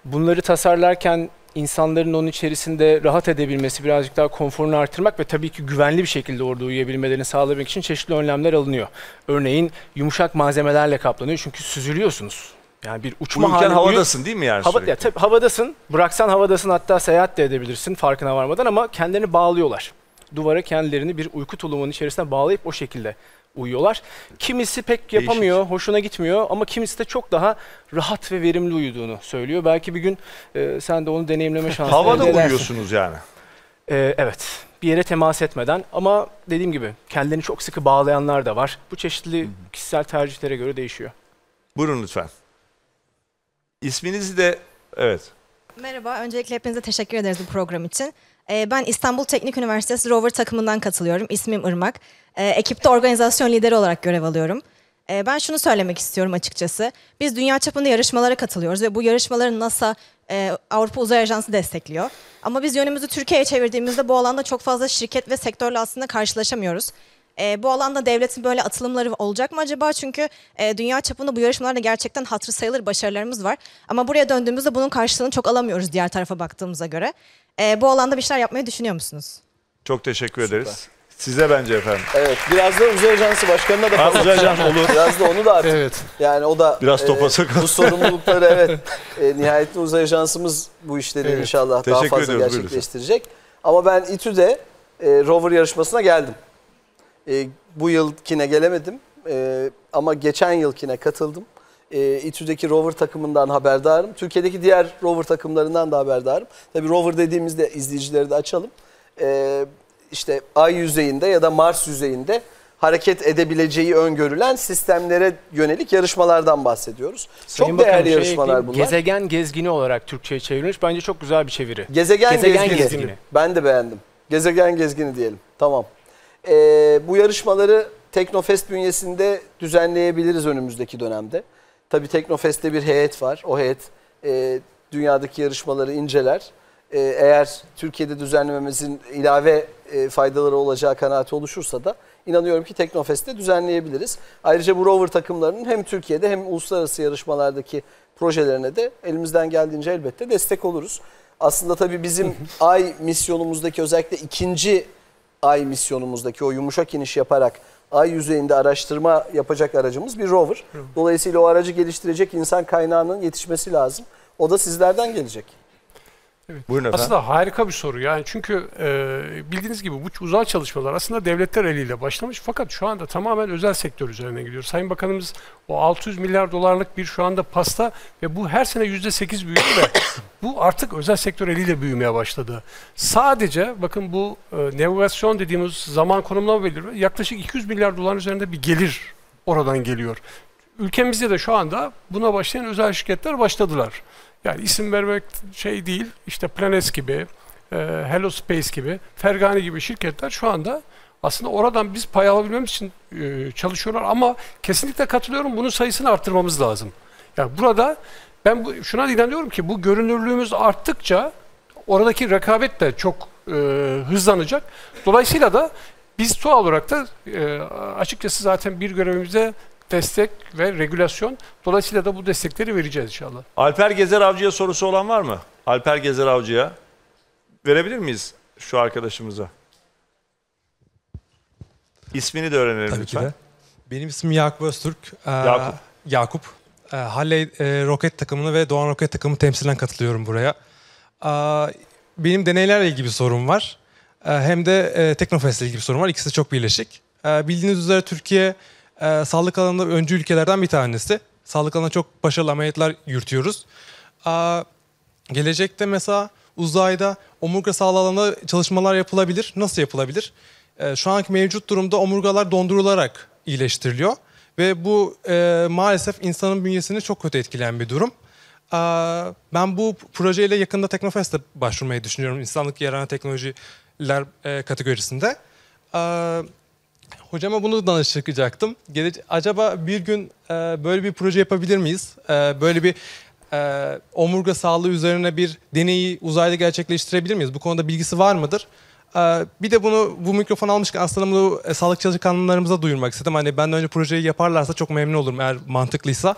Bunları tasarlarken insanların onun içerisinde rahat edebilmesi, birazcık daha konforunu artırmak ve tabii ki güvenli bir şekilde orada uyuyabilmelerini sağlamak için çeşitli önlemler alınıyor. Örneğin yumuşak malzemelerle kaplanıyor çünkü süzülüyorsunuz. Yani bir uçma Uyurken hali havadasın değil mi yani Hava, ya, tabii havadasın, bıraksan havadasın hatta seyahat de edebilirsin farkına varmadan ama kendilerini bağlıyorlar. Duvara kendilerini bir uyku tulumunun içerisine bağlayıp o şekilde uyuyorlar. Kimisi pek yapamıyor, hoşuna gitmiyor ama kimisi de çok daha rahat ve verimli uyuduğunu söylüyor. Belki bir gün e, sen de onu deneyimleme [laughs] şansı Havada elde edersin. uyuyorsunuz yani. E, evet. Bir yere temas etmeden ama dediğim gibi kendilerini çok sıkı bağlayanlar da var. Bu çeşitli kişisel tercihlere göre değişiyor. Buyurun lütfen. İsminizi de evet. Merhaba, öncelikle hepinize teşekkür ederiz bu program için. Ee, ben İstanbul Teknik Üniversitesi Rover takımından katılıyorum. İsmim Irmak. Ee, ekipte organizasyon lideri olarak görev alıyorum. Ee, ben şunu söylemek istiyorum açıkçası. Biz dünya çapında yarışmalara katılıyoruz ve bu yarışmaları NASA, e, Avrupa Uzay Ajansı destekliyor. Ama biz yönümüzü Türkiye'ye çevirdiğimizde bu alanda çok fazla şirket ve sektörle aslında karşılaşamıyoruz. Bu alanda devletin böyle atılımları olacak mı acaba? Çünkü e, dünya çapında bu yarışmalarda gerçekten hatırı sayılır başarılarımız var. Ama buraya döndüğümüzde bunun karşılığını çok alamıyoruz diğer tarafa baktığımıza göre. E, bu alanda bir şeyler yapmayı düşünüyor musunuz? Çok teşekkür ederiz. Size bence efendim. Evet, biraz da Uzay Ajansı Başkanı'na da Ha, fazla- Uzay Ajansı olur. Biraz da onu da artık. Evet. Yani o da Biraz topa sakal. bu sorumlulukları evet. E, nihayetinde Uzay Ajansımız bu işleri Evet. inşallah daha Teşekkür fazla ediyoruz, buyurun gerçekleştirecek. Ama ben İTÜ'de e, rover yarışmasına geldim. E, bu yılkine gelemedim E, ama geçen yılkine katıldım. E, İTÜ'deki rover takımından haberdarım. Türkiye'deki diğer rover takımlarından da haberdarım. Tabii rover dediğimizde izleyicileri de açalım. E, işte Ay yüzeyinde ya da Mars yüzeyinde hareket edebileceği öngörülen sistemlere yönelik yarışmalardan bahsediyoruz. Sayın çok Bakanım, değerli şey yarışmalar ekleyeyim, bunlar. Gezegen gezgini olarak Türkçe'ye çevrilmiş. Bence çok güzel bir çeviri. Gezegen, gezgini. Ben de beğendim. Gezegen gezgini diyelim. Tamam. Ee, bu yarışmaları Teknofest bünyesinde düzenleyebiliriz önümüzdeki dönemde. Tabii Teknofest'te bir heyet var. O heyet e, dünyadaki yarışmaları inceler. E, eğer Türkiye'de düzenlememizin ilave e, faydaları olacağı kanaati oluşursa da inanıyorum ki Teknofest'te düzenleyebiliriz. Ayrıca bu rover takımlarının hem Türkiye'de hem uluslararası yarışmalardaki projelerine de elimizden geldiğince elbette destek oluruz. Aslında tabii bizim [laughs] ay misyonumuzdaki özellikle ikinci ay misyonumuzdaki o yumuşak iniş yaparak ay yüzeyinde araştırma yapacak aracımız bir rover. Dolayısıyla o aracı geliştirecek insan kaynağının yetişmesi lazım. O da sizlerden gelecek. Buyurun efendim. Aslında harika bir soru yani çünkü e, bildiğiniz gibi bu uzay çalışmalar aslında devletler eliyle başlamış fakat şu anda tamamen özel sektör üzerine gidiyor. Sayın Bakanımız o 600 milyar dolarlık bir şu anda pasta ve bu her sene %8 büyüdü ve [coughs] bu artık özel sektör eliyle büyümeye başladı. Sadece bakın bu e, navigasyon dediğimiz zaman konumlama belirliyor. Yaklaşık 200 milyar dolar üzerinde bir gelir oradan geliyor. Ülkemizde de şu anda buna başlayan özel şirketler başladılar. Yani isim vermek şey değil, işte Planes gibi, e, Hello Space gibi, Fergani gibi şirketler şu anda aslında oradan biz pay alabilmemiz için e, çalışıyorlar ama kesinlikle katılıyorum bunun sayısını arttırmamız lazım. Yani burada ben bu, şuna inanıyorum ki bu görünürlüğümüz arttıkça oradaki rekabet de çok e, hızlanacak. Dolayısıyla da Biz TUA olarak da e, açıkçası zaten bir görevimize destek ve regülasyon. Dolayısıyla da bu destekleri vereceğiz inşallah. Alper Gezer Avcı'ya sorusu olan var mı? Alper Gezer Avcı'ya. Verebilir miyiz şu arkadaşımıza? İsmini de öğrenelim Tabii lütfen. ki de. Benim ismim Yakup Öztürk. Ee, Yakup. Yakup. Ee, Halley e, roket takımını ve Doğan roket takımı temsilen katılıyorum buraya. Ee, benim deneylerle ilgili bir sorum var. Ee, hem de e, Teknofest'le ilgili bir sorum var. İkisi de çok birleşik. Ee, bildiğiniz üzere Türkiye e, sağlık alanında öncü ülkelerden bir tanesi. Sağlık alanında çok başarılı ameliyatlar yürütüyoruz. Ee, gelecekte mesela uzayda omurga sağlığı alanında çalışmalar yapılabilir. Nasıl yapılabilir? Ee, şu anki mevcut durumda omurgalar dondurularak iyileştiriliyor. Ve bu e, maalesef insanın bünyesini çok kötü etkileyen bir durum. Ee, ben bu projeyle yakında Teknofest'e başvurmayı düşünüyorum. İnsanlık yararına teknolojiler e, kategorisinde. Ee, hocama bunu danışacaktım. Gele- acaba bir gün e, böyle bir proje yapabilir miyiz? E, böyle bir e, omurga sağlığı üzerine bir deneyi uzayda gerçekleştirebilir miyiz? Bu konuda bilgisi var mıdır? E, bir de bunu bu mikrofon almışken aslında bunu e, sağlık çalışanlarımıza duyurmak istedim. Hani benden önce projeyi yaparlarsa çok memnun olurum eğer mantıklıysa.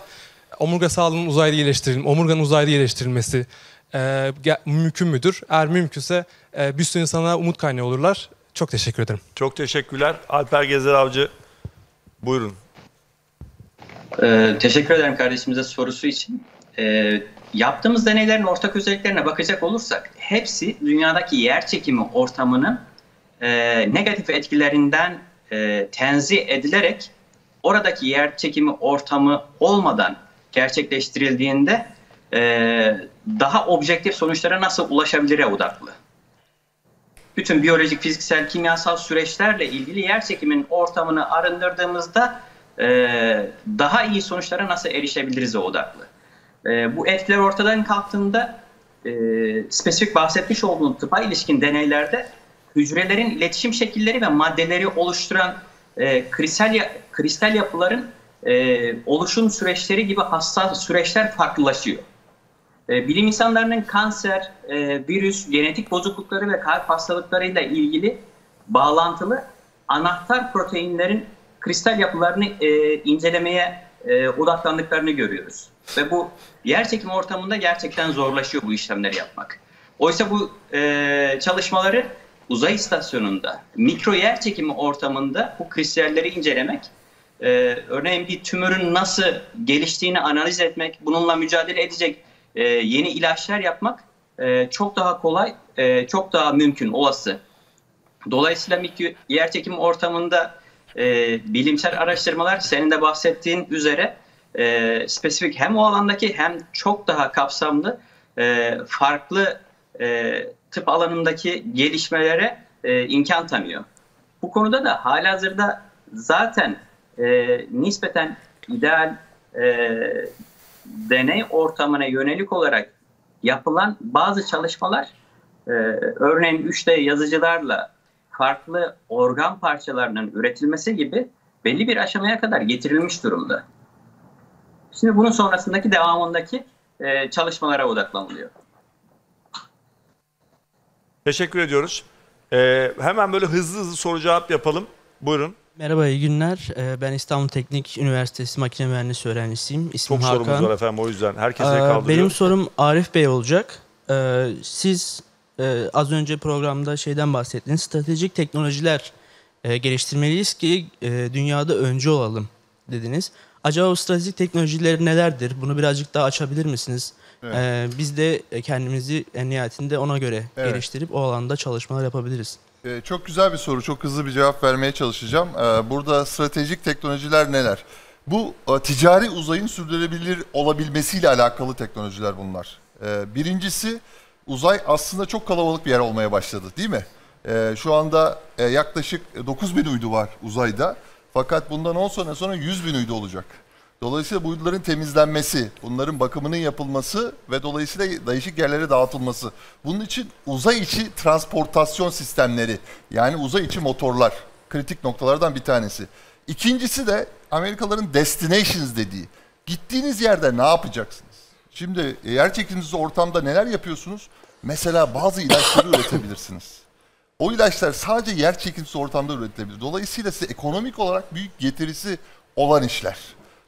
Omurga sağlığının uzayda iyileştirilmesi, omurganın uzayda iyileştirilmesi e, mümkün müdür? Eğer mümkünse e, bir sürü insana umut kaynağı olurlar. Çok teşekkür ederim. Çok teşekkürler. Alper Gezer Avcı. Buyurun. Ee, teşekkür ederim kardeşimize sorusu için. Ee, yaptığımız deneylerin ortak özelliklerine bakacak olursak hepsi dünyadaki yer çekimi ortamının e, negatif etkilerinden e, tenzih edilerek oradaki yer çekimi ortamı olmadan gerçekleştirildiğinde e, daha objektif sonuçlara nasıl ulaşabilire odaklı. Bütün biyolojik, fiziksel, kimyasal süreçlerle ilgili yer çekiminin ortamını arındırdığımızda e, daha iyi sonuçlara nasıl erişebiliriz odaklı. E, bu etkiler ortadan kalktığında e, spesifik bahsetmiş olduğum tıpa ilişkin deneylerde hücrelerin iletişim şekilleri ve maddeleri oluşturan e, kristal, kristal yapıların e, oluşum süreçleri gibi hassas süreçler farklılaşıyor. E, bilim insanlarının kanser, e, virüs, genetik bozuklukları ve kalp hastalıklarıyla ilgili bağlantılı anahtar proteinlerin kristal yapılarını e, incelemeye odaklandıklarını görüyoruz. Ve bu yer çekimi ortamında gerçekten zorlaşıyor bu işlemleri yapmak. Oysa bu çalışmaları uzay istasyonunda, mikro yer çekimi ortamında bu kristalleri incelemek, örneğin bir tümörün nasıl geliştiğini analiz etmek, bununla mücadele edecek e, yeni ilaçlar yapmak e, çok daha kolay, e, çok daha mümkün, olası. Dolayısıyla mikro yer çekimi ortamında e, bilimsel araştırmalar senin de bahsettiğin üzere e, spesifik hem o alandaki hem çok daha kapsamlı e, farklı e, tıp alanındaki gelişmelere e, imkan tanıyor. Bu konuda da halihazırda zaten e, nispeten ideal e, deney ortamına yönelik olarak yapılan bazı çalışmalar e, örneğin 3D yazıcılarla farklı organ parçalarının üretilmesi gibi belli bir aşamaya kadar getirilmiş durumda. Şimdi bunun sonrasındaki devamındaki e, çalışmalara odaklanılıyor. Teşekkür ediyoruz. Ee, hemen böyle hızlı hızlı soru cevap yapalım. Buyurun. Merhaba, iyi günler. Ee, Ben İstanbul Teknik Üniversitesi Makine Mühendisliği öğrencisiyim. İsmim Çok Hakan. sorumuz var efendim o yüzden. Herkese Ee, kaldırıyor. Benim sorum Arif Bey olacak. Ee, Siz e, az önce programda şeyden bahsettiniz. Stratejik teknolojiler e, geliştirmeliyiz ki e, dünyada öncü olalım dediniz. Acaba o stratejik teknolojiler nelerdir? Bunu birazcık daha açabilir misiniz? Evet. Ee, Biz de kendimizi en nihayetinde ona göre Evet. geliştirip o alanda çalışmalar yapabiliriz. Ee, çok güzel bir soru. Çok hızlı bir cevap vermeye çalışacağım. Ee, burada stratejik teknolojiler neler? Bu e, ticari uzayın sürdürülebilir olabilmesiyle alakalı teknolojiler bunlar. Ee, birincisi uzay aslında çok kalabalık bir yer olmaya başladı değil mi? Ee, şu anda e, yaklaşık 9 bin uydu var uzayda. Fakat bundan 10 sene sonra 100 bin uydu olacak. Dolayısıyla bu uyduların temizlenmesi, bunların bakımının yapılması ve dolayısıyla değişik yerlere dağıtılması. Bunun için uzay içi transportasyon sistemleri yani uzay içi motorlar kritik noktalardan bir tanesi. İkincisi de Amerikalıların destinations dediği. Gittiğiniz yerde ne yapacaksınız? Şimdi yer çekimsiz ortamda neler yapıyorsunuz? Mesela bazı ilaçları [coughs] üretebilirsiniz. O ilaçlar sadece yer çekimsiz ortamda üretilebilir. Dolayısıyla size ekonomik olarak büyük getirisi olan işler.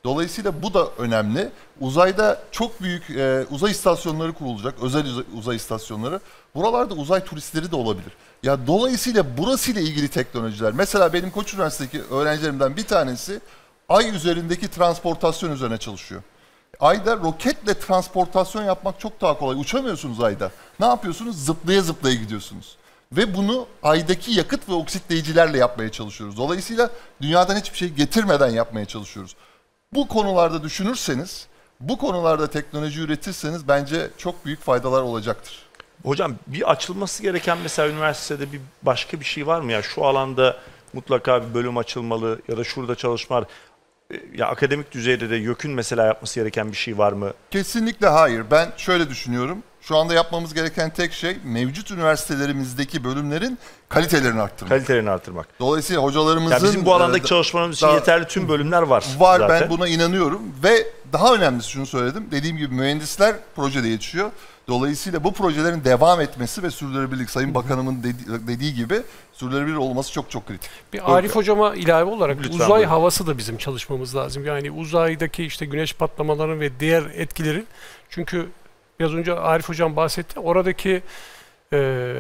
Dolayısıyla bu da önemli. Uzayda çok büyük e, uzay istasyonları kurulacak, özel uzay, istasyonları. Buralarda uzay turistleri de olabilir. Ya dolayısıyla burasıyla ilgili teknolojiler. Mesela benim Koç Üniversitesi'ndeki öğrencilerimden bir tanesi ay üzerindeki transportasyon üzerine çalışıyor. Ayda roketle transportasyon yapmak çok daha kolay. Uçamıyorsunuz ayda. Ne yapıyorsunuz? Zıplaya zıplaya gidiyorsunuz. Ve bunu aydaki yakıt ve oksitleyicilerle yapmaya çalışıyoruz. Dolayısıyla dünyadan hiçbir şey getirmeden yapmaya çalışıyoruz. Bu konularda düşünürseniz, bu konularda teknoloji üretirseniz bence çok büyük faydalar olacaktır. Hocam bir açılması gereken mesela üniversitede bir başka bir şey var mı ya? Şu alanda mutlaka bir bölüm açılmalı ya da şurada çalışmalar. E, Ya akademik düzeyde de YÖK'ün mesela yapması gereken bir şey var mı? Kesinlikle hayır. Ben şöyle düşünüyorum. Şu anda yapmamız gereken tek şey mevcut üniversitelerimizdeki bölümlerin kalitelerini arttırmak. Kalitelerini artırmak. Dolayısıyla hocalarımızın... Ya bizim bu alandaki e, çalışmalarımız için yeterli tüm bölümler var. Var zaten. ben buna inanıyorum ve daha önemlisi şunu söyledim. Dediğim gibi mühendisler projede yetişiyor. Dolayısıyla bu projelerin devam etmesi ve sürdürülebilirlik Sayın Bakanımın dedi- dediği gibi sürdürülebilir olması çok çok kritik. Bir Arif hocama ilave olarak Lütfen uzay buyurun. havası da bizim çalışmamız lazım. Yani uzaydaki işte güneş patlamalarının ve diğer etkilerin çünkü biraz önce Arif hocam bahsetti. Oradaki e,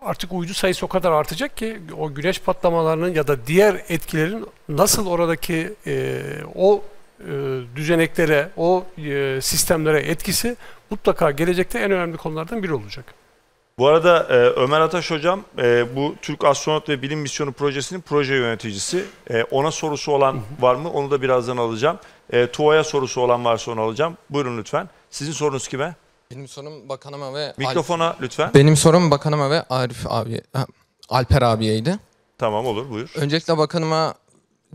artık uydu sayısı o kadar artacak ki o güneş patlamalarının ya da diğer etkilerin nasıl oradaki e, o e, düzeneklere, o e, sistemlere etkisi mutlaka gelecekte en önemli konulardan biri olacak. Bu arada e, Ömer Ataş hocam e, bu Türk Astronot ve Bilim Misyonu projesinin proje yöneticisi. E, ona sorusu olan var mı? Onu da birazdan alacağım. E, TUA'ya sorusu olan varsa onu alacağım. Buyurun lütfen. Sizin sorunuz kime? Benim sorum bakanıma ve... Mikrofona lütfen. Benim sorum bakanıma ve Arif abi, ha, Alper abiyeydi. Tamam olur buyur. Öncelikle bakanıma...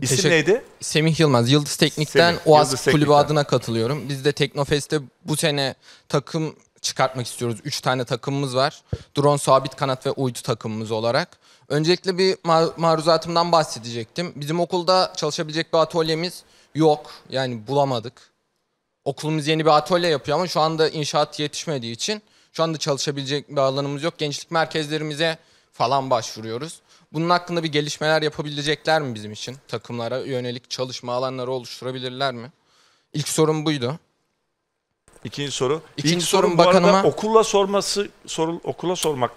İsim teşekkür- neydi? Semih Yılmaz. Yıldız Teknik'ten Semih, OAS Yıldız Kulübü Teknik'ten. adına katılıyorum. Biz de Teknofest'te bu sene takım çıkartmak istiyoruz. Üç tane takımımız var. Drone, sabit kanat ve uydu takımımız olarak. Öncelikle bir ma- maruzatımdan bahsedecektim. Bizim okulda çalışabilecek bir atölyemiz yok. Yani bulamadık. Okulumuz yeni bir atölye yapıyor ama şu anda inşaat yetişmediği için şu anda çalışabilecek bir alanımız yok. Gençlik merkezlerimize falan başvuruyoruz. Bunun hakkında bir gelişmeler yapabilecekler mi bizim için? Takımlara yönelik çalışma alanları oluşturabilirler mi? İlk sorum buydu. İkinci soru. İkinci İlk sorum arada bakanıma- Okulla sorması, sorul, okula sormak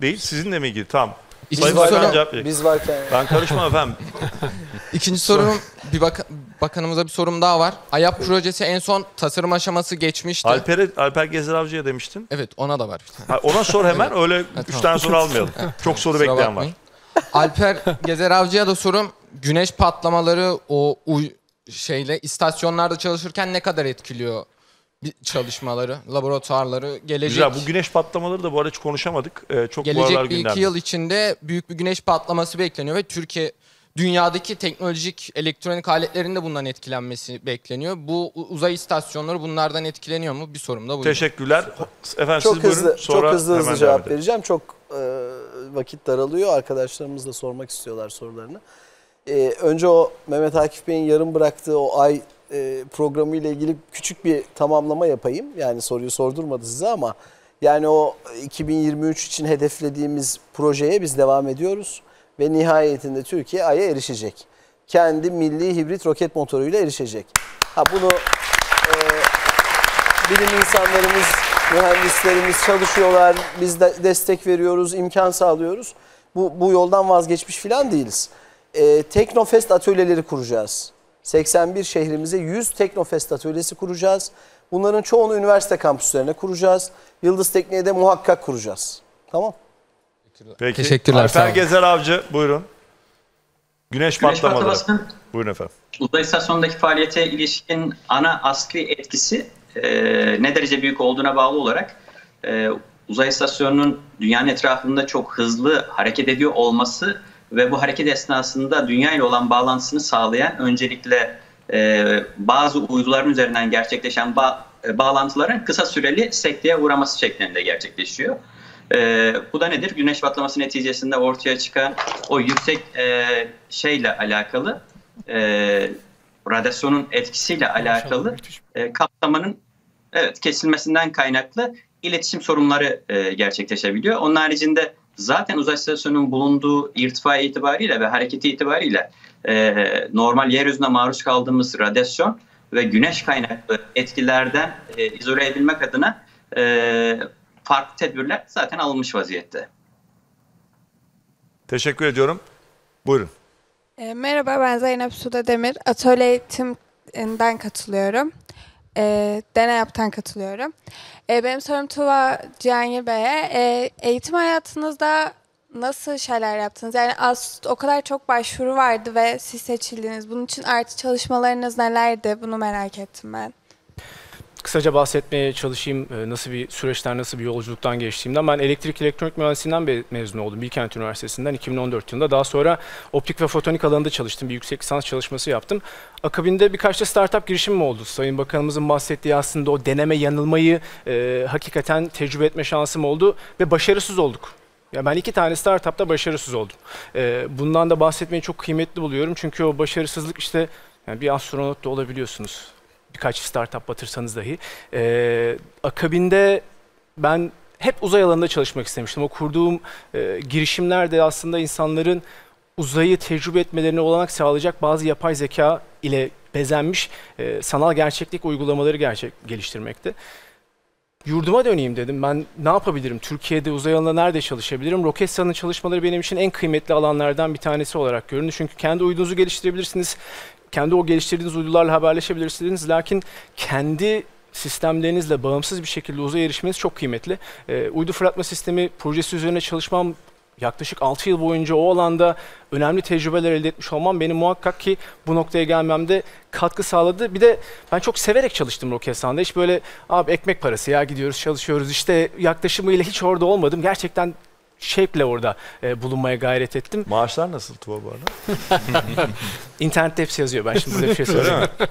değil, sizinle mi ilgili? Tamam. Biz Sayın varken- Bakan cevap verin. biz varken- Ben karışmam efendim. [laughs] İkinci sorum bir bak bakanımıza bir sorum daha var. AYAP projesi en son tasarım aşaması geçmişti. Alper'e, Alper Gezer Avcı'ya demiştin. Evet ona da var. Ha, ona sor hemen Evet. öyle Ha, üç tamam. tane soru almayalım. [laughs] Çok soru Kusura bekleyen bakmayın. var. Alper Gezer Avcı'ya da sorum. Güneş patlamaları o uy şeyle istasyonlarda çalışırken ne kadar etkiliyor bir çalışmaları, laboratuvarları gelecek Güzel. Bu güneş patlamaları da bu arada hiç konuşamadık. Ee, çok bu gelecek bir gündemde. iki yıl içinde büyük bir güneş patlaması bekleniyor ve Türkiye dünyadaki teknolojik elektronik aletlerin de bundan etkilenmesi bekleniyor. Bu uzay istasyonları bunlardan etkileniyor mu? Bir sorum da buydu. Teşekkürler. Efendim çok siz buyurun. hızlı, Sonra çok hızlı hızlı cevap vereceğim. Çok e, vakit daralıyor. Arkadaşlarımız da sormak istiyorlar sorularını. E, önce o Mehmet Akif Bey'in yarım bıraktığı o ay e, programı ile ilgili küçük bir tamamlama yapayım. Yani soruyu sordurmadı size ama yani o 2023 için hedeflediğimiz projeye biz devam ediyoruz ve nihayetinde Türkiye Ay'a erişecek. Kendi milli hibrit roket motoruyla erişecek. Ha bunu e, bilim insanlarımız, mühendislerimiz çalışıyorlar. Biz de destek veriyoruz, imkan sağlıyoruz. Bu, bu yoldan vazgeçmiş falan değiliz. Ee, Teknofest atölyeleri kuracağız. 81 şehrimize 100 Teknofest atölyesi kuracağız. Bunların çoğunu üniversite kampüslerine kuracağız. Yıldız Tekniğe de muhakkak kuracağız. Tamam. Peki. Teşekkürler, Alper. Gezer Avcı buyurun. Güneş, Güneş patlamaları. patlamasının- Buyurun efendim. Uzay istasyonundaki faaliyete ilişkin ana askı etkisi e, ne derece büyük olduğuna bağlı olarak e, uzay istasyonunun dünyanın etrafında çok hızlı hareket ediyor olması ve bu hareket esnasında dünya ile olan bağlantısını sağlayan öncelikle e, bazı uyduların üzerinden gerçekleşen ba- e, bağlantıların kısa süreli sekteye uğraması şeklinde gerçekleşiyor. E, bu da nedir? Güneş patlaması neticesinde ortaya çıkan o yüksek e, şeyle alakalı e, radyasyonun etkisiyle alakalı e, kapsamanın evet kesilmesinden kaynaklı iletişim sorunları e, gerçekleşebiliyor. Onun haricinde zaten uzay istasyonunun bulunduğu irtifa itibariyle ve hareketi itibariyle e, normal yeryüzüne maruz kaldığımız radyasyon ve güneş kaynaklı etkilerden e, izole edilmek adına e, farklı tedbirler zaten alınmış vaziyette. Teşekkür ediyorum. Buyurun. E, merhaba ben Zeynep Suda Demir. Atölye eğitimden katılıyorum. E, deney yaptan katılıyorum. E, benim sorum Tuva Cihangir Bey'e. E, eğitim hayatınızda nasıl şeyler yaptınız? Yani az, o kadar çok başvuru vardı ve siz seçildiniz. Bunun için artı çalışmalarınız nelerdi? Bunu merak ettim ben. Kısaca bahsetmeye çalışayım e, nasıl bir süreçten, nasıl bir yolculuktan geçtiğimden. Ben elektrik elektronik mühendisliğinden be- mezun oldum Bilkent Üniversitesi'nden 2014 yılında. Daha sonra optik ve fotonik alanında çalıştım. Bir yüksek lisans çalışması yaptım. Akabinde birkaç da startup girişimim oldu. Sayın Bakanımızın bahsettiği aslında o deneme yanılmayı e, hakikaten tecrübe etme şansım oldu ve başarısız olduk. Ya ben iki tane startupta başarısız oldum. E, bundan da bahsetmeyi çok kıymetli buluyorum. Çünkü o başarısızlık işte yani bir astronot da olabiliyorsunuz birkaç startup batırsanız dahi. Ee, akabinde ben hep uzay alanında çalışmak istemiştim. O kurduğum e, girişimler de aslında insanların uzayı tecrübe etmelerine olanak sağlayacak bazı yapay zeka ile bezenmiş e, sanal gerçeklik uygulamaları gerçek geliştirmekte. Yurduma döneyim dedim. Ben ne yapabilirim? Türkiye'de uzay alanında nerede çalışabilirim? Roketsan'ın çalışmaları benim için en kıymetli alanlardan bir tanesi olarak göründü. Çünkü kendi uydunuzu geliştirebilirsiniz kendi o geliştirdiğiniz uydularla haberleşebilirsiniz. Lakin kendi sistemlerinizle bağımsız bir şekilde uzaya erişmeniz çok kıymetli. Ee, uydu fırlatma sistemi projesi üzerine çalışmam yaklaşık 6 yıl boyunca o alanda önemli tecrübeler elde etmiş olmam benim muhakkak ki bu noktaya gelmemde katkı sağladı. Bir de ben çok severek çalıştım Roketsan'da. Hiç böyle abi ekmek parası ya gidiyoruz çalışıyoruz işte yaklaşımıyla hiç orada olmadım. Gerçekten şevkle orada e, bulunmaya gayret ettim. Maaşlar nasıl Tuva bu arada? [laughs] İnternette hepsi yazıyor. Ben şimdi burada bir şey söyleyeyim. [laughs]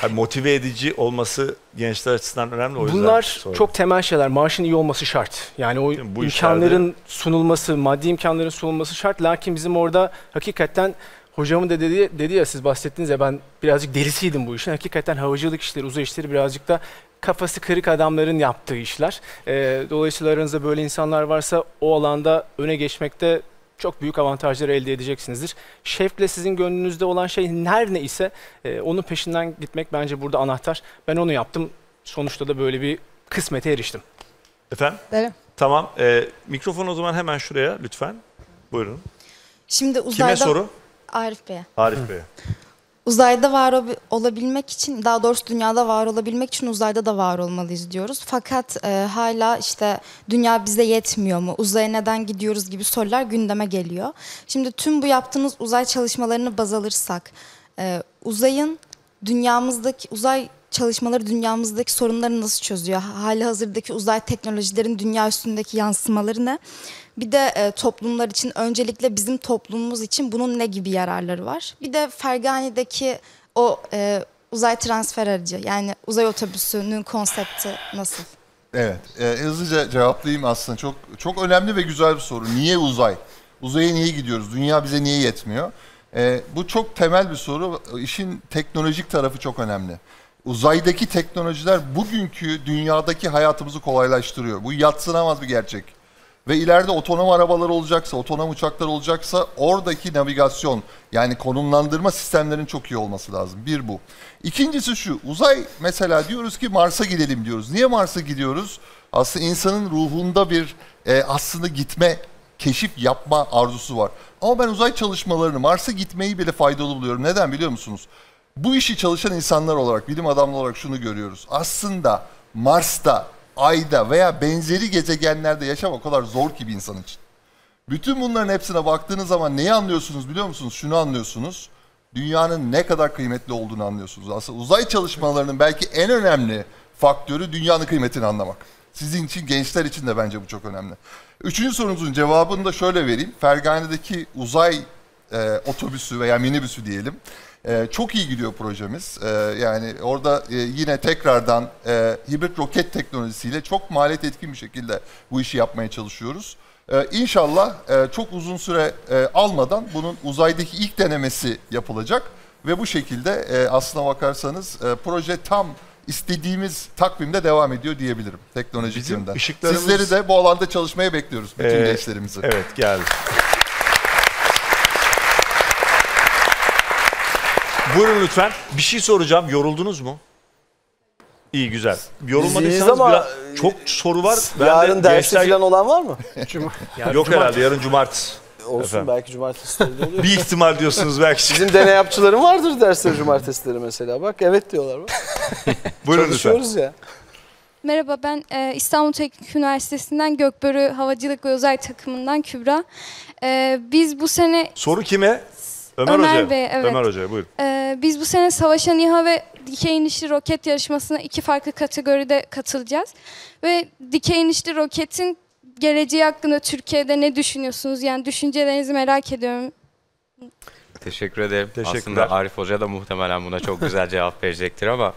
Hani motive edici olması gençler açısından önemli o yüzden. Bunlar sordum. çok temel şeyler. Maaşın iyi olması şart. Yani o bu imkanların sunulması, maddi imkanların sunulması şart. Lakin bizim orada hakikaten hocamın da dedi, dedi ya siz bahsettiniz ya ben birazcık delisiydim bu işin. Hakikaten havacılık işleri, uzay işleri birazcık da kafası kırık adamların yaptığı işler. Ee, dolayısıyla aranızda böyle insanlar varsa o alanda öne geçmekte çok büyük avantajlar elde edeceksinizdir. Şevkle sizin gönlünüzde olan şey her ne ise e, onun peşinden gitmek bence burada anahtar. Ben onu yaptım. Sonuçta da böyle bir kısmete eriştim. Efendim? Derim. Tamam. E, mikrofon o zaman hemen şuraya lütfen. Buyurun. Şimdi uzayda... Kime soru? Arif Bey'e. Arif Bey. Uzayda var ol- olabilmek için, daha doğrusu dünyada var olabilmek için uzayda da var olmalıyız diyoruz. Fakat e, hala işte dünya bize yetmiyor mu, uzaya neden gidiyoruz gibi sorular gündeme geliyor. Şimdi tüm bu yaptığımız uzay çalışmalarını baz alırsak, e, uzayın dünyamızdaki, uzay çalışmaları dünyamızdaki sorunları nasıl çözüyor? Hali hazırdaki uzay teknolojilerin dünya üstündeki yansımaları ne? Bir de e, toplumlar için öncelikle bizim toplumumuz için bunun ne gibi yararları var? Bir de Fergani'deki o e, uzay transfer aracı yani uzay otobüsünün konsepti nasıl? Evet, e, hızlıca cevaplayayım aslında. Çok çok önemli ve güzel bir soru. Niye uzay? Uzaya niye gidiyoruz? Dünya bize niye yetmiyor? E, bu çok temel bir soru. İşin teknolojik tarafı çok önemli. Uzaydaki teknolojiler bugünkü dünyadaki hayatımızı kolaylaştırıyor. Bu yatsınamaz bir gerçek. Ve ileride otonom arabalar olacaksa, otonom uçaklar olacaksa oradaki navigasyon yani konumlandırma sistemlerinin çok iyi olması lazım. Bir bu. İkincisi şu, uzay mesela diyoruz ki Mars'a gidelim diyoruz. Niye Mars'a gidiyoruz? Aslında insanın ruhunda bir e, aslında gitme, keşif yapma arzusu var. Ama ben uzay çalışmalarını, Mars'a gitmeyi bile faydalı buluyorum. Neden biliyor musunuz? Bu işi çalışan insanlar olarak, bilim adamları olarak şunu görüyoruz. Aslında Mars'ta, Ay'da veya benzeri gezegenlerde yaşam o kadar zor ki bir insan için. Bütün bunların hepsine baktığınız zaman neyi anlıyorsunuz biliyor musunuz? Şunu anlıyorsunuz. Dünyanın ne kadar kıymetli olduğunu anlıyorsunuz. Aslında uzay çalışmalarının belki en önemli faktörü dünyanın kıymetini anlamak. Sizin için, gençler için de bence bu çok önemli. Üçüncü sorunuzun cevabını da şöyle vereyim. Fergane'deki uzay e, otobüsü veya minibüsü diyelim. E, çok iyi gidiyor projemiz. E, yani orada e, yine tekrardan e, hibrit roket teknolojisiyle çok maliyet etkin bir şekilde bu işi yapmaya çalışıyoruz. E, inşallah e, çok uzun süre e, almadan bunun uzaydaki ilk denemesi yapılacak ve bu şekilde e, aslına bakarsanız e, proje tam istediğimiz takvimde devam ediyor diyebilirim teknolojik Bizim yönden. ışıklarımız- Sizleri de bu alanda çalışmaya bekliyoruz bütün Ee, gençlerimizi. Evet geldi. Buyurun lütfen. Bir şey soracağım. Yoruldunuz mu? İyi güzel. Yorulmadıysanız ama- biraz, çok soru var. Ben Yarın de dersi gençler- falan olan var mı? [laughs] Yok herhalde yarın cumartesi. Olsun Efendim. belki cumartesileri de oluyor. [laughs] Bir ihtimal diyorsunuz belki. Bizim deney yapçıların vardır dersleri cumartesileri mesela. Bak evet diyorlar bak. [laughs] Buyurun Çalışıyoruz ya. Merhaba ben e, İstanbul Teknik Üniversitesi'nden Gökbörü Havacılık ve Uzay Takımından Kübra. E, biz bu sene Soru kime? Ömer, Ömer Hoca'ya. Bey, evet. Ömer Hoca'ya buyurun. e, biz bu sene Savaşan İHA ve dikey inişli roket yarışmasına iki farklı kategoride katılacağız. Ve dikey inişli roketin geleceği hakkında Türkiye'de ne düşünüyorsunuz? Yani düşüncelerinizi merak ediyorum. Teşekkür ederim. Teşekkürler. Aslında Arif Hoca da muhtemelen buna çok güzel cevap [laughs] verecektir ama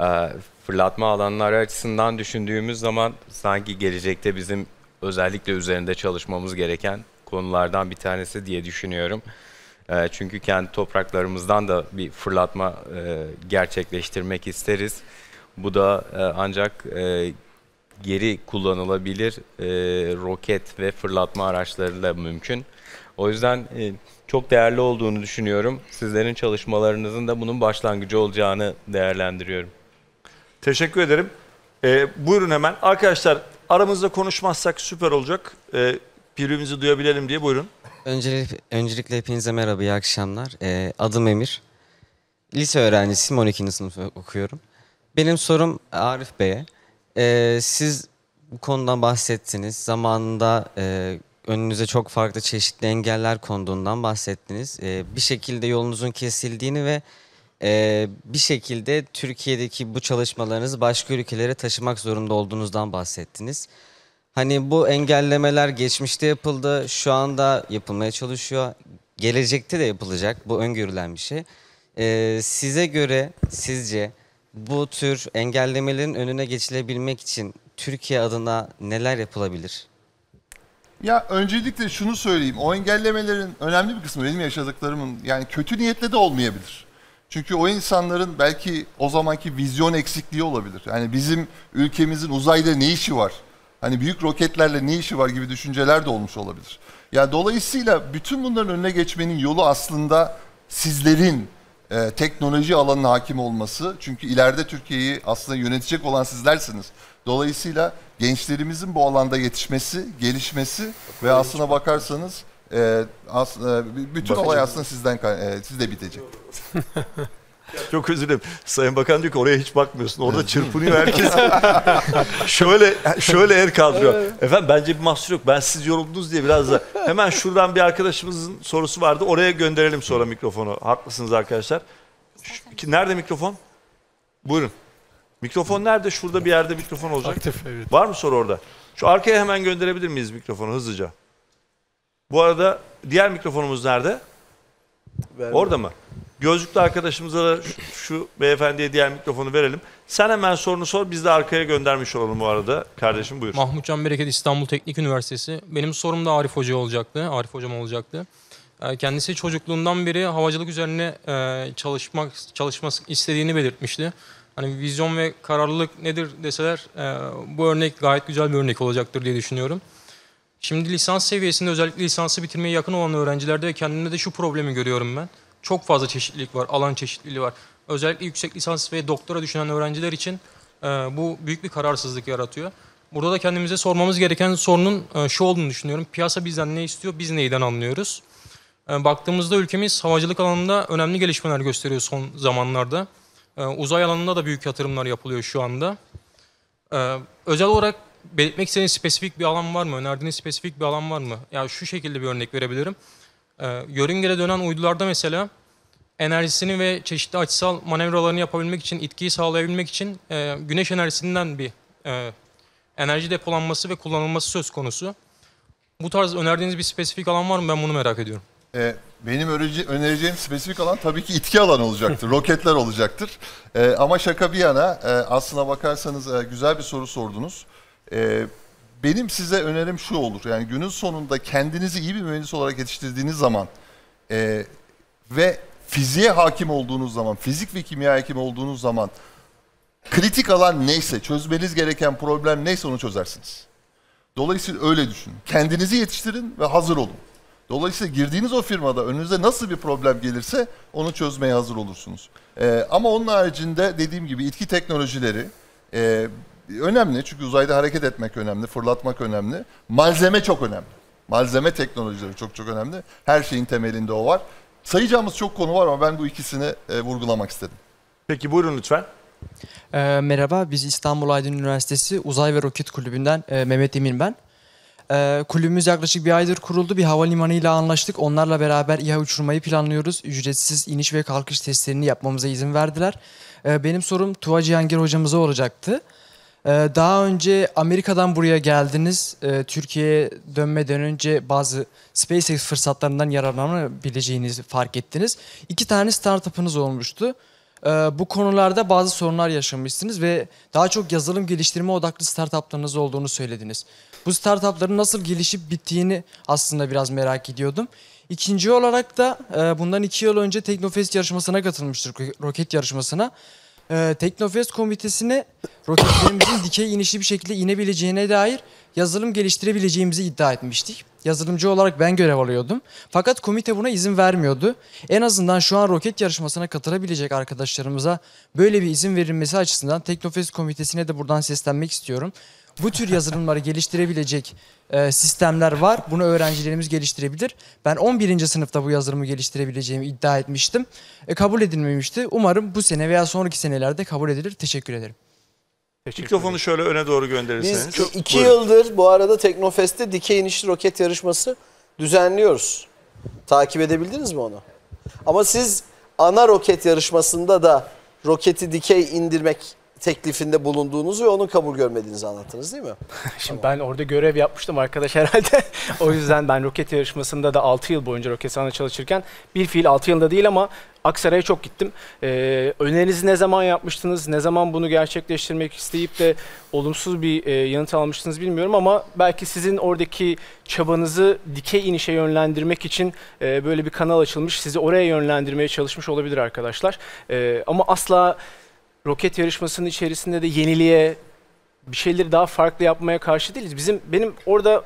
e, fırlatma alanları açısından düşündüğümüz zaman sanki gelecekte bizim özellikle üzerinde çalışmamız gereken konulardan bir tanesi diye düşünüyorum. E, çünkü kendi topraklarımızdan da bir fırlatma e, gerçekleştirmek isteriz. Bu da e, ancak e, geri kullanılabilir e, roket ve fırlatma araçlarıyla mümkün. O yüzden e, çok değerli olduğunu düşünüyorum. Sizlerin çalışmalarınızın da bunun başlangıcı olacağını değerlendiriyorum. Teşekkür ederim. Ee, buyurun hemen. Arkadaşlar aramızda konuşmazsak süper olacak. Ee, birbirimizi duyabilelim diye buyurun. Öncelikle, öncelikle hepinize merhaba, iyi akşamlar. Ee, adım Emir. Lise öğrencisiyim, 12. sınıf okuyorum. Benim sorum Arif Bey'e. Ee, siz bu konudan bahsettiniz. Zamanında e, önünüze çok farklı çeşitli engeller konduğundan bahsettiniz. Ee, bir şekilde yolunuzun kesildiğini ve e, bir şekilde Türkiye'deki bu çalışmalarınızı başka ülkelere taşımak zorunda olduğunuzdan bahsettiniz. Hani bu engellemeler geçmişte yapıldı, şu anda yapılmaya çalışıyor. Gelecekte de yapılacak. Bu öngörülen bir şey. Ee, size göre sizce bu tür engellemelerin önüne geçilebilmek için Türkiye adına neler yapılabilir? Ya öncelikle şunu söyleyeyim. O engellemelerin önemli bir kısmı benim yaşadıklarımın yani kötü niyetle de olmayabilir. Çünkü o insanların belki o zamanki vizyon eksikliği olabilir. Yani bizim ülkemizin uzayda ne işi var? Hani büyük roketlerle ne işi var gibi düşünceler de olmuş olabilir. Ya dolayısıyla bütün bunların önüne geçmenin yolu aslında sizlerin e, teknoloji alanına hakim olması. Çünkü ileride Türkiye'yi aslında yönetecek olan sizlersiniz. Dolayısıyla gençlerimizin bu alanda yetişmesi, gelişmesi ve aslına bakarsanız e, as, e, bütün olay Bakacağız. aslında sizden e, sizde bitecek. [laughs] Çok özür dilerim. Sayın Bakan diyor ki oraya hiç bakmıyorsun. Orada çırpınıyor herkes. [laughs] şöyle şöyle el kaldırıyor. Efendim bence bir mahsur yok. Ben siz yoruldunuz diye biraz da hemen şuradan bir arkadaşımızın sorusu vardı. Oraya gönderelim sonra mikrofonu. Haklısınız arkadaşlar. Şu- ki- nerede mikrofon? Buyurun. Mikrofon nerede? Şurada bir yerde mikrofon olacak. Aktif, evet. Var mı soru orada? Şu arkaya hemen gönderebilir miyiz mikrofonu hızlıca? Bu arada diğer mikrofonumuz nerede? Orada mı? Gözlüklü arkadaşımıza da şu, şu beyefendiye diğer mikrofonu verelim. Sen hemen sorunu sor biz de arkaya göndermiş olalım bu arada. Kardeşim buyur. Mahmut Can Bereket İstanbul Teknik Üniversitesi. Benim sorum da Arif Hoca olacaktı. Arif Hocam olacaktı. Ee, Kendisi çocukluğundan beri havacılık üzerine e, çalışmak çalışması istediğini belirtmişti. Hani vizyon ve kararlılık nedir deseler e, bu örnek gayet güzel bir örnek olacaktır diye düşünüyorum. Şimdi lisans seviyesinde özellikle lisansı bitirmeye yakın olan öğrencilerde kendimde de şu problemi görüyorum ben. Çok fazla çeşitlilik var, alan çeşitliliği var. Özellikle yüksek lisans ve doktora düşünen öğrenciler için e, bu büyük bir kararsızlık yaratıyor. Burada da kendimize sormamız gereken sorunun e, şu olduğunu düşünüyorum. Piyasa bizden ne istiyor, biz neyden anlıyoruz? E, baktığımızda ülkemiz havacılık alanında önemli gelişmeler gösteriyor son zamanlarda. E, uzay alanında da büyük yatırımlar yapılıyor şu anda. E, özel olarak belirtmek istediğiniz spesifik bir alan var mı? Önerdiğiniz spesifik bir alan var mı? Ya şu şekilde bir örnek verebilirim. E, yörüngede dönen uydularda mesela enerjisini ve çeşitli açısal manevralarını yapabilmek için, itkiyi sağlayabilmek için e, güneş enerjisinden bir e, enerji depolanması ve kullanılması söz konusu. Bu tarz önerdiğiniz bir spesifik alan var mı? Ben bunu merak ediyorum. Ee, benim önereceğim spesifik alan tabii ki itki alanı olacaktır. [laughs] Roketler olacaktır. Ee, ama şaka bir yana e, aslına bakarsanız e, güzel bir soru sordunuz. Ee, benim size önerim şu olur. Yani günün sonunda kendinizi iyi bir mühendis olarak yetiştirdiğiniz zaman e, ve fiziğe hakim olduğunuz zaman, fizik ve kimya hakim olduğunuz zaman Kritik alan neyse, çözmeniz gereken problem neyse onu çözersiniz. Dolayısıyla öyle düşünün. Kendinizi yetiştirin ve hazır olun. Dolayısıyla girdiğiniz o firmada önünüze nasıl bir problem gelirse onu çözmeye hazır olursunuz. Ee, ama onun haricinde dediğim gibi itki teknolojileri e, önemli. Çünkü uzayda hareket etmek önemli, fırlatmak önemli. Malzeme çok önemli. Malzeme teknolojileri çok çok önemli. Her şeyin temelinde o var. Sayacağımız çok konu var ama ben bu ikisini e, vurgulamak istedim. Peki buyurun lütfen. Ee, merhaba, biz İstanbul Aydın Üniversitesi Uzay ve Roket Kulübü'nden e, Mehmet Emin ben. Ee, kulübümüz yaklaşık bir aydır kuruldu. Bir havalimanı ile anlaştık. Onlarla beraber İHA uçurmayı planlıyoruz. Ücretsiz iniş ve kalkış testlerini yapmamıza izin verdiler. Ee, benim sorum Tuva Cihangir hocamıza olacaktı. Ee, daha önce Amerika'dan buraya geldiniz. Ee, Türkiye'ye dönmeden önce bazı SpaceX fırsatlarından yararlanabileceğinizi fark ettiniz. İki tane startup'ınız olmuştu. Ee, bu konularda bazı sorunlar yaşamışsınız ve daha çok yazılım geliştirme odaklı startuplarınız olduğunu söylediniz. Bu startupların nasıl gelişip bittiğini aslında biraz merak ediyordum. İkinci olarak da e, bundan iki yıl önce Teknofest yarışmasına katılmıştık, roket yarışmasına. E, Teknofest komitesine roketlerimizin [laughs] dikey inişli bir şekilde inebileceğine dair yazılım geliştirebileceğimizi iddia etmiştik. Yazılımcı olarak ben görev alıyordum. Fakat komite buna izin vermiyordu. En azından şu an roket yarışmasına katılabilecek arkadaşlarımıza böyle bir izin verilmesi açısından Teknofest komitesine de buradan seslenmek istiyorum. Bu tür yazılımları geliştirebilecek e, sistemler var. Bunu öğrencilerimiz geliştirebilir. Ben 11. sınıfta bu yazılımı geliştirebileceğimi iddia etmiştim. E, kabul edilmemişti. Umarım bu sene veya sonraki senelerde kabul edilir. Teşekkür ederim. Mikrofonu şöyle öne doğru gönderirseniz. Biz iki Buyurun. yıldır bu arada Teknofest'te dikey inişli roket yarışması düzenliyoruz. Takip edebildiniz mi onu? Ama siz ana roket yarışmasında da roketi dikey indirmek teklifinde bulunduğunuzu ve onun kabul görmediğinizi anlattınız değil mi? [laughs] Şimdi ben orada görev yapmıştım arkadaş herhalde. [laughs] o yüzden ben roket yarışmasında da 6 yıl boyunca roket sahanada çalışırken bir fiil 6 yılda değil ama Aksaray'a çok gittim. Ee, önerinizi ne zaman yapmıştınız? Ne zaman bunu gerçekleştirmek isteyip de olumsuz bir e, yanıt almıştınız bilmiyorum ama belki sizin oradaki çabanızı dikey inişe yönlendirmek için e, böyle bir kanal açılmış. Sizi oraya yönlendirmeye çalışmış olabilir arkadaşlar. E, ama asla roket yarışmasının içerisinde de yeniliğe, bir şeyleri daha farklı yapmaya karşı değiliz. Bizim benim orada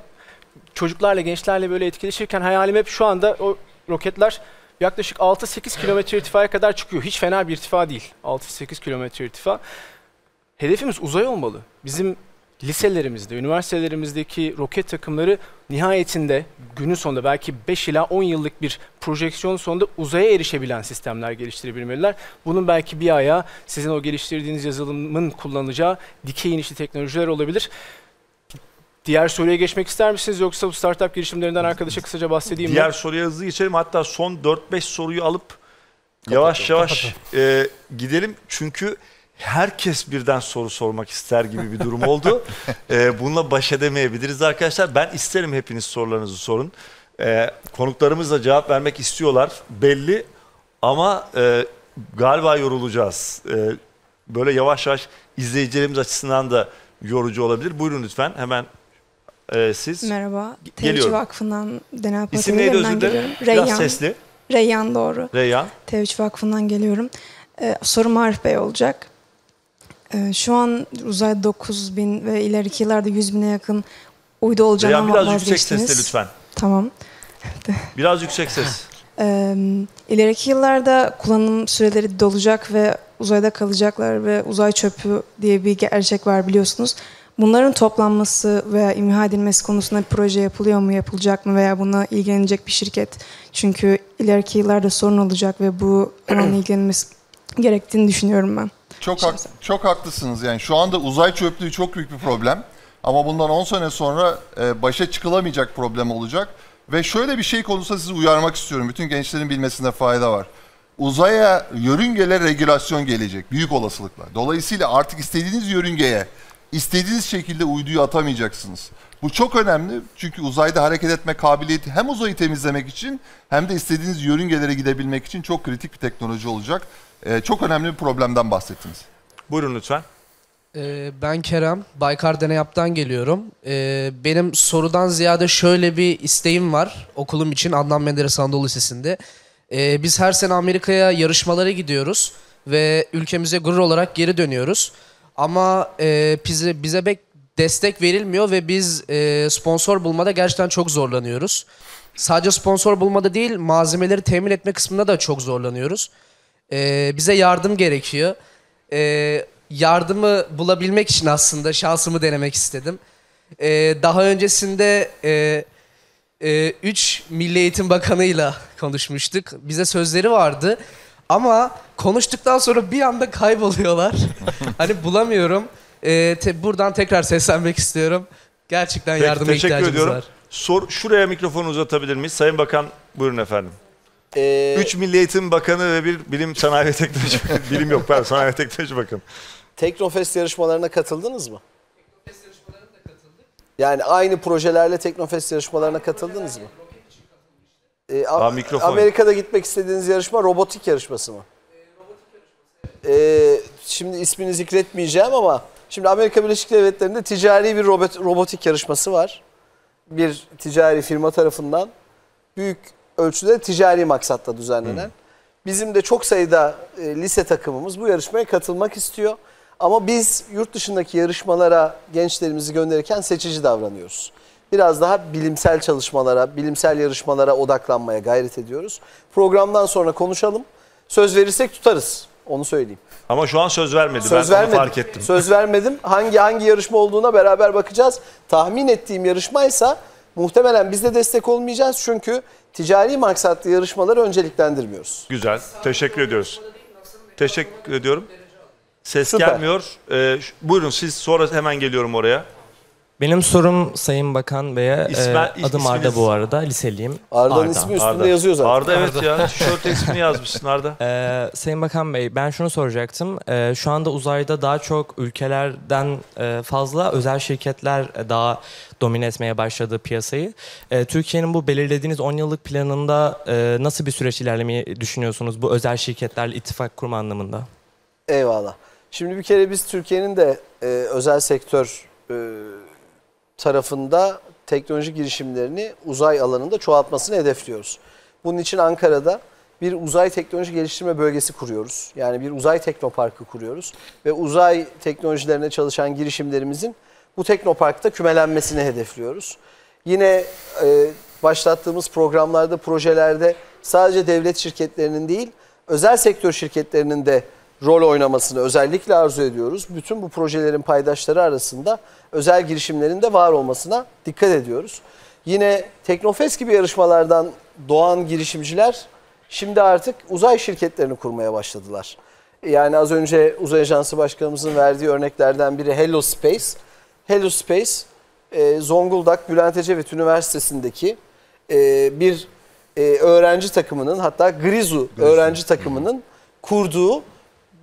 çocuklarla, gençlerle böyle etkileşirken hayalim hep şu anda o roketler yaklaşık 6-8 kilometre irtifaya kadar çıkıyor. Hiç fena bir irtifa değil. 6-8 kilometre irtifa. Hedefimiz uzay olmalı. Bizim liselerimizde, üniversitelerimizdeki roket takımları nihayetinde günün sonunda belki 5 ila 10 yıllık bir projeksiyon sonunda uzaya erişebilen sistemler geliştirebilmeliler. Bunun belki bir ayağı sizin o geliştirdiğiniz yazılımın kullanacağı dikey inişli teknolojiler olabilir. Diğer soruya geçmek ister misiniz yoksa bu startup girişimlerinden arkadaşa kısaca bahsedeyim mi? Diğer soruya hızlı geçelim. Hatta son 4-5 soruyu alıp yavaş yavaş e, gidelim. Çünkü herkes birden soru sormak ister gibi bir durum oldu. [laughs] e, bununla baş edemeyebiliriz arkadaşlar. Ben isterim hepiniz sorularınızı sorun. E, konuklarımız da cevap vermek istiyorlar belli ama e, galiba yorulacağız. E, böyle yavaş yavaş izleyicilerimiz açısından da yorucu olabilir. Buyurun lütfen hemen e, siz. Merhaba. Geliyorum. Vakfı'ndan Patinlerinden dilerim? geliyorum. Biraz Reyyan. sesli. Reyyan doğru. Reyhan. Tevci Vakfı'ndan geliyorum. Ee, sorum Arif Bey olacak. Ee, şu an uzayda 9 bin ve ileriki yıllarda 100 bine yakın uydu Reyhan olacağından biraz yüksek sesle lütfen. Tamam. [laughs] Biraz yüksek ses. [laughs] Ee, ileriki yıllarda kullanım süreleri dolacak ve uzayda kalacaklar ve uzay çöpü diye bir gerçek var biliyorsunuz. Bunların toplanması veya imha edilmesi konusunda bir proje yapılıyor mu, yapılacak mı veya buna ilgilenecek bir şirket. Çünkü ileriki yıllarda sorun olacak ve bu [clears throat] alanla ilgilenmesi gerektiğini düşünüyorum ben. Çok hak- çok haklısınız yani şu anda uzay çöplüğü çok büyük bir problem ama bundan 10 sene sonra e, başa çıkılamayacak problem olacak ve şöyle bir şey konusunda sizi uyarmak istiyorum. Bütün gençlerin bilmesinde fayda var. Uzaya yörüngele regülasyon gelecek büyük olasılıkla. Dolayısıyla artık istediğiniz yörüngeye istediğiniz şekilde uyduyu atamayacaksınız. Bu çok önemli çünkü uzayda hareket etme kabiliyeti hem uzayı temizlemek için hem de istediğiniz yörüngelere gidebilmek için çok kritik bir teknoloji olacak. Ee, çok önemli bir problemden bahsettiniz. Buyurun lütfen. Ee, ben Kerem, Baykar Deneyap'tan geliyorum. Ee, benim sorudan ziyade şöyle bir isteğim var okulum için Adnan Menderes Anadolu Lisesi'nde. Ee, biz her sene Amerika'ya yarışmalara gidiyoruz. ve ülkemize gurur olarak geri dönüyoruz. Ama e, bize bize pek destek verilmiyor ve biz e, sponsor bulmada gerçekten çok zorlanıyoruz. Sadece sponsor bulmada değil, malzemeleri temin etme kısmında da çok zorlanıyoruz. E, bize yardım gerekiyor. E, yardımı bulabilmek için aslında şansımı denemek istedim. E, daha öncesinde e, e, üç Milli Eğitim Bakanı'yla [laughs] konuşmuştuk. Bize sözleri vardı. Ama konuştuktan sonra bir anda kayboluyorlar. [laughs] hani bulamıyorum. E, te- buradan tekrar seslenmek istiyorum. Gerçekten Peki, yardıma ihtiyacımız ediyorum. var. Sor, şuraya mikrofonu uzatabilir miyiz? Sayın Bakan buyurun efendim. Üç Milli Eğitim Bakanı ve bir Bilim Sanayi ve Teknoloji [laughs] Bilim yok pardon Sanayi ve Teknoloji Bakanı. Teknofest yarışmalarına katıldınız mı? Yani aynı projelerle Teknofest yarışmalarına katıldınız mı? Ee, Aa, mikrofon. Amerika'da gitmek istediğiniz yarışma robotik yarışması mı? Ee, şimdi ismini zikretmeyeceğim ama şimdi Amerika Birleşik Devletleri'nde ticari bir robot, robotik yarışması var. Bir ticari firma tarafından büyük ölçüde ticari maksatla düzenlenen. Bizim de çok sayıda e, lise takımımız bu yarışmaya katılmak istiyor. Ama biz yurt dışındaki yarışmalara gençlerimizi gönderirken seçici davranıyoruz. Biraz daha bilimsel çalışmalara, bilimsel yarışmalara odaklanmaya gayret ediyoruz. Programdan sonra konuşalım. Söz verirsek tutarız. Onu söyleyeyim. Ama şu an söz vermedi. Söz ben vermedim. fark ettim. Söz vermedim. Hangi hangi yarışma olduğuna beraber bakacağız. Tahmin ettiğim yarışmaysa muhtemelen biz de destek olmayacağız. Çünkü ticari maksatlı yarışmaları önceliklendirmiyoruz. Güzel. Teşekkür ediyoruz. Teşekkür ediyorum. Ses Süper. gelmiyor. Ee, buyurun siz sonra hemen geliyorum oraya. Benim sorum Sayın Bakan Bey'e. İsme- e, adım Arda isminiz? bu arada. Liseliyim. Arda'nın Arda. ismi üstünde yazıyor zaten. Arda evet ya. Tişörte ismini yazmışsın Arda. Ee, [laughs] Sayın Bakan Bey ben şunu soracaktım. Ee, şu anda uzayda daha çok ülkelerden e, fazla özel şirketler e, daha domine etmeye başladı piyasayı. Ee, Türkiye'nin bu belirlediğiniz 10 yıllık planında e, nasıl bir süreç ilerlemeyi düşünüyorsunuz bu özel şirketlerle ittifak kurma anlamında? Eyvallah. Şimdi bir kere biz Türkiye'nin de e, özel sektör e, tarafında teknoloji girişimlerini uzay alanında çoğaltmasını hedefliyoruz. Bunun için Ankara'da bir uzay teknoloji geliştirme bölgesi kuruyoruz. Yani bir uzay teknoparkı kuruyoruz ve uzay teknolojilerine çalışan girişimlerimizin bu teknoparkta kümelenmesini hedefliyoruz. Yine e, başlattığımız programlarda, projelerde sadece devlet şirketlerinin değil, özel sektör şirketlerinin de rol oynamasını özellikle arzu ediyoruz. Bütün bu projelerin paydaşları arasında özel girişimlerin de var olmasına dikkat ediyoruz. Yine Teknofest gibi yarışmalardan doğan girişimciler şimdi artık uzay şirketlerini kurmaya başladılar. Yani az önce Uzay Ajansı Başkanımızın verdiği örneklerden biri Hello Space. Hello Space, e, Zonguldak Bülent Ecevit Üniversitesi'ndeki e, bir e, öğrenci takımının hatta Grizu öğrenci takımının kurduğu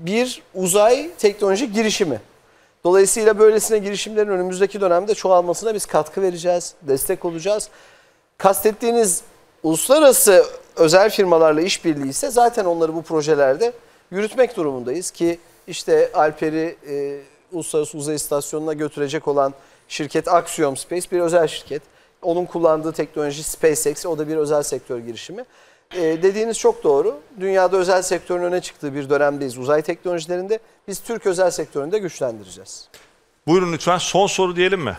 bir uzay teknoloji girişimi. Dolayısıyla böylesine girişimlerin önümüzdeki dönemde çoğalmasına biz katkı vereceğiz, destek olacağız. Kastettiğiniz uluslararası özel firmalarla işbirliği ise zaten onları bu projelerde yürütmek durumundayız ki işte Alper'i e, Uluslararası Uzay İstasyonu'na götürecek olan şirket Axiom Space bir özel şirket. Onun kullandığı teknoloji SpaceX, o da bir özel sektör girişimi. E, dediğiniz çok doğru. Dünyada özel sektörün öne çıktığı bir dönemdeyiz uzay teknolojilerinde. Biz Türk özel sektörünü de güçlendireceğiz. Buyurun lütfen son soru diyelim mi?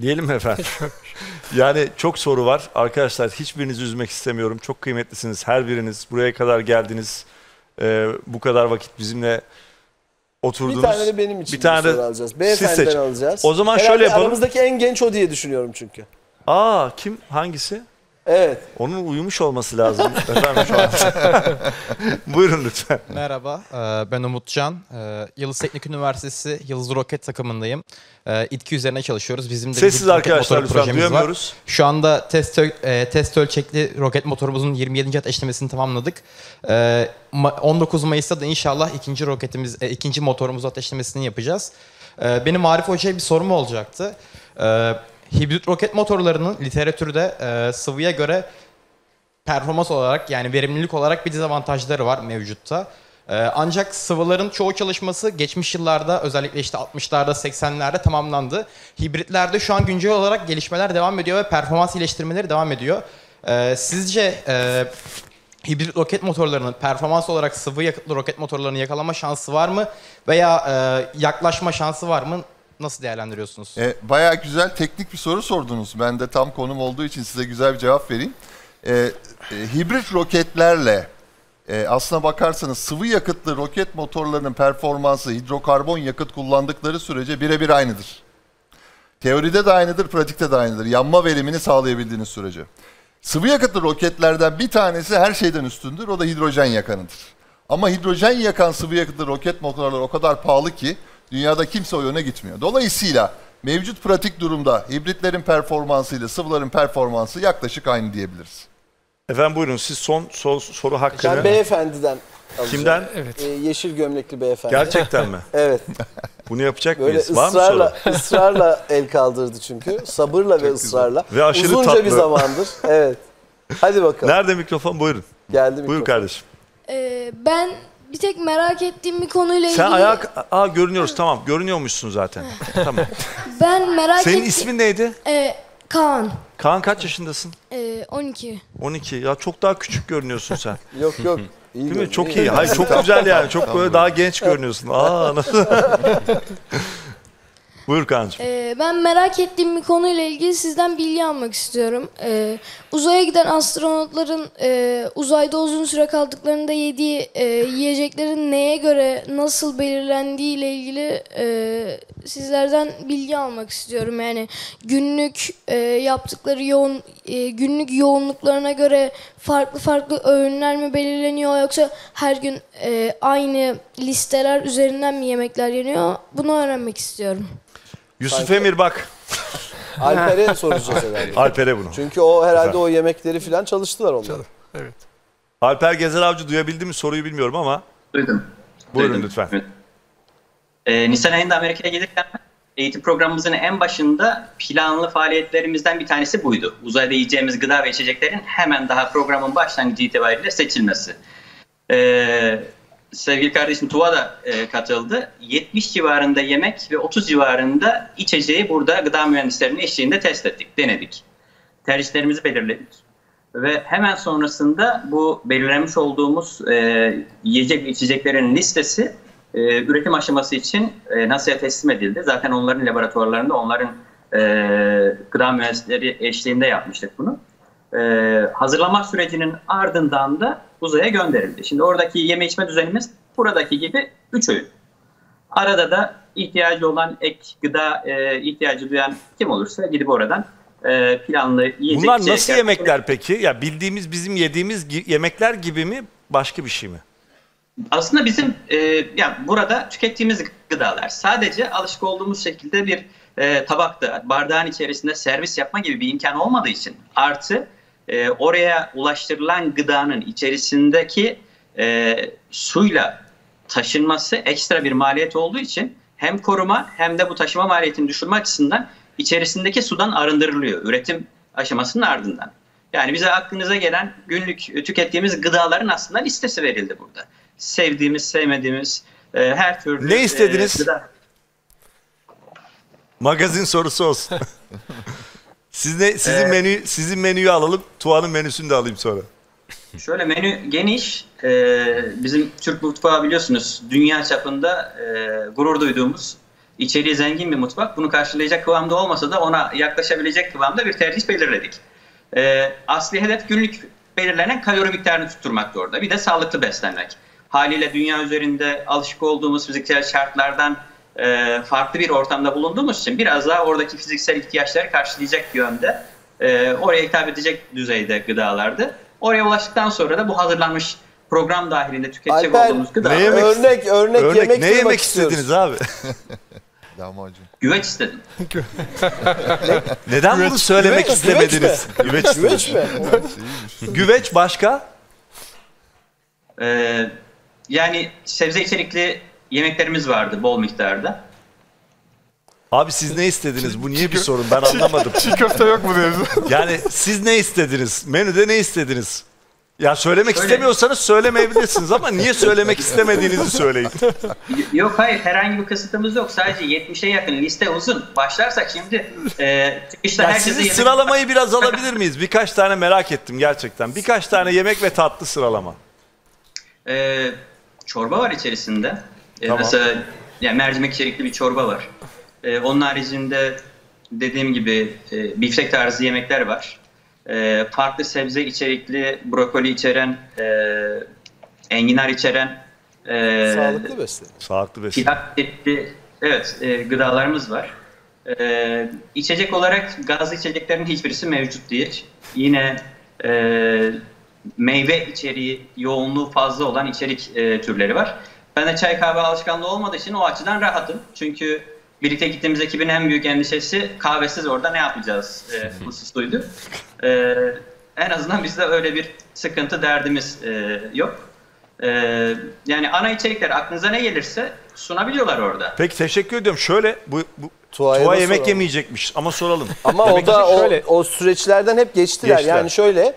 Diyelim mi efendim? [laughs] yani çok soru var. Arkadaşlar hiçbirinizi üzmek istemiyorum. Çok kıymetlisiniz her biriniz. Buraya kadar geldiniz. Ee, bu kadar vakit bizimle oturdunuz. Bir tane de benim için bir tane de soru alacağız. Beyefendiden alacağız. O zaman Herhalde şöyle yapalım. Aramızdaki en genç o diye düşünüyorum çünkü. Aa kim? Hangisi? Evet. Onun uyumuş olması lazım. [laughs] efendim şu an. [laughs] Buyurun lütfen. Merhaba, e, ben Umutcan. E, Yıldız Teknik Üniversitesi Yıldız Roket takımındayım. E, İTKİ üzerine çalışıyoruz. Bizim de bir Sessiz roket arkadaşlar lütfen, projemiz var. duyamıyoruz. Şu anda test, test ölçekli roket motorumuzun 27. ateşlemesini tamamladık. E, ma- 19 Mayıs'ta da inşallah ikinci roketimiz, ikinci motorumuzu ateşlemesini yapacağız. Benim Arif Hoca'ya bir sorum olacaktı. E, hibrit roket motorlarının literatürde e, sıvıya göre performans olarak yani verimlilik olarak bir dezavantajları var mevcutta. Ee, ancak sıvıların çoğu çalışması geçmiş yıllarda özellikle işte 60'larda 80'lerde tamamlandı. Hibritlerde şu an güncel olarak gelişmeler devam ediyor ve performans iyileştirmeleri devam ediyor. Ee, sizce e, hibrit roket motorlarının performans olarak sıvı yakıtlı roket motorlarını yakalama şansı var mı? Veya e, yaklaşma şansı var mı? Nasıl değerlendiriyorsunuz? E, bayağı güzel teknik bir soru sordunuz. Ben de tam konum olduğu için size güzel bir cevap vereyim. E, e, hibrit roketlerle e, aslına bakarsanız sıvı yakıtlı roket motorlarının performansı hidrokarbon yakıt kullandıkları sürece birebir aynıdır. Teoride de aynıdır, pratikte de aynıdır. Yanma verimini sağlayabildiğiniz sürece. Sıvı yakıtlı roketlerden bir tanesi her şeyden üstündür. O da hidrojen yakanıdır. Ama hidrojen yakan sıvı yakıtlı roket motorları o kadar pahalı ki dünyada kimse o yöne gitmiyor. Dolayısıyla mevcut pratik durumda hibritlerin performansıyla sıvıların performansı yaklaşık aynı diyebiliriz. Efendim buyurun siz son sor- soru hakkını. Ben beyefendiden alacağım. Kimden? Ee, yeşil gömlekli beyefendi. Gerçekten mi? [laughs] evet. Bunu yapacak Böyle mıyız? Var mı soru? [laughs] ısrarla el kaldırdı çünkü. Sabırla ve ısrarla. Ve aşırı Uzunca tatlı. bir zamandır. [laughs] Evet. Hadi bakalım. Nerede mikrofon? Buyurun. Geldi Buyur kardeşim. Ee, ben bir tek merak ettiğim bir konuyla ilgili... Sen ayak... Aa görünüyoruz tamam. Görünüyormuşsun zaten. [laughs] tamam. Ben merak Senin ettim. ismin neydi? Ee, Kaan. Kaan kaç yaşındasın? Ee, 12. 12. Ya çok daha küçük görünüyorsun sen. [laughs] Yok yok. İyi Değil mi? Çok iyi. Hayır çok güzel yani. Çok böyle daha genç görünüyorsun. Aa nasıl? [laughs] Buyur Kaan'cığım. Ee, ben merak ettiğim bir konuyla ilgili sizden bilgi almak istiyorum. Ee, uzaya giden astronotların e, uzayda uzun süre kaldıklarında yediği e, yiyeceklerin neye göre nasıl belirlendiği ile ilgili e, sizlerden bilgi almak istiyorum. Yani günlük e, yaptıkları yoğun e, günlük yoğunluklarına göre farklı farklı öğünler mi belirleniyor yoksa her gün e, aynı listeler üzerinden mi yemekler yeniyor? Bunu öğrenmek istiyorum. Yusuf Emir bak. [laughs] Alper'e soracağız herhalde. [laughs] Alper'e bunu. Çünkü o herhalde Güzel. o yemekleri falan çalıştılar onlar. Evet. Alper Gezer Avcı duyabildi mi soruyu bilmiyorum ama. Duydum. Buyurun Duydum. lütfen. Evet. Ee, Nisan ayında Amerika'ya gelirken eğitim programımızın en başında planlı faaliyetlerimizden bir tanesi buydu. Uzayda yiyeceğimiz gıda ve içeceklerin hemen daha programın başlangıcı itibariyle seçilmesi. Ee, sevgili kardeşim Tuva da e, katıldı. 70 civarında yemek ve 30 civarında içeceği burada gıda mühendislerinin eşliğinde test ettik, denedik. Tercihlerimizi belirledik. Ve hemen sonrasında bu belirlenmiş olduğumuz e, yiyecek ve içeceklerin listesi e, üretim aşaması için e, NASA'ya teslim edildi. Zaten onların laboratuvarlarında onların e, gıda mühendisleri eşliğinde yapmıştık bunu. E, hazırlama sürecinin ardından da uzaya gönderildi. Şimdi oradaki yeme içme düzenimiz buradaki gibi 3 öğün. Arada da ihtiyacı olan ek gıda e, ihtiyacı duyan kim olursa gidip oradan e, planlı yiyecek Bunlar nasıl içecekler- yemekler peki? Ya bildiğimiz bizim yediğimiz yemekler gibi mi? Başka bir şey mi? Aslında bizim e, yani burada tükettiğimiz gıdalar sadece alışık olduğumuz şekilde bir e, tabakta, bardağın içerisinde servis yapma gibi bir imkan olmadığı için artı e, oraya ulaştırılan gıdanın içerisindeki e, suyla taşınması ekstra bir maliyet olduğu için hem koruma hem de bu taşıma maliyetini düşürme açısından içerisindeki sudan arındırılıyor üretim aşamasının ardından. Yani bize aklınıza gelen günlük tükettiğimiz gıdaların aslında listesi verildi burada. Sevdiğimiz, sevmediğimiz e, her türlü Ne istediniz? e, gıda. Magazin sorusu olsun. [laughs] Siz ne, sizin Ee, menü sizin menüyü alalım. Tuğan'ın menüsünü de alayım sonra. Şöyle menü geniş. Ee, bizim Türk mutfağı biliyorsunuz dünya çapında e, gurur duyduğumuz içeriği zengin bir mutfak. Bunu karşılayacak kıvamda olmasa da ona yaklaşabilecek kıvamda bir tercih belirledik. Ee, asli hedef günlük belirlenen kalori miktarını tutturmakta orada. Bir de sağlıklı beslenmek. Haliyle dünya üzerinde alışık olduğumuz fiziksel şartlardan e, farklı bir ortamda bulunduğumuz için biraz daha oradaki fiziksel ihtiyaçları karşılayacak yönde e, oraya hitap edecek düzeyde gıdalardı. Oraya ulaştıktan sonra da bu hazırlanmış program dahilinde tüketecek Alper, olduğumuz gıda. Ne yemek- Örnek- örnek Örnek yemek ne yemek istiyoruz. istediniz abi? [laughs] Lahmacun. Güveç istedim. [laughs] Neden bunu söylemek istemediniz? Güveç, Güveç mi? Güveç [laughs] başka? Ee, yani sebze içerikli yemeklerimiz vardı bol miktarda. Abi siz ne istediniz? Bu niye bir sorun? Ben anlamadım. Çiğ köfte yok mu diyorsun? [laughs] Yani siz ne istediniz? Menüde ne istediniz? Ya söylemek Şöyle- istemiyorsanız söylemeyebilirsiniz ama niye söylemek istemediğinizi söyleyin. Yok hayır herhangi bir kısıtımız yok. Sadece 70'e yakın liste uzun. Başlarsak şimdi e, çıkışta herkese sizin yemek- sıralamayı biraz alabilir miyiz? Birkaç tane merak ettim gerçekten. Birkaç tane yemek ve tatlı sıralama. E, çorba var içerisinde. E, Tamam. Mesela yani mercimek içerikli bir çorba var. E, onun haricinde dediğim gibi e, biftek tarzı yemekler var. E, farklı sebze içerikli, brokoli içeren, e, enginar içeren e, Sağlıklı beslenir. Sağlıklı çeşitli evet e, gıdalarımız var. E, içecek olarak gazlı içeceklerin hiçbirisi mevcut değil. Yine e, meyve içeriği yoğunluğu fazla olan içerik e, türleri var. Ben de çay kahve alışkanlığı olmadığı için o açıdan rahatım. Çünkü birlikte gittiğimiz ekibin en büyük endişesi kahvesiz orada ne yapacağız e, hususuydu. E, en azından bizde öyle bir sıkıntı derdimiz e, yok. E, yani ana içerikler aklınıza ne gelirse sunabiliyorlar orada. Peki teşekkür ediyorum. Şöyle bu, bu Tuğa'ya Tuğa yemek soralım. yemeyecekmiş ama soralım. [laughs] Ama Yemek o da o, o süreçlerden hep geçtiler. Geçtiler. Yani şöyle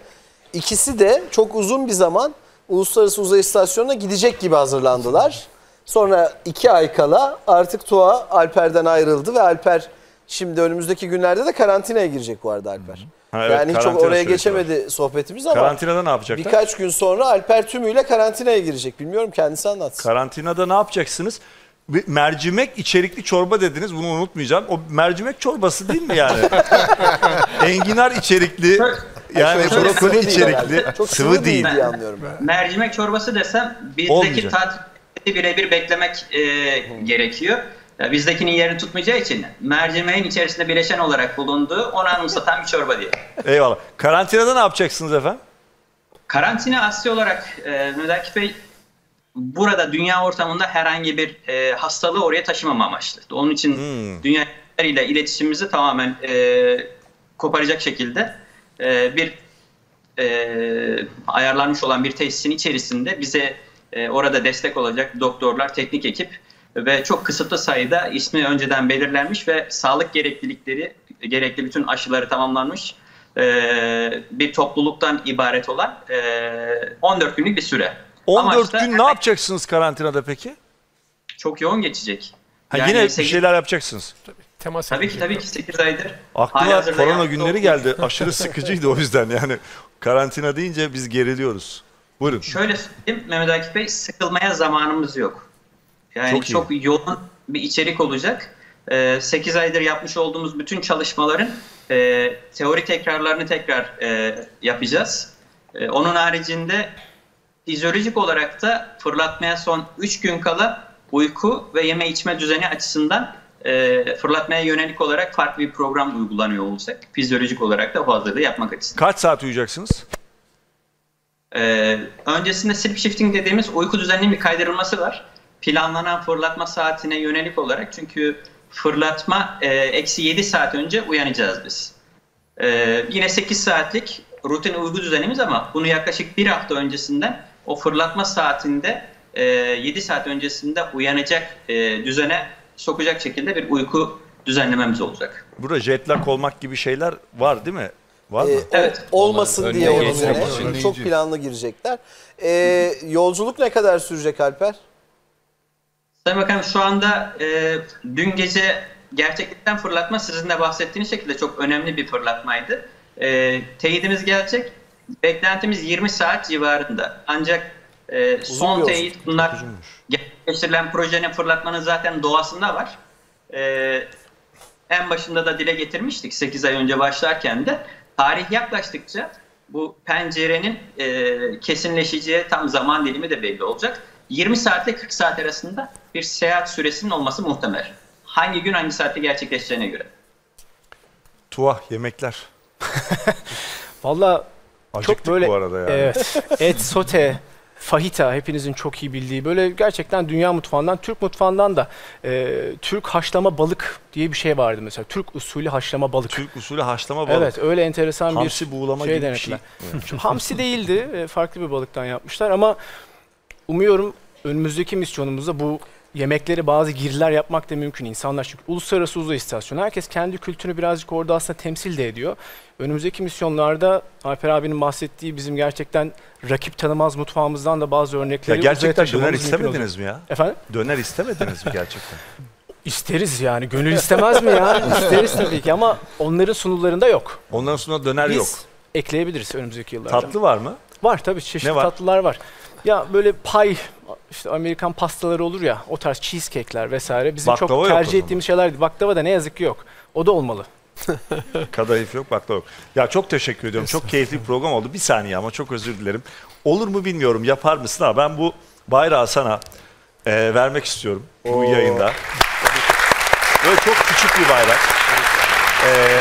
ikisi de çok uzun bir zaman Uluslararası Uzay İstasyonu'na gidecek gibi hazırlandılar. Sonra iki ay kala artık Tuğa Alper'den ayrıldı ve Alper şimdi önümüzdeki günlerde de karantinaya girecek bu arada Alper. Ha, evet, yani hiç çok oraya geçemedi sohbetimiz ama Karantinada ne yapacaklar? birkaç gün sonra Alper tümüyle karantinaya girecek. Bilmiyorum kendisi anlatsın. Karantinada ne yapacaksınız? Mercimek içerikli çorba dediniz. Bunu unutmayacağım. O mercimek çorbası değil mi yani? [laughs] Enginar içerikli yani brokoli içerikli. Çok sıvı değil. diye anlıyorum ben. [laughs] Mercimek çorbası desem bizdeki tat birebir beklemek e, gerekiyor. Ya bizdekinin yerini tutmayacağı için mercimeğin içerisinde bileşen olarak bulunduğu onu anımsatan bir çorba diye. Eyvallah. Karantinada ne yapacaksınız efendim? Karantina Asya olarak e, Müdakip Bey burada dünya ortamında herhangi bir e, hastalığı oraya taşımama amaçlı. Onun için dünya ile iletişimimizi tamamen e, koparacak şekilde e, bir e, ayarlanmış olan bir tesisin içerisinde bize e, orada destek olacak doktorlar, teknik ekip ve çok kısıtlı sayıda ismi önceden belirlenmiş ve sağlık gereklilikleri, gerekli bütün aşıları tamamlanmış e, bir topluluktan ibaret olan e, 14 günlük bir süre. 14 Amaçta gün ne yapacaksınız karantinada peki? çok yoğun geçecek. Ha, Yani yine bir sekiz- şeyler yapacaksınız. Temas Tabii ki tabii ki 8 aydır. Aklıma korona yaptığı günleri geldi. [laughs] Aşırı sıkıcıydı o yüzden yani. Karantina deyince biz geriliyoruz. Buyurun. Şöyle söyleyeyim Mehmet Akif Bey sıkılmaya zamanımız yok. Yani Çok çok, iyi. yoğun bir içerik olacak. 8 aydır yapmış olduğumuz bütün çalışmaların e, teori tekrarlarını tekrar e, yapacağız. E, onun haricinde fizyolojik olarak da fırlatmaya son 3 gün kala uyku ve yeme içme düzeni açısından e, fırlatmaya yönelik olarak farklı bir program uygulanıyor olacak. Fizyolojik olarak da bu hazırlığı yapmak açısından. Kaç saat uyuyacaksınız? Ee, öncesinde sleep shifting dediğimiz uyku düzeninin bir kaydırılması var. Planlanan fırlatma saatine yönelik olarak çünkü fırlatma e, eksi 7 saat önce uyanacağız biz. Ee, yine 8 saatlik rutin uyku düzenimiz ama bunu yaklaşık bir hafta öncesinden o fırlatma saatinde e, 7 saat öncesinde uyanacak e, düzene sokacak şekilde bir uyku düzenlememiz olacak. Burada jet lag olmak gibi şeyler var değil mi? Var mı? Evet. Olmasın Onlar diye önüne o düzene geçmek için. çok planlı girecekler. Ee, yolculuk ne kadar sürecek Alper? Sayın Bakanım şu anda e, dün gece gerçekten fırlatma sizin de bahsettiğiniz şekilde çok önemli bir fırlatmaydı. E, teyidimiz gelecek. Beklentimiz 20 saat civarında. Ancak e, son teyit bunlar gerçekleştirilen projenin fırlatmanın zaten doğasında var. E, en başında da dile getirmiştik 8 ay önce başlarken de. Tarih yaklaştıkça bu pencerenin e, kesinleşeceği tam zaman dilimi de belli olacak. 20 saatle 40 saat arasında bir seyahat süresinin olması muhtemel. Hangi gün hangi saatte gerçekleşeceğine göre. Tuah yemekler. Valla çok böyle bu arada yani. evet, et, sote, fajita hepinizin çok iyi bildiği böyle gerçekten dünya mutfağından, Türk mutfağından da e, Türk haşlama balık diye bir şey vardı mesela. Türk usulü haşlama balık. Türk usulü haşlama balık. Evet öyle enteresan Hamsi bir buğulama şey gibi bir şey. Hamsi değildi. e, Farklı bir balıktan yapmışlar ama umuyorum önümüzdeki misyonumuzda bu yemekleri bazı girdiler yapmak da mümkün. İnsanlar çünkü uluslararası uzay istasyonu. Herkes kendi kültürünü birazcık orada aslında temsil de ediyor. Önümüzdeki misyonlarda Alper abinin bahsettiği bizim gerçekten rakip tanımaz mutfağımızdan da bazı Ya örnekleri uzaya gerçekten döner istemediniz mi ya? Efendim? Döner istemediniz mi gerçekten? [laughs] İsteriz yani. Gönül istemez mi ya? İsteriz tabii ki ama onların sunularında yok. Onların sunumunda döner Biz yok. ekleyebiliriz önümüzdeki yıllarda. Tatlı var mı? Var tabii çeşitli var? tatlılar var. Ya böyle pay işte Amerikan pastaları olur ya o tarz cheesecake'ler vesaire bizim Baklava çok tercih ettiğimiz şeyler değil. Baklava da ne yazık ki yok. O da olmalı. [laughs] Kadayıf yok, baklava yok. Ya çok teşekkür ediyorum. Çok keyifli bir program oldu. Bir saniye ama çok özür dilerim. Olur mu bilmiyorum. Yapar mısın ama ben bu bayrağı sana e, vermek istiyorum bu Oo. yayında. Böyle çok küçük bir bayrak. E,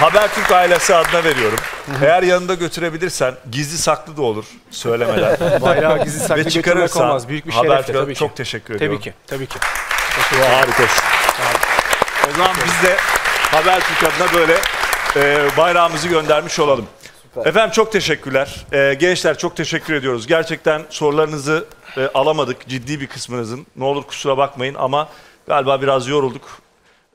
Habertürk ailesi adına veriyorum. Eğer yanında götürebilirsen gizli saklı da olur söylemeden. [laughs] Bayrağı gizli saklı Ve götürmek çıkarırsan olmaz. Büyük bir şeref de Habertürk'e tabii ki. Çok teşekkür Tabii ediyorum. ki, tabii ki. Harikasın. O zaman biz de Habertürk adına böyle e, bayrağımızı göndermiş olalım. Efendim çok teşekkürler. E, gençler çok teşekkür ediyoruz. Gerçekten sorularınızı e, alamadık ciddi bir kısmınızın. Ne olur kusura bakmayın ama galiba biraz yorulduk.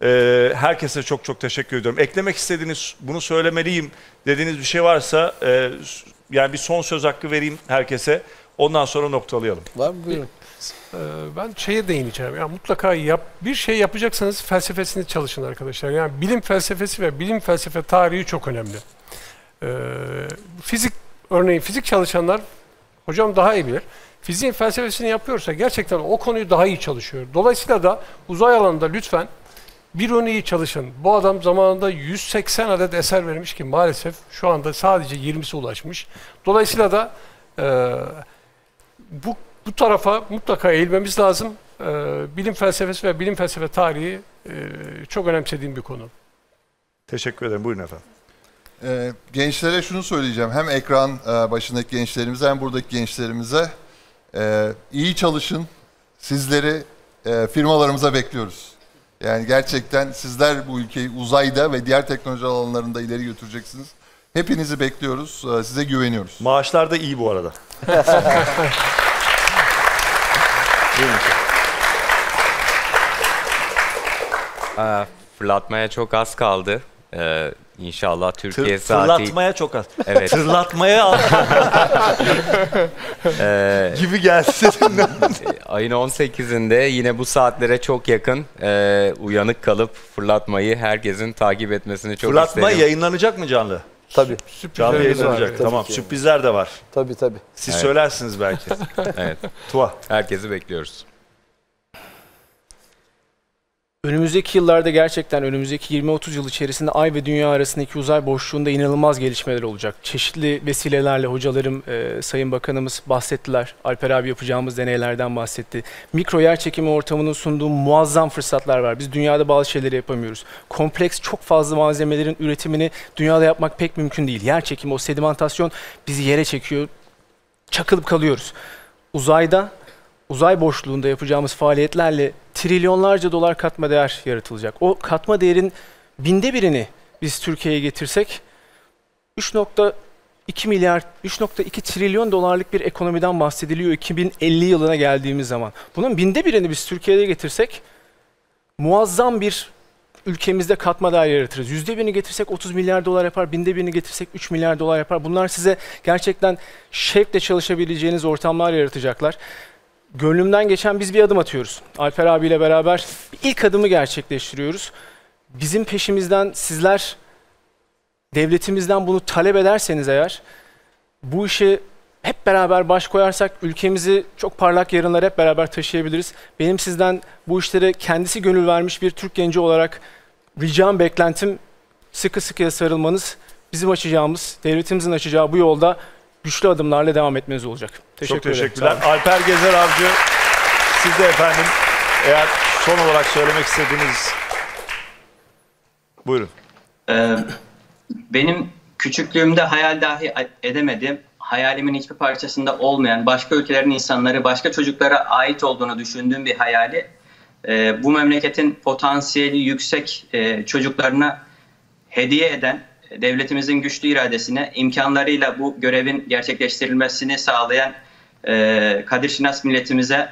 E, herkese çok çok teşekkür ediyorum. Eklemek istediğiniz, bunu söylemeliyim dediğiniz bir şey varsa e, yani bir son söz hakkı vereyim herkese. Ondan sonra noktalayalım. Var mı? Buyurun. Ee, Ben şeye değineceğim. Ya mutlaka yap bir şey yapacaksanız felsefesini çalışın arkadaşlar. Yani bilim felsefesi ve bilim felsefe tarihi çok önemli. Ee, fizik örneğin fizik çalışanlar hocam daha iyi bilir. Fiziğin felsefesini yapıyorsa gerçekten o konuyu daha iyi çalışıyor. Dolayısıyla da uzay alanında lütfen bir örneği çalışın. Bu adam zamanında 180 adet eser vermiş ki maalesef şu anda sadece 20'si ulaşmış. Dolayısıyla da e, bu bu tarafa mutlaka eğilmemiz lazım. Ee, bilim felsefesi ve bilim felsefe tarihi e, çok önemsediğim bir konu. Teşekkür ederim. Buyurun efendim. Ee, gençlere şunu söyleyeceğim. Hem ekran e, başındaki gençlerimize hem buradaki gençlerimize e, iyi çalışın. Sizleri e, firmalarımıza bekliyoruz. Yani gerçekten sizler bu ülkeyi uzayda ve diğer teknoloji alanlarında ileri götüreceksiniz. Hepinizi bekliyoruz. E, size güveniyoruz. Maaşlar da iyi bu arada. Aa, [laughs] fırlatmaya çok az kaldı. Ee, inşallah Türkiye Tır- saati... fırlatmaya çok az. Evet. Tırlatmaya az. [laughs] Ee, Gibi gelsin. ayın 18'inde yine bu saatlere çok yakın e, uyanık kalıp fırlatmayı herkesin takip etmesini çok Fırlatma isterim. yayınlanacak mı canlı? Tabii. Canlı yayınlanacak. Tabii Tamam. ki. Sürprizler de var. Tabii tabii. Siz Evet. söylersiniz belki. [laughs] evet. Tuğa. Herkesi bekliyoruz. Önümüzdeki yıllarda gerçekten önümüzdeki 20-30 yıl içerisinde Ay ve Dünya arasındaki uzay boşluğunda inanılmaz gelişmeler olacak. Çeşitli vesilelerle hocalarım, e, Sayın Bakanımız bahsettiler. Alper abi yapacağımız deneylerden bahsetti. Mikro yer çekimi ortamının sunduğu muazzam fırsatlar var. Biz dünyada bazı şeyleri yapamıyoruz. Kompleks çok fazla malzemelerin üretimini dünyada yapmak pek mümkün değil. Yer çekimi, o sedimentasyon bizi yere çekiyor. Çakılıp kalıyoruz. Uzayda uzay boşluğunda yapacağımız faaliyetlerle trilyonlarca dolar katma değer yaratılacak. O katma değerin binde birini biz Türkiye'ye getirsek 3.2 milyar, 3.2 trilyon dolarlık bir ekonomiden bahsediliyor 2050 yılına geldiğimiz zaman. Bunun binde birini biz Türkiye'ye getirsek muazzam bir ülkemizde katma değer yaratırız. Yüzde birini getirsek 30 milyar dolar yapar, binde birini getirsek 3 milyar dolar yapar. Bunlar size gerçekten şevkle çalışabileceğiniz ortamlar yaratacaklar. Gönlümden geçen biz bir adım atıyoruz. Alper abiyle beraber ilk adımı gerçekleştiriyoruz. Bizim peşimizden sizler devletimizden bunu talep ederseniz eğer bu işe hep beraber baş koyarsak ülkemizi çok parlak yarınlar hep beraber taşıyabiliriz. Benim sizden bu işlere kendisi gönül vermiş bir Türk genci olarak ricam, beklentim sıkı sıkıya sarılmanız, bizim açacağımız, devletimizin açacağı bu yolda güçlü adımlarla devam etmeniz olacak. Teşekkür Çok teşekkürler. Alper Gezer Avcı, siz de efendim eğer son olarak söylemek istediğiniz... Buyurun. Ee, benim küçüklüğümde hayal dahi edemediğim, hayalimin hiçbir parçasında olmayan, başka ülkelerin insanları, başka çocuklara ait olduğunu düşündüğüm bir hayali e, bu memleketin potansiyeli yüksek e, çocuklarına hediye eden, devletimizin güçlü iradesine, imkanlarıyla bu görevin gerçekleştirilmesini sağlayan e, Kadir Şinas milletimize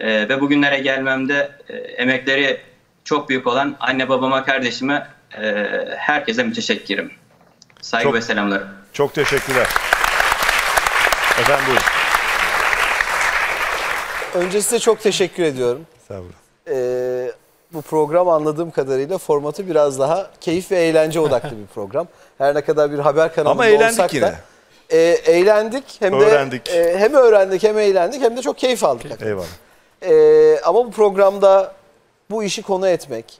Ee, ve bugünlere gelmemde e, emekleri çok büyük olan anne babama, kardeşime, e, herkese müteşekkirim. Saygı Çok- ve selamlarım. Çok teşekkürler. Efendim buyurun. Önce size çok teşekkür ediyorum. Sağ olun. Ee, bu program anladığım kadarıyla formatı biraz daha keyif ve eğlence odaklı bir program. Her ne kadar bir haber kanalında Ama eğlendik olsak yine. E, eğlendik hem de Öğrendik. e, hem öğrendik hem eğlendik hem de çok keyif aldık. Eyvallah. Ee, ama bu programda bu işi konu etmek,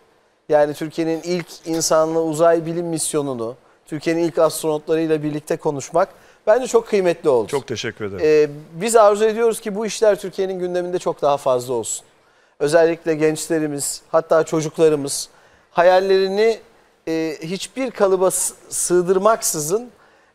yani Türkiye'nin ilk insanlı uzay bilim misyonunu, Türkiye'nin ilk astronotlarıyla birlikte konuşmak bence çok kıymetli oldu. Çok teşekkür ederim. Ee, biz arzu ediyoruz ki bu işler Türkiye'nin gündeminde çok daha fazla olsun. Özellikle gençlerimiz, hatta çocuklarımız hayallerini e, hiçbir kalıba sığdırmaksızın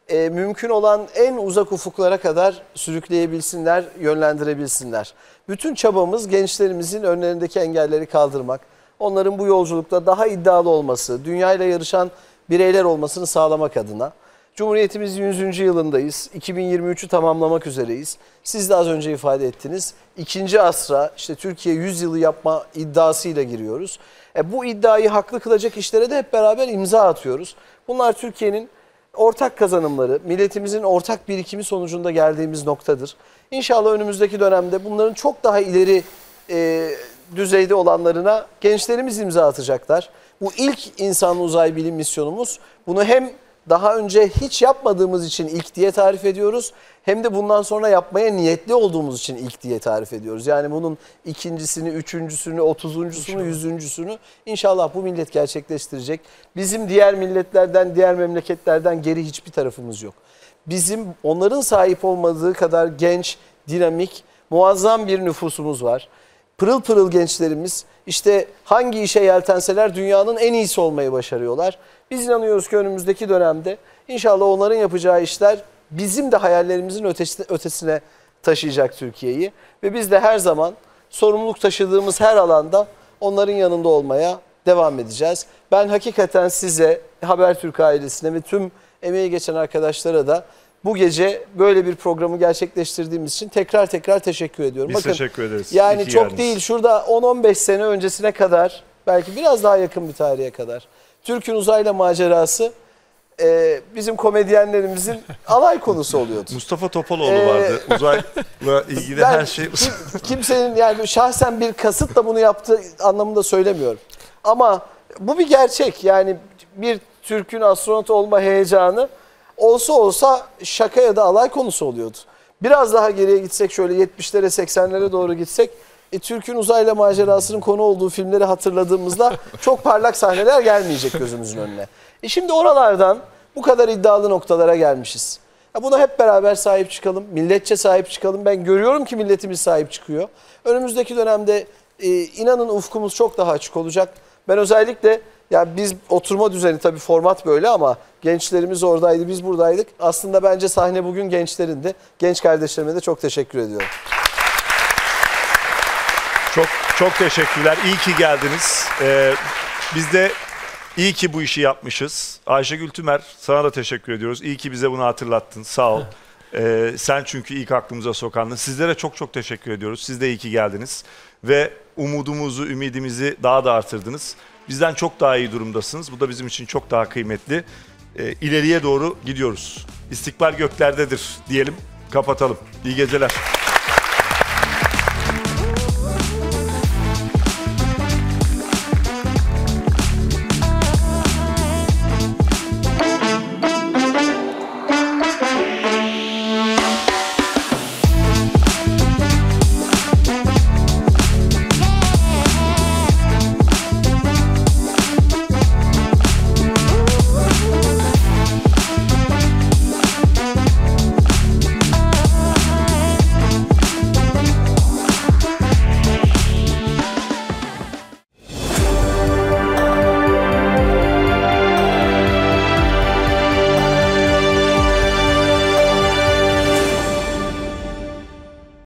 e, mümkün olan en uzak ufuklara kadar sürükleyebilsinler, yönlendirebilsinler. Bütün çabamız gençlerimizin önlerindeki engelleri kaldırmak, onların bu yolculukta daha iddialı olması, dünyayla yarışan bireyler olmasını sağlamak adına. Cumhuriyetimizin 100. yılındayız. 2023'ü tamamlamak üzereyiz. Siz de az önce ifade ettiniz. İkinci asra işte Türkiye 100 yılı yapma iddiasıyla giriyoruz. E, bu iddiayı haklı kılacak işlere de hep beraber imza atıyoruz. Bunlar Türkiye'nin ortak kazanımları, milletimizin ortak birikimi sonucunda geldiğimiz noktadır. İnşallah önümüzdeki dönemde bunların çok daha ileri e, düzeyde olanlarına gençlerimiz imza atacaklar. Bu ilk insan uzay bilim misyonumuz. Bunu hem daha önce hiç yapmadığımız için ilk diye tarif ediyoruz. Hem de bundan sonra yapmaya niyetli olduğumuz için ilk diye tarif ediyoruz. Yani bunun ikincisini, üçüncüsünü, otuzuncusunu, yüzüncüsünü inşallah bu millet gerçekleştirecek. Bizim diğer milletlerden, diğer memleketlerden geri hiçbir tarafımız yok. Bizim onların sahip olmadığı kadar genç, dinamik, muazzam bir nüfusumuz var. Pırıl pırıl gençlerimiz işte hangi işe yeltenseler dünyanın en iyisi olmayı başarıyorlar. Biz inanıyoruz ki önümüzdeki dönemde inşallah onların yapacağı işler bizim de hayallerimizin ötesine, ötesine taşıyacak Türkiye'yi. Ve biz de her zaman sorumluluk taşıdığımız her alanda onların yanında olmaya devam edeceğiz. Ben hakikaten size, Habertürk ailesine ve tüm emeği geçen arkadaşlara da bu gece böyle bir programı gerçekleştirdiğimiz için tekrar tekrar teşekkür ediyorum. Biz teşekkür ederiz. Yani İyi ki çok geldiniz. değil şurada 10-15 sene öncesine kadar belki biraz daha yakın bir tarihe kadar Türk'ün uzayla macerası e, bizim komedyenlerimizin [laughs] alay konusu oluyordu. Mustafa Topaloğlu Ee, vardı. Uzayla [laughs] ilgili her şey. kim- kimsenin yani şahsen bir kasıtla bunu yaptığı anlamında söylemiyorum. Ama bu bir gerçek. Yani bir Türk'ün astronot olma heyecanı olsa olsa şaka ya da alay konusu oluyordu. Biraz daha geriye gitsek şöyle 70'lere 80'lere doğru gitsek e, Türk'ün uzayla macerasının konu olduğu filmleri hatırladığımızda [laughs] çok parlak sahneler gelmeyecek gözümüzün önüne. E şimdi oralardan bu kadar iddialı noktalara gelmişiz. Ya buna hep beraber sahip çıkalım. Milletçe sahip çıkalım. Ben görüyorum ki milletimiz sahip çıkıyor. Önümüzdeki dönemde e, inanın ufkumuz çok daha açık olacak. Ben özellikle ya biz oturma düzeni tabii format böyle ama gençlerimiz oradaydı, biz buradaydık. Aslında bence sahne bugün gençlerindi. Genç kardeşlerime de çok teşekkür ediyorum. Çok çok teşekkürler. İyi ki geldiniz. Ee, biz de iyi ki bu işi yapmışız. Ayşegül Tümer sana da teşekkür ediyoruz. İyi ki bize bunu hatırlattın. Sağ ol. Ee, sen çünkü ilk aklımıza sokandın. Sizlere çok çok teşekkür ediyoruz. Siz de iyi ki geldiniz. Ve umudumuzu, ümidimizi daha da artırdınız. Bizden çok daha iyi durumdasınız. Bu da bizim için çok daha kıymetli. Ee, ileriye doğru gidiyoruz. İstikbal göklerdedir diyelim. Kapatalım. İyi geceler.